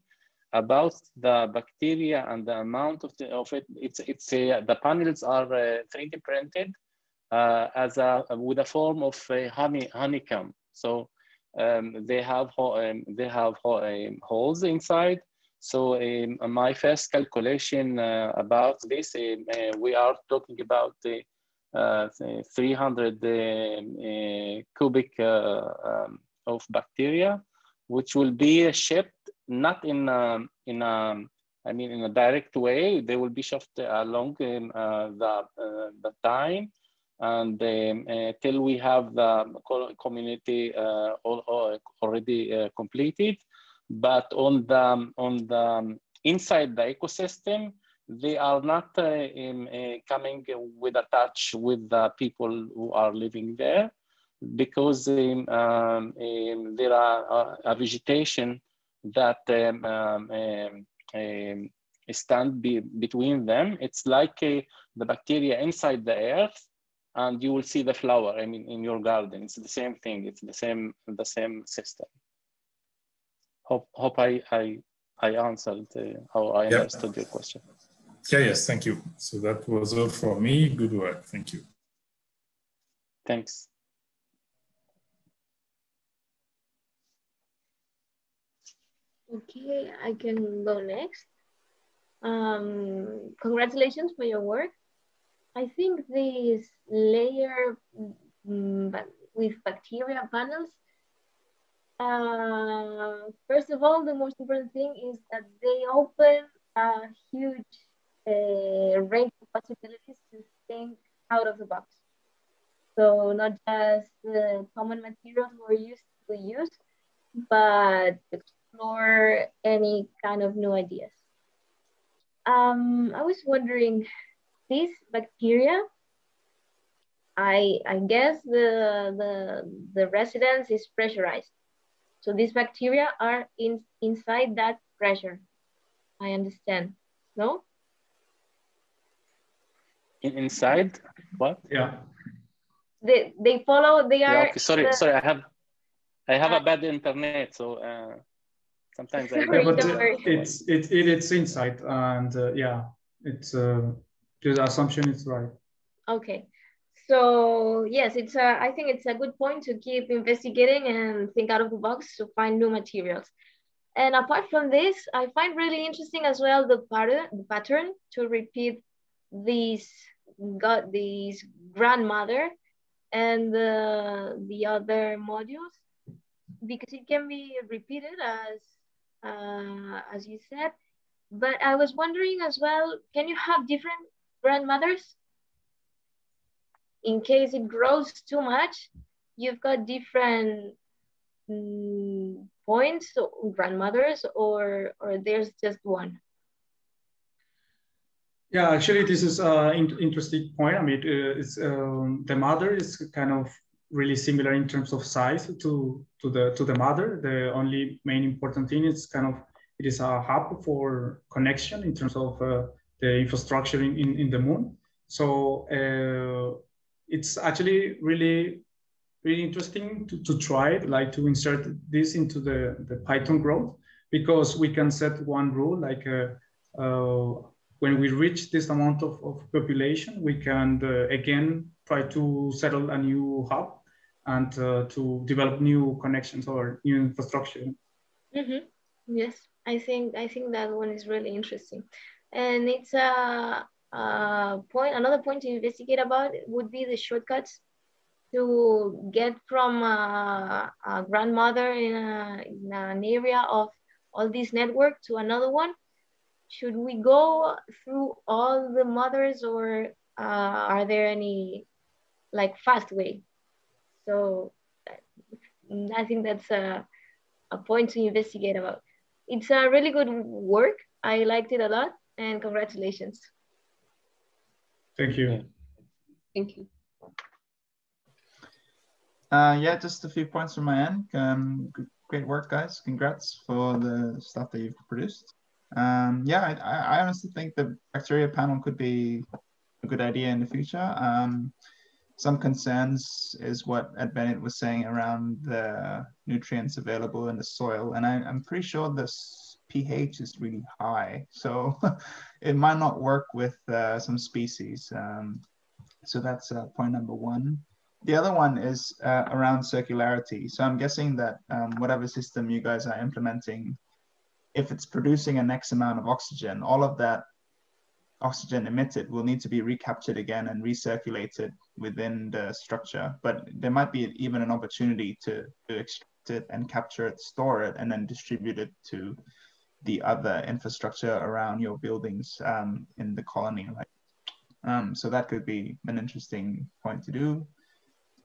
O: About the bacteria and the amount of, the, of it, it's it's the panels are 3D printed as a with a form of honey honeycomb. So um, they have um, they have um, holes inside so um, my first calculation uh, about this, um, uh, we are talking about uh, 300 um, cubic um, of bacteria, which will be shipped not in um, in a, I mean in a direct way. They will be shipped along um, the the time and um, uh, till we have the community uh, already uh, completed. But on the, on the inside the ecosystem, they are not uh, in, uh, coming with a touch with the people who are living there because um, um, um there are uh, a vegetation that um, um, um, stand be between them. It's like uh, the bacteria inside the earth and you will see the flower, I mean, in your garden. It's the same thing. It's the same, the same system hope hope I I I answered uh, how I yep. understood your question.
D: Yeah, yes, thank you. So that was all for me. Good work. Thank you.
O: Thanks.
B: Okay, I can go next. Um, congratulations for your work. I think this layer mm, but with bacteria panels uh, first of all, the most important thing is that they open a huge uh, range of possibilities to think out of the box. So not just the common materials we're used to use, but explore any kind of new ideas. Um, I was wondering, these bacteria, I I guess the the the residence is pressurized. So these bacteria are in, inside that pressure. I understand, no?
O: In, inside what?
D: Yeah.
B: They, they follow, they are-
O: yeah, okay. Sorry, the, sorry, I have- I have a bad internet, so uh, sometimes I.
J: Yeah, but uh, it's it, it it's inside and uh, yeah, it's uh, the assumption is right.
B: Okay, so yes, it's a, I think it's a good point to keep investigating and think out of the box to find new materials. And apart from this, I find really interesting as well the pattern, the pattern to repeat these got these grandmother and the, the other modules because it can be repeated as uh, as you said. But I was wondering as well, can you have different grandmothers? In case it grows too much, you've got different mm, points, so grandmothers, or or there's just one.
J: Yeah, actually, this is an in interesting point. I mean, uh, it's um, the mother is kind of really similar in terms of size to to the to the mother. The only main important thing is kind of it is a hub for connection in terms of uh, the infrastructure in, in, in, the moon. So uh, it's actually really really interesting to, to try it, like to insert this into the, the Python growth, because we can set one rule, like uh, uh, when we reach this amount of, of population, we can uh, again try to settle a new hub and uh, to develop new connections or new infrastructure.
B: Mm -hmm. Yes, I think I think that one is really interesting, and it's a, a point. Another point to investigate about would be the shortcuts to get from a, a grandmother in, a, in, an area of all this network to another one? Should we go through all the mothers or uh, are there any like fast way? So I think that's a, a point to investigate about. It's a really good work. I liked it a lot and congratulations.
J: Thank you.
P: Thank you.
G: Uh, yeah, just a few points from my end. Um, great work, guys. Congrats for the stuff that you've produced. Um, yeah, I, I, honestly think the bacteria panel could be a good idea in the future. Um, some concerns is what Advenit was saying around the nutrients available in the soil. And I, am pretty sure this pH is really high. So it might not work with uh, some species. Um, so that's uh, point number one. The other one is uh, around circularity. So I'm guessing that um, whatever system you guys are implementing, if it's producing an X amount of oxygen, all of that oxygen emitted will need to be recaptured again and recirculated within the structure. But there might be even an opportunity to, to extract it and capture it, store it, and then distribute it to the other infrastructure around your buildings um, in the colony. Right? Um, so that could be an interesting point to do.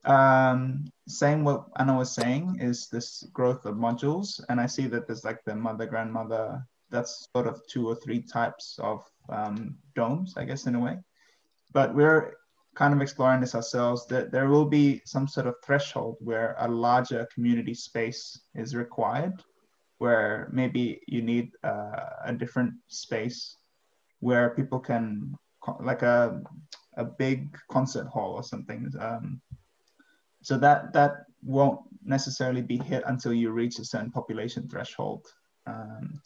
G: Um, same what Anna was saying is this growth of modules. And I see that there's like the mother, grandmother, that's sort of two or three types of um, domes, I guess, in a way. But we're kind of exploring this ourselves that there will be some sort of threshold where a larger community space is required, where maybe you need uh, a different space where people can, like a, a big concert hall or something, um, so that that won't necessarily be hit until you reach a certain population threshold. Um,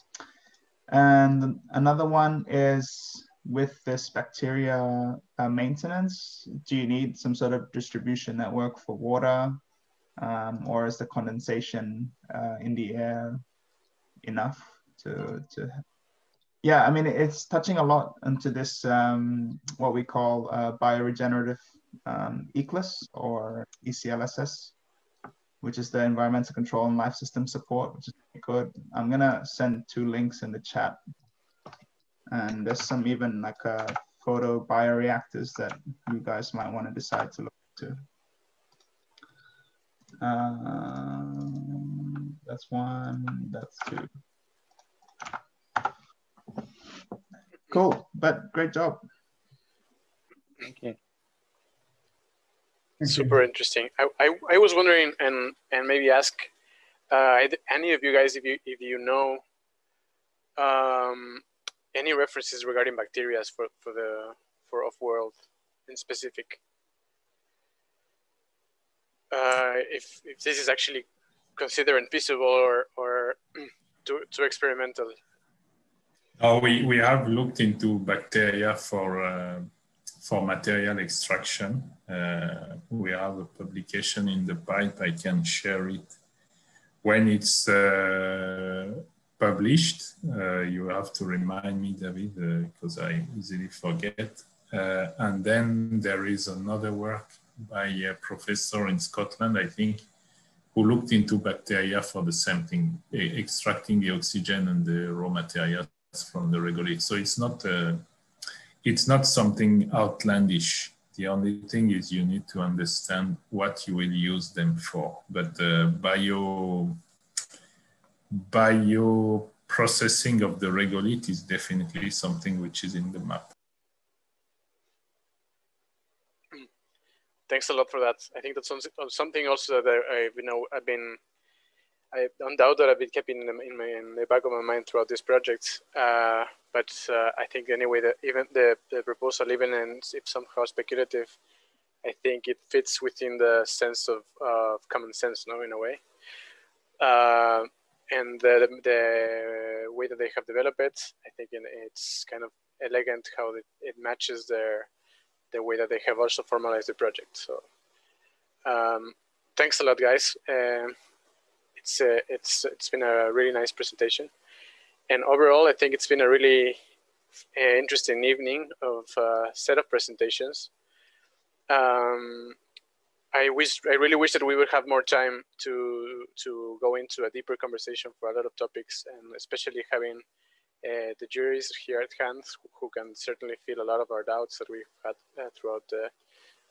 G: and another one is with this bacteria uh, maintenance, do you need some sort of distribution network for water um, or is the condensation uh, in the air enough to, to yeah, I mean, it's touching a lot into this, um, what we call uh, bioregenerative um, ECLSS or ECLSS, which is the environmental control and life system support, which is good. I'm gonna send two links in the chat. And there's some even like uh, photo bioreactors that you guys might wanna decide to look to. That's one, that's two. Cool, but great job.
O: Okay.
A: Super interesting. I, I, I, was wondering, and and maybe ask uh, any of you guys if you if you know um, any references regarding bacteria for for the for off world in specific. Uh, if if this is actually consider infeasible or, or too, too experimental?
D: Oh, we, we have looked into bacteria for, uh, for material extraction. Uh, we have a publication in the pipe. I can share it when it's uh, published. Uh, you have to remind me, David, because uh, I easily forget. Uh, and then there is another work by a professor in Scotland, I think, who looked into bacteria for the same thing, extracting the oxygen and the raw materials from the regolith. So it's not uh, it's not something outlandish. The only thing is you need to understand what you will use them for. But the bio bio processing of the regolith is definitely something which is in the map.
A: Thanks a lot for that. I think that's something also that I, you know, I've been, I doubt that I've been keeping in, in, my, in the back of my mind throughout this project. Uh, but uh, I think anyway that even the, the proposal, even and if somehow speculative, I think it fits within the sense of, uh, common sense, no, in a way. Uh, and the, the way that they have developed it, I think it's kind of elegant how it, it matches their the way that they have also formalized the project. So um, thanks a lot, guys. Uh, it's uh, it's it's been a really nice presentation, and overall, I think it's been a really uh, interesting evening of uh, set of presentations. Um, I wish I really wish that we would have more time to to go into a deeper conversation for a lot of topics, and especially having uh, the juries here at hand who can certainly feel a lot of our doubts that we've had uh, throughout the,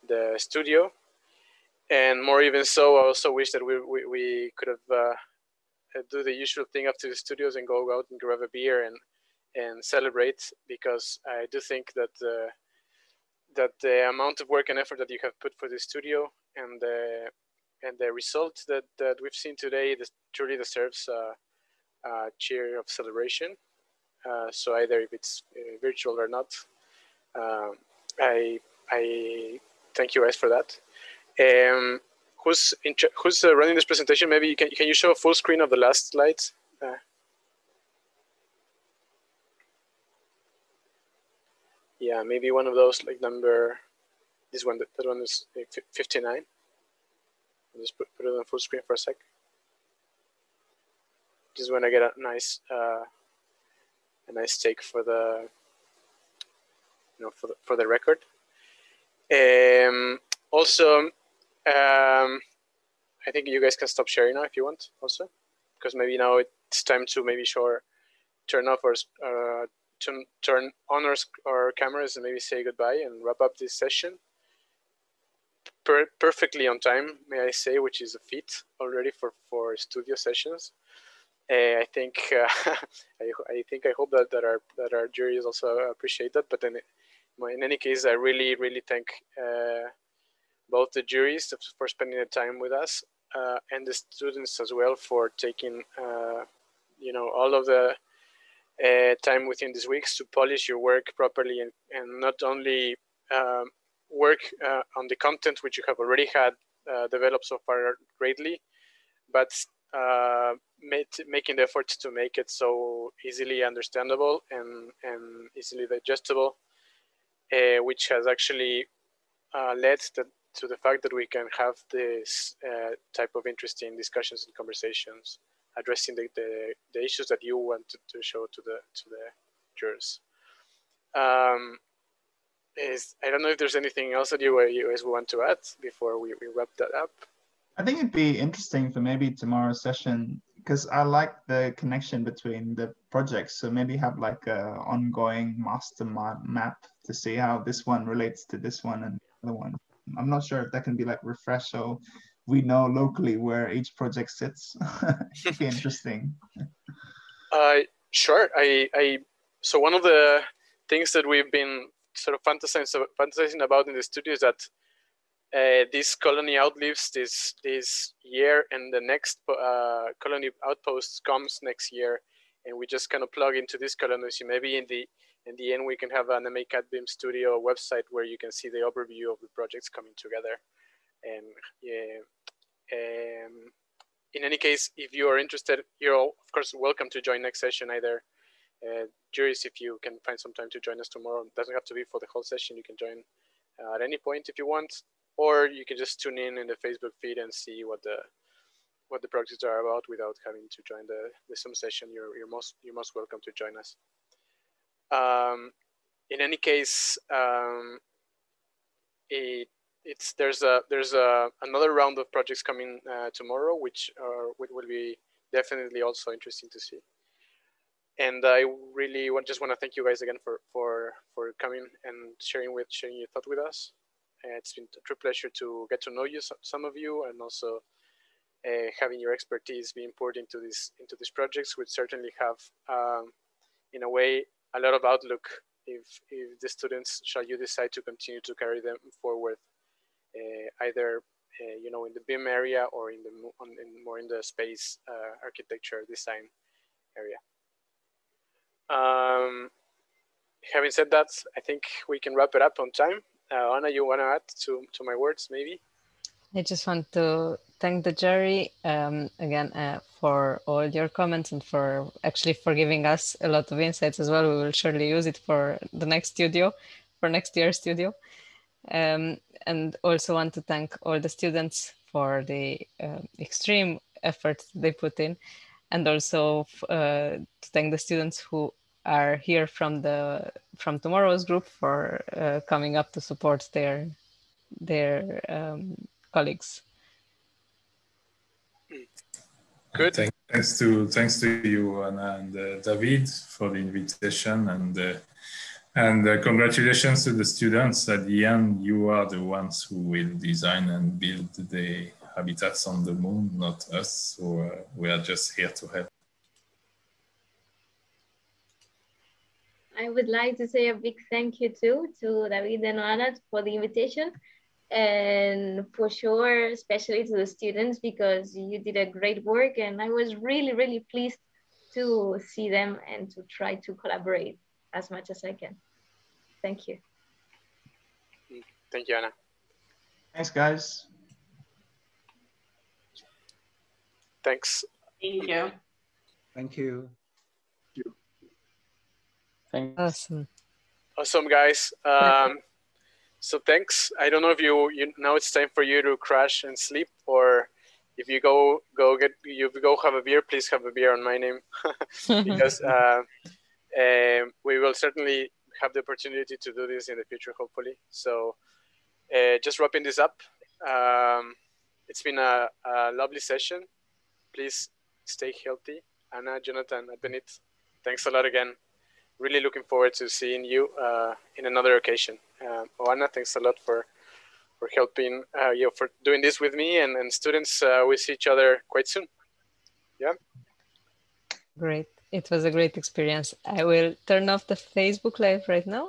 A: the studio. And more even so, I also wish that we, we, we could have uh, do the usual thing after the studios and go out and grab a beer and, and celebrate because I do think that uh, that the amount of work and effort that you have put for the studio and the and the result that, that we've seen today truly deserves a cheer of celebration. Uh, so either if it's uh, virtual or not, um, I I thank you guys for that. Um, who's who's uh, running this presentation? Maybe you can can you show a full screen of the last slide? Uh, yeah, maybe one of those like number. This one, that one is 59. I'll just put, put it on full screen for a sec. Just when I get a nice uh, a nice take for the you know for the, for the record. Um, also, um, I think you guys can stop sharing now if you want also, because maybe now it's time to maybe show turn off or uh, turn, turn on our, our cameras and maybe say goodbye and wrap up this session. Per perfectly on time, may I say, which is a feat already for, for studio sessions. Uh, I think uh, I, I, think I hope that, that our that our juries also appreciate that. But then, in any case, I really really thank uh, both the juries for spending the time with us uh, and the students as well for taking uh, you know all of the uh, time within these weeks to polish your work properly and, and not only um, work on the content which you have already had developed so far greatly, but made, making the effort to make it so easily understandable and, and easily digestible, uh, which has actually uh, led to, to, the fact that we can have this uh, type of interesting discussions and conversations addressing the, the, the, issues that you want to, to show to the, to the jurors. Um, is, I don't know if there's anything else that you, you guys want to add before we, we wrap that up.
G: I think it'd be interesting for maybe tomorrow's session because I like the connection between the projects. So maybe have like a ongoing master map to see how this one relates to this one and the other one. I'm not sure if that can be like refresh so we know locally where each project sits. It'd be interesting.
A: Uh, sure. I, I so one of the things that we've been sort of fantasizing, fantasizing about in the studio is that uh, this colony outlives this this year, and the next uh, colony outpost comes next year, and we just kind of plug into this colony. So maybe in the in the end, we can have an MaCAD BIM Studio website where you can see the overview of the projects coming together, and yeah, um, in any case, if you are interested, you're all, of course welcome to join next session either. Uh, if you can find some time to join us tomorrow, it doesn't have to be for the whole session. You can join uh, at any point if you want, or you can just tune in in the Facebook feed and see what the what the projects are about without having to join the, the Zoom session. You're, you're most you're most welcome to join us. Um, in any case, um, it, it's there's a there's a another round of projects coming uh, tomorrow, which are which will be definitely also interesting to see. And I really want, just want to thank you guys again for for for coming and sharing with sharing your thought with us. It's been a true pleasure to get to know you, some of you, and also uh, having your expertise be poured into these into these projects would certainly have, um, in a way, a lot of outlook if if the students shall you decide to continue to carry them forward, uh, either uh, you know in the BIM area or in the on, in more in the space uh, architecture design area. Um, having said that, I think we can wrap it up on time. Uh, Anna, you want to add to, to my words, maybe?
C: I just want to thank the jury um, again uh, for all your comments and for actually for giving us a lot of insights as well. We will surely use it for the next studio, for next year's studio. Um, and also want to thank all the students for the uh, extreme effort they put in and also uh, to thank the students who are here from the from tomorrow's group for uh, coming up to support their their um, colleagues.
A: Good.
D: Thank, thanks to thanks to you Anna and uh, David for the invitation and uh, and uh, congratulations to the students. At the end, you are the ones who will design and build the habitats on the moon, not us. So uh, we are just here to help.
B: I would like to say a big thank you too to David and Anna for the invitation and for sure, especially to the students because you did a great work and I was really, really pleased to see them and to try to collaborate as much as I can. Thank you.
A: Thank you, Anna.
G: Thanks, guys.
A: Thanks.
H: Thank you.
M: Thank you.
O: Thanks.
C: Awesome.
A: Awesome, guys. Um, so thanks. I don't know if you, you now it's time for you to crash and sleep, or if you go go get you go have a beer, please have a beer on my name, because uh, um, we will certainly have the opportunity to do this in the future, hopefully. So uh, just wrapping this up. Um, it's been a, a lovely session. Please stay healthy. Anna, Jonathan, Benit, thanks a lot again. Really looking forward to seeing you uh, in another occasion. Uh, Oana, thanks a lot for for helping uh, you for doing this with me and, and students. Uh, we see each other quite soon. Yeah.
C: Great. It was a great experience. I will turn off the Facebook Live right now.